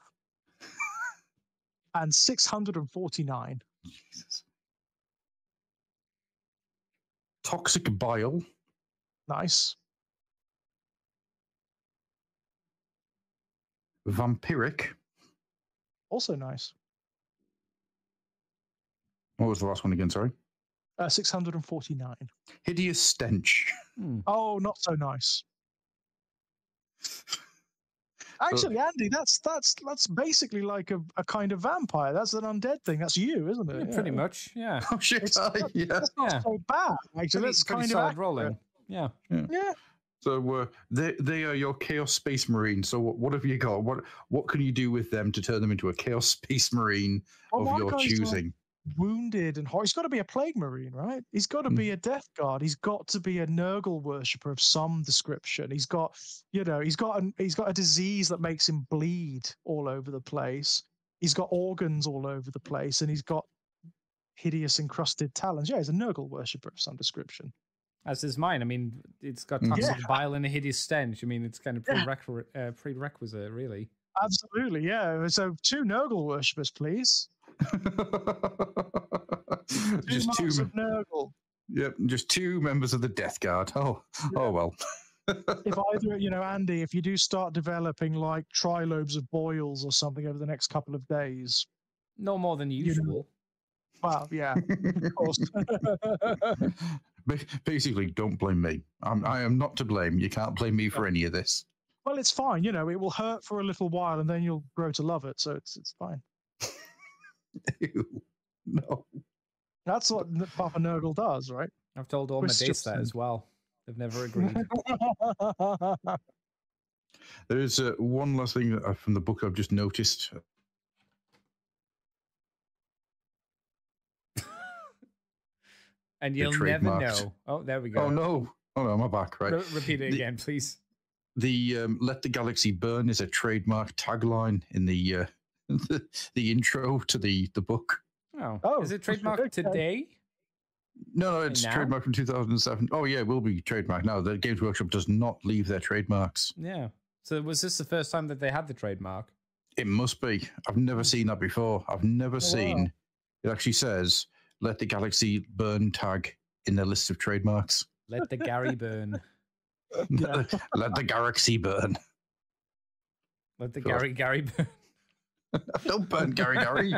and 649. Jesus. toxic bile, Nice. vampiric. Also nice. What was the last one again? Sorry. Uh, 649. Hideous stench. Hmm. Oh, not so nice. Actually, Andy, that's that's that's basically like a, a kind of vampire. That's an undead thing. That's you, isn't it? Yeah, pretty much. Yeah. Oh shit! It's- aye, yeah. That's not Yeah. so bad. Actually, Pretty, that's kind of accurate. rolling. Yeah. Yeah. So uh, they they are your chaos space marine. So what, what have you got? What what can you do with them to turn them into a chaos space marine Well, of your choosing? Wounded and hor- he's got to be a plague marine, right? He's got to Mm. be a death guard. He's got to be a Nurgle worshipper of some description. He's got, you know, he's got an, he's got a disease that makes him bleed all over the place. He's got organs all over the place, and he's got hideous encrusted talons. Yeah, he's a Nurgle worshipper of some description. As is mine. I mean, it's got Mm. toxic Yeah. bile and a hideous stench. I mean, it's kind of Yeah. prerequisite, uh, prerequisite really. Absolutely, yeah. So two Nurgle worshippers, please. Two just two. of Nurgle. Yep, just two members of the Death Guard. Oh, oh well. If either, you know, Andy, if you do start developing like trilobes of boils or something over the next couple of days, No more than know- usual. well, yeah, of course. Basically, don't blame me. I'm, I am not to blame. You can't blame me for any of this. well, it's fine. You know, it will hurt for a little while, and then you'll grow to love it. So it's it's fine. Ew. No. That's what Papa Nurgle does, right? I've told all my It's dates that as well. They've never agreed. There is uh, one last thing from the book I've just noticed. and you'll never know. Oh, there we go. Oh no! Oh no, I'm back. Right. Re- repeat it The- again, please. The um, "Let the Galaxy Burn" is a trademark tagline in the uh, the, the intro to the the book. Oh, Oh, is it trademarked okay. today? No, no, it's now? trademark from 2007. Oh yeah, it will be trademark now. The Games Workshop does not leave their trademarks. Yeah. So was this the first time that they had the trademark? It must be. I've never seen that before. I've never wow. seen. It actually says "Let the Galaxy Burn" tag in their list of trademarks. Let the Gary burn. Yeah. Let the Galaxy burn. Let the Gary Gary burn. Don't burn Gary Gary.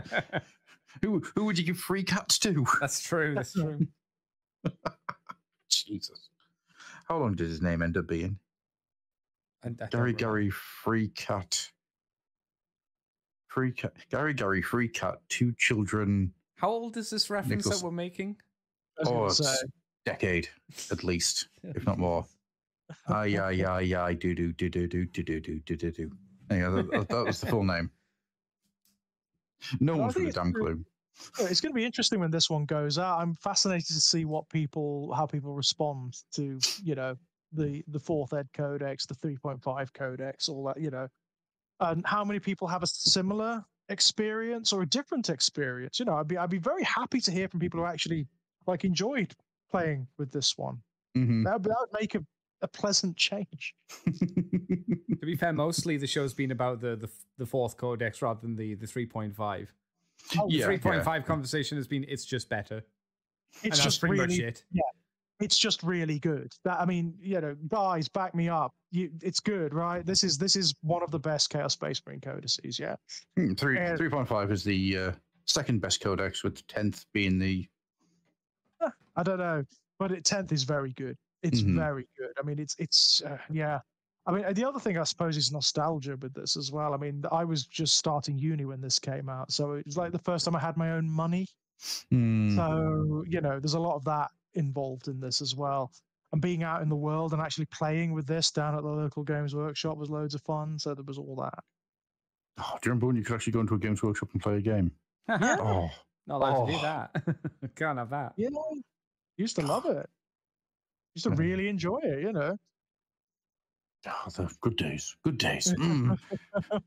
who who would you give free cats to? That's true. That's true. Jesus. How long did his name end up being? I- I Gary. Gary Free Cat. Free cat. Gary Gary Free Cat. Two children. How old is this reference Nichols- that we're making? Oh, it's decade at least, if not more. Aye aye aye aye do do do do do do do do do do do. That, that- that was the full name. No one's think with a it's damn clue. It's going to be interesting when this one goes out. I'm fascinated to see what people, how people respond to, you know, the the fourth ed codex, the 3.5 codex, all that, you know, and how many people have a similar experience or a different experience. You know, I'd be I'd be very happy to hear from people who actually like enjoyed playing with this one. Mhm. That would, that would make a, a pleasant change. To be fair, mostly the show's been about the the, the fourth codex rather than the the three point five. Oh, The Yeah, three point five conversation has been it's just better. and It's that's just pretty really much it. it's just really good. That I mean, you know, guys, back me up. You, it's good, right? This is this is one of the best Chaos Space Marine codices. Yeah, Hmm, Three And- three point five is the uh, second best codex, with the tenth being the I don't know, but it tenth is very good. It's Mhm. very good. I mean, it's it's uh, yeah. I mean, the other thing I suppose is nostalgia with this as well. I mean, I was just starting uni when this came out, so it was like the first time I had my own money. Hmm. So you know, there's a lot of that involved in this as well. And being out in the world and actually playing with this down at the local games workshop was loads of fun. So there was all that. Oh, do you remember when you could actually go into a games workshop and play a game? Oh, Not allowed to do Oh. that. Can't have that. you know, used to love it. Used to Yeah. really enjoy it, you know. oh, the good days, good days. Mm.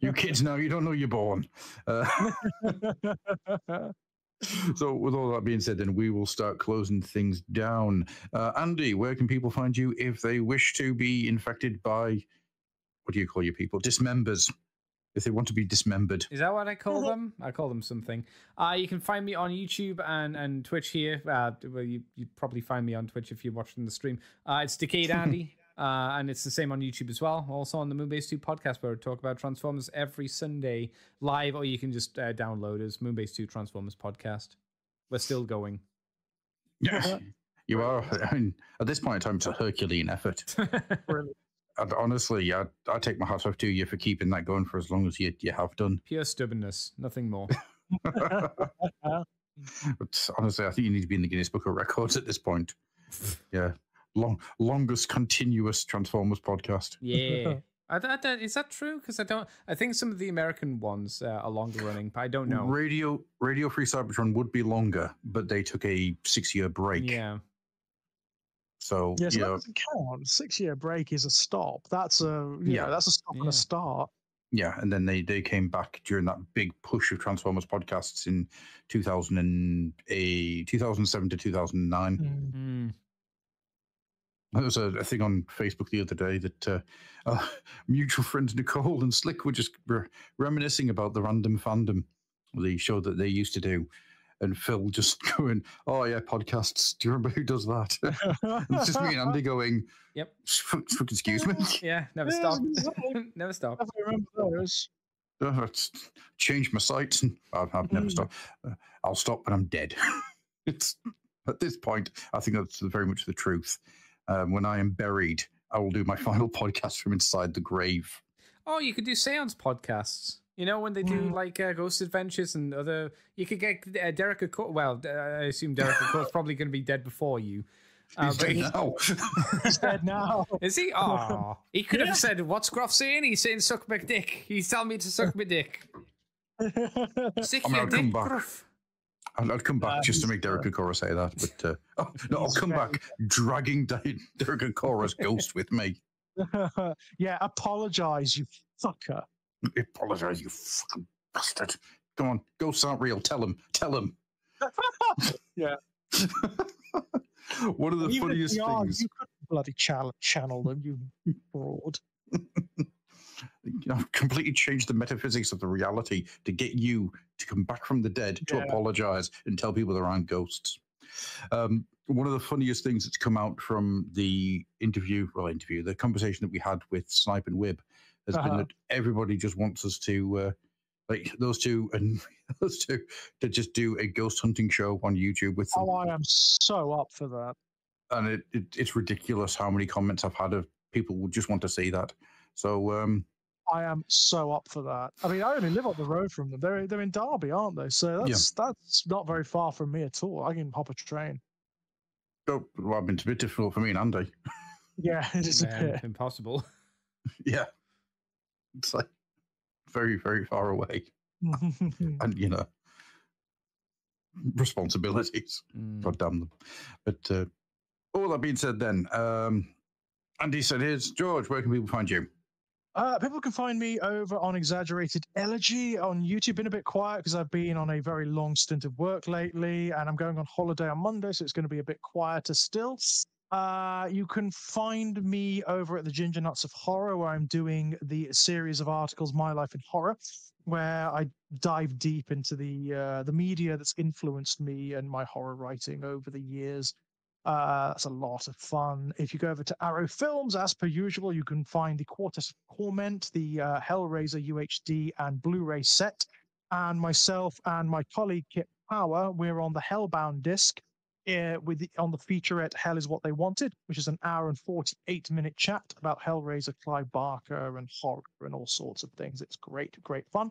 you kids now, you don't know you're born. Uh, so, with all that being said, then we will start closing things down. Uh, Andy, where can people find you if they wish to be infected by what do you call your people? Dismembers. If they want to be dismembered. Is that what I call them? I call them something. Uh, you can find me on YouTube and, and Twitch here. Uh, well, you you probably find me on Twitch if you're watching the stream. Uh, it's Decayed Andy, uh, and it's the same on YouTube as well. Also on the Moonbase 2 podcast where we talk about Transformers every Sunday live, or you can just uh, download us Moonbase 2 Transformers podcast. We're still going. Yeah. You are. I mean, at this point in time, it's a Herculean effort. Brilliant. And honestly, I, I take my hat off to you for keeping that going for as long as you, you have done. Pure stubbornness, nothing more. but honestly, I think you need to be in the Guinness Book of Records at this point. Yeah, long longest continuous Transformers podcast. Yeah. I, I, I- is that true? Because I don't. I think some of the American ones uh, are longer running, but I don't know. Radio Radio Free Cybertron would be longer, but they took a six year break. Yeah. So Yes, you that know, doesn't count. Six year break is a stop. That's a you Yeah. know, that's a stop and a start. yeah, and then they they came back during that big push of Transformers podcasts in 2008, 2007 to 2009. Mm. Hmm. There was a, a thing on Facebook the other day that uh, uh, mutual friends Nicole and Slick were just re- reminiscing about the random fandom, the show that they used to do. And Phil just going, "Oh yeah, podcasts. Do you remember who does that?" it's just me and Andy going, Yep. "F- f- excuse me." Yeah, never stop. never stop. I remember those. Uh, it's changed my sights, and I've, I've never Mm. stopped. Uh, I'll stop when I'm dead. it's at this point, I think that's very much the truth. Um, when I am buried, I will do my final podcast from inside the grave. Oh, you could do seance podcasts. You know when they do Mm. like uh, Ghost Adventures and other. You could get uh, Derek. Acor- well, uh, I assume Derek is probably going to be dead before you. Uh, He's dead he's- now. He's dead now. Is he? Oh, he could have said, "What's Groff saying?" He's saying, "Suck my dick." He's telling me to suck my dick. Sick I mean, your I'll come dick, back. Gruff. I'll, I'll come back Uh, just to make Derek Okora say that. But uh, oh, no, I'll come back dragging Di- Derek Okora's ghost with me. yeah, apologize, you fucker. Apologize, you fucking bastard. Come on, ghosts aren't real. Tell him. Tell him. Yeah. One of the Even funniest are, things. you could bloody channel, channel them, you you know, completely changed the metaphysics of the reality to get you to come back from the dead to Yeah. apologize and tell people there aren't ghosts. Um, one of the funniest things that's come out from the interview, well, interview, the conversation that we had with Snipe and Wib has been Uh-huh. that everybody just wants us to, uh, like those two and those two, to just do a ghost hunting show on YouTube with them. Oh, I am so up for that. and it, it, it's ridiculous how many comments I've had of people who just want to see that. So, um, I am so up for that. I mean, I only live up the road from them. They're they're in Derby, aren't they? So Yeah. that's that's not very far from me at all. I can hop a train. oh, well, it's a bit difficult for me and Andy. Yeah, it is a bit. impossible. Yeah. It's like very, very far away. And, you know, responsibilities. Mm. God damn them. But uh, all that being said, then, um, Andy said, Here's George, where can people find you? Uh, people can find me over on Exaggerated Elegy on YouTube. Been a bit quiet because I've been on a very long stint of work lately, and I'm going on holiday on Monday, so it's going to be a bit quieter still. Uh, you can find me over at the Ginger Nuts of Horror, where I'm doing the series of articles "My Life in Horror," where I dive deep into the uh, the media that's influenced me and my horror writing over the years. Uh, that's a lot of fun. If you go over to Arrow Films, as per usual, you can find the Quartet of Torment, the uh, Hellraiser UHD and Blu-ray set, and myself and my colleague Kit Power. We're on the Hellbound disc. Uh, with the, on the featurette Hell is What They Wanted, which is an hour and 48 minute chat about Hellraiser, Clive Barker, and horror and all sorts of things. It's great, great fun.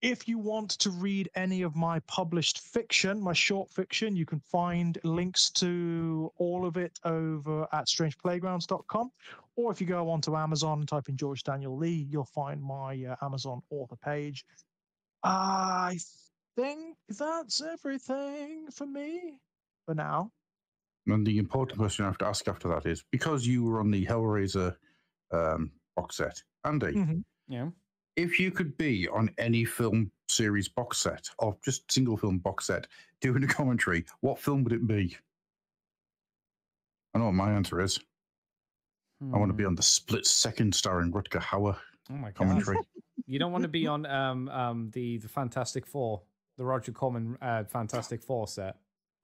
If you want to read any of my published fiction, my short fiction, you can find links to all of it over at strangeplaygrounds.com. Or if you go onto Amazon and type in George Daniel Lee, you'll find my uh, Amazon author page. I think that's everything for me for now. And the important question I have to ask after that is because you were on the Hellraiser um, box set, Andy, Mhm. Yeah. if you could be on any film series box set or just single film box set doing a commentary, what film would it be? I know what my answer is. I want to be Hmm. on the split second starring Rutger Hauer Oh my god. commentary. You don't want to be on um um the the Fantastic Four, the Roger Corman uh, Fantastic Four set.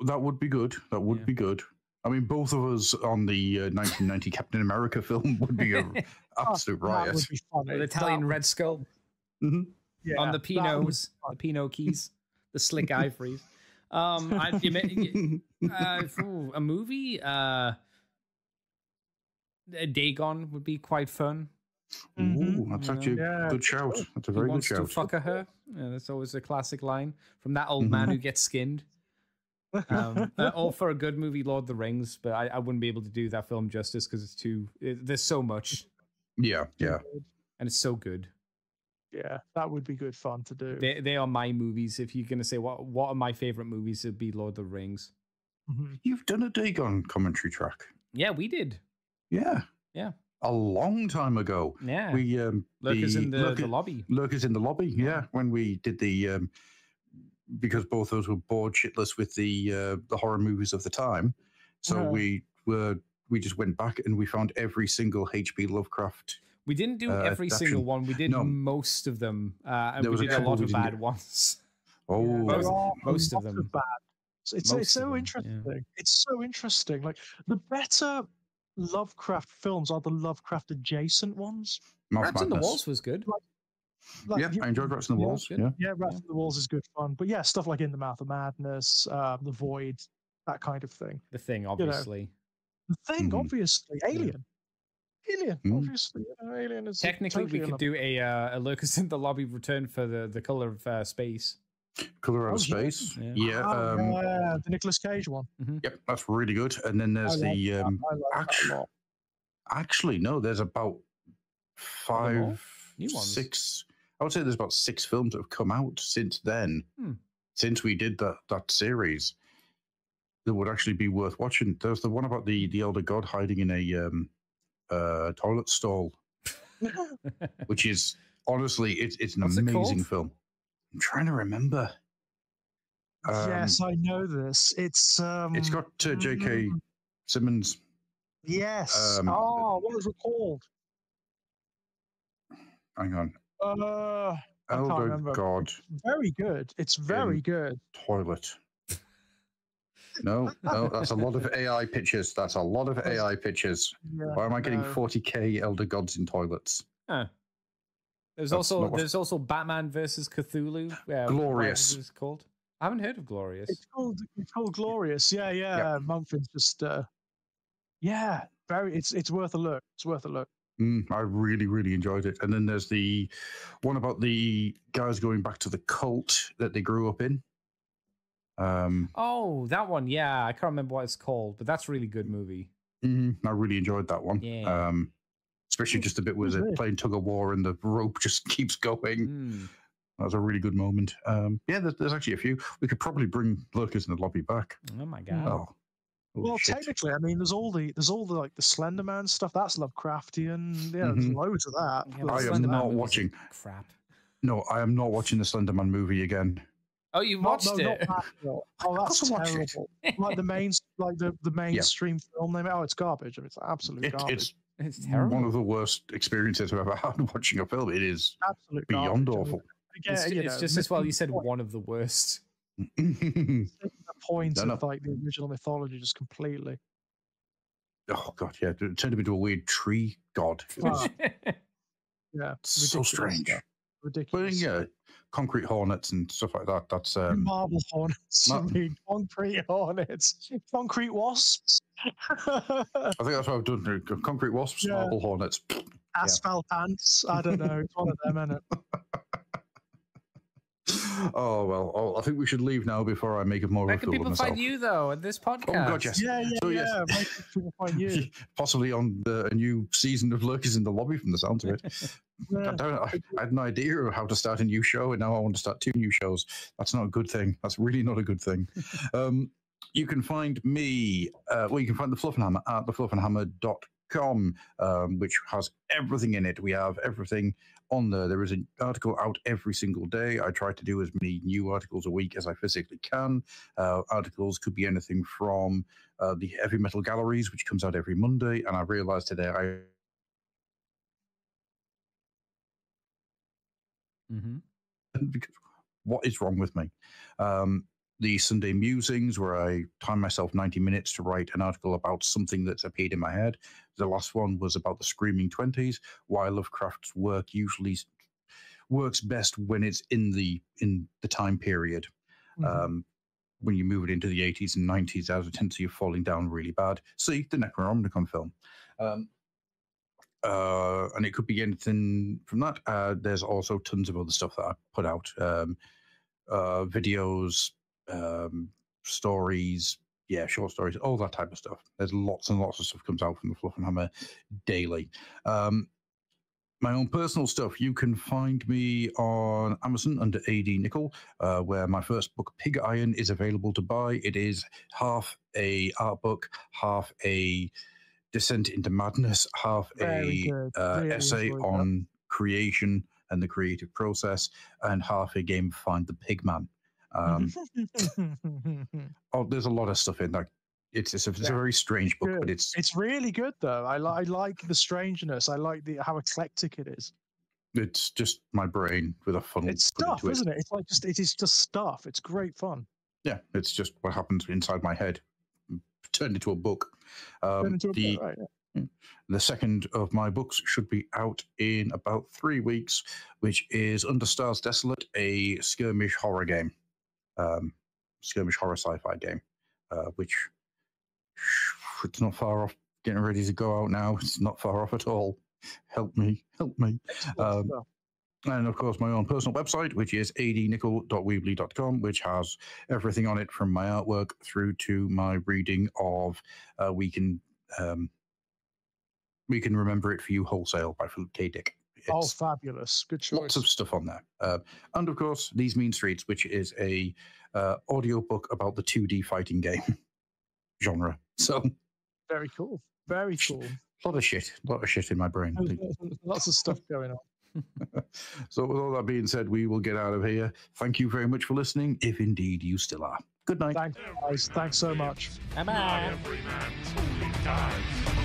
That would be good. That would Yeah. be good. I mean, both of us on the uh, 1990 Captain America film would be an absolute That riot. would be funny. With That Italian would- Red Skull Mhm. yeah, on the that would be Pinots, the fun. Pinot keys, the slick ivories. Um, I, you, may- uh, ooh, a movie, uh, a Dagon would be quite fun. Ooh, that's Yeah. actually Yeah, a good shout. That's a very he good wants to shout. fuck her. Yeah, that's always a classic line from that old Mm-hmm. man who gets skinned. Um, uh, all for a good movie, Lord of the Rings, but I, I wouldn't be able to do that film justice because it's too. It, there's so much, Yeah, yeah. and it's so good. Yeah, that would be good fun to do. They they are my movies. If you're gonna say what what are my favorite movies, it'd be Lord of the Rings. Mhm. You've done a Dagon commentary track. Yeah, we did. Yeah. Yeah. A long time ago. Yeah, We um Lurkers the, in the, Lurker- the lobby. Lurkers in the lobby, yeah. When we did the um because both of us were bored shitless with the uh, the horror movies of the time. So Yeah. we were we just went back and we found every single H.P. Lovecraft. We didn't do Uh, every single one. We did No. most of them, uh, and There we was a did a lot of bad do. ones. Oh, Most- most of them. them. bad. It's, it's, Most it's so of them, yeah. interesting. It's so interesting. Like the better Lovecraft films are the Lovecraft adjacent ones. Mouse Rats in the Madness. Walls was good. Like, yeah, you- I enjoyed Rats in the Walls. good. Yeah. yeah, Rats in the Walls is good fun. But yeah, stuff like In the Mouth of Madness, um, The Void, that kind of thing. The thing, obviously. The thing, Mhm. obviously, Alien. Alien, Mm. obviously. You know, Alien is Technically, totally we could do a uh, a Locust in the Lobby return for the the color of uh, space. Color of Oh. Space. Yeah. Yeah. Oh, um, yeah, the Nicolas Cage one. Yep, that's really good. And then there's I the that. um, I like that a lot. actually no, there's about five, New ones? six. I would say there's about six films that have come out since then. Hmm. Since we did that that series, that would actually be worth watching. There's the one about the the elder god hiding in a um, uh, toilet stall, which is honestly it's it's an What's amazing called? film. I'm trying to remember. Um, yes, I know this. It's um, It's got uh, J.K. mm, Simmons. Yes. um, oh, what was it called? Hang on, Uh, I can't elder god very good. It's very In- good. toilet. No, no, that's a lot of AI pictures. That's a lot of AI pictures. Yeah, Why am I getting no. 40k elder gods in toilets? Huh. There's That's also not what- there's also Batman versus Cthulhu. Uh, Glorious. What is it called? I haven't heard of Glorious. It's called it's called Glorious. Yeah, yeah. Mumford's just uh, yeah, very. It's it's worth a look. It's worth a look. Mm, I really, really enjoyed it. And then there's the one about the guys going back to the cult that they grew up in. Um, Oh, that one. Yeah, I can't remember what it's called, but that's a really good movie. mhm, I really enjoyed that one. Yeah. Um, especially just a bit where was it? playing tug of war and the rope just keeps going. Mm. That was a really good moment. Um, yeah, there's, there's actually a few. We could probably bring Lurkers in the lobby back. Oh my god. Oh, Holy well, shit. technically, I mean, there's all the there's all the like the Slender Man stuff. That's Lovecraftian. Yeah, there's Mhm. loads of that. Yeah, but but I am Slender not movies watching. Crap. No, I am not watching the Slenderman movie again. Oh, you Not- watched no, not it? that film. Oh, that's course I watched it. terrible. Like the main, like the, the mainstream film they made. Oh, it's garbage. I mean, it's absolute It, garbage. it's It's terrible. one of the worst experiences I've ever had watching a film. It is absolute beyond garbage. I mean, awful. again, it's you it's know, just as well you said the point- one of the worst. point of like the original mythology just completely. oh god, yeah, it turned him into a weird tree god. It was Yeah, so ridiculous strange. stuff. But ridiculous. yeah, concrete hornets and stuff like that. That's um, Marble hornets. Mar- I mean, concrete hornets. Concrete wasps. I think that's what I've done. Concrete wasps, Yeah. marble hornets. Asphalt ants. I don't know. It's one of them, isn't it? Oh well, oh, I think we should leave now before I make it more Where of a can people myself. find you though at this podcast? Oh god, yes. Yeah, yeah, So, yes. yeah. People find you? Possibly on the, a new season of Lurkers in the Lobby from the sounds of it. I, Yeah. don't, I, I had an idea of how to start a new show, and now I want to start two new shows. That's not a good thing. That's really not a good thing. um, you can find me, uh, well, you can find the Fluffenhammer at thefluffenhammer.com, um, which has everything in it. We have everything on there. There is an article out every single day. I try to do as many new articles a week as I physically can. Uh, articles could be anything from uh, the heavy metal galleries, which comes out every Monday, and I realized today I hmm because what is wrong with me? Um, the Sunday musings, where I time myself 90 minutes to write an article about something that's appeared in my head. The last one was about the Screaming Twenties, why Lovecraft's work usually works best when it's in the in the time period. Mhm. Um, when you move it into the 80s and 90s, there's a tendency of falling down really bad. See the Necronomicon film. Um, uh, and it could be anything from that. Uh, there's also tons of other stuff that I put out um, uh, videos, um, stories, yeah, short stories, all that type of stuff. There's lots and lots of stuff comes out from the Fluffenhammer daily. Um, my own personal stuff, you can find me on Amazon under AD Nickel, uh, where my first book, Pig Iron, is available to buy. It is half a art book, half a descent into madness, half Very a uh, essay on creation and the creative process, and half a game Find the Pigman. Um, oh, there's a lot of stuff in that It's it's a, it's a very strange book, Good. but it's It's really good though. I, li- I like the strangeness. I like the how eclectic it is. it's just my brain with a funnel. It's stuff, isn't it? It's like just it is just stuff. It's great fun. Yeah, it's just what happens inside my head, turned into a book. Um, into a the bit, right? yeah. the second of my books should be out in about three weeks, which is Under Stars Desolate, a skirmish horror game, um, skirmish horror sci-fi game, uh, which it's not far off. Getting ready to go out now. It's not far off at all. Help me, help me. Um. And of course, my own personal website, which is adnickel.weebly.com, which has everything on it from my artwork through to my reading of uh, We Can um, We Can Remember It For You Wholesale by Philip K. Dick. Oh, It's fabulous! Good choice. lots of stuff on there. Uh, and of course, These Mean Streets, which is a uh, audio book about the 2D fighting game genre. So, Very cool. Very cool. lot of shit, a lot of shit in my brain. Lots of stuff going on. so, with all that being said, we will get out of here. Thank you very much for listening, if indeed you still are. Good night. Thanks, guys. Thanks so much. Not every man truly dies.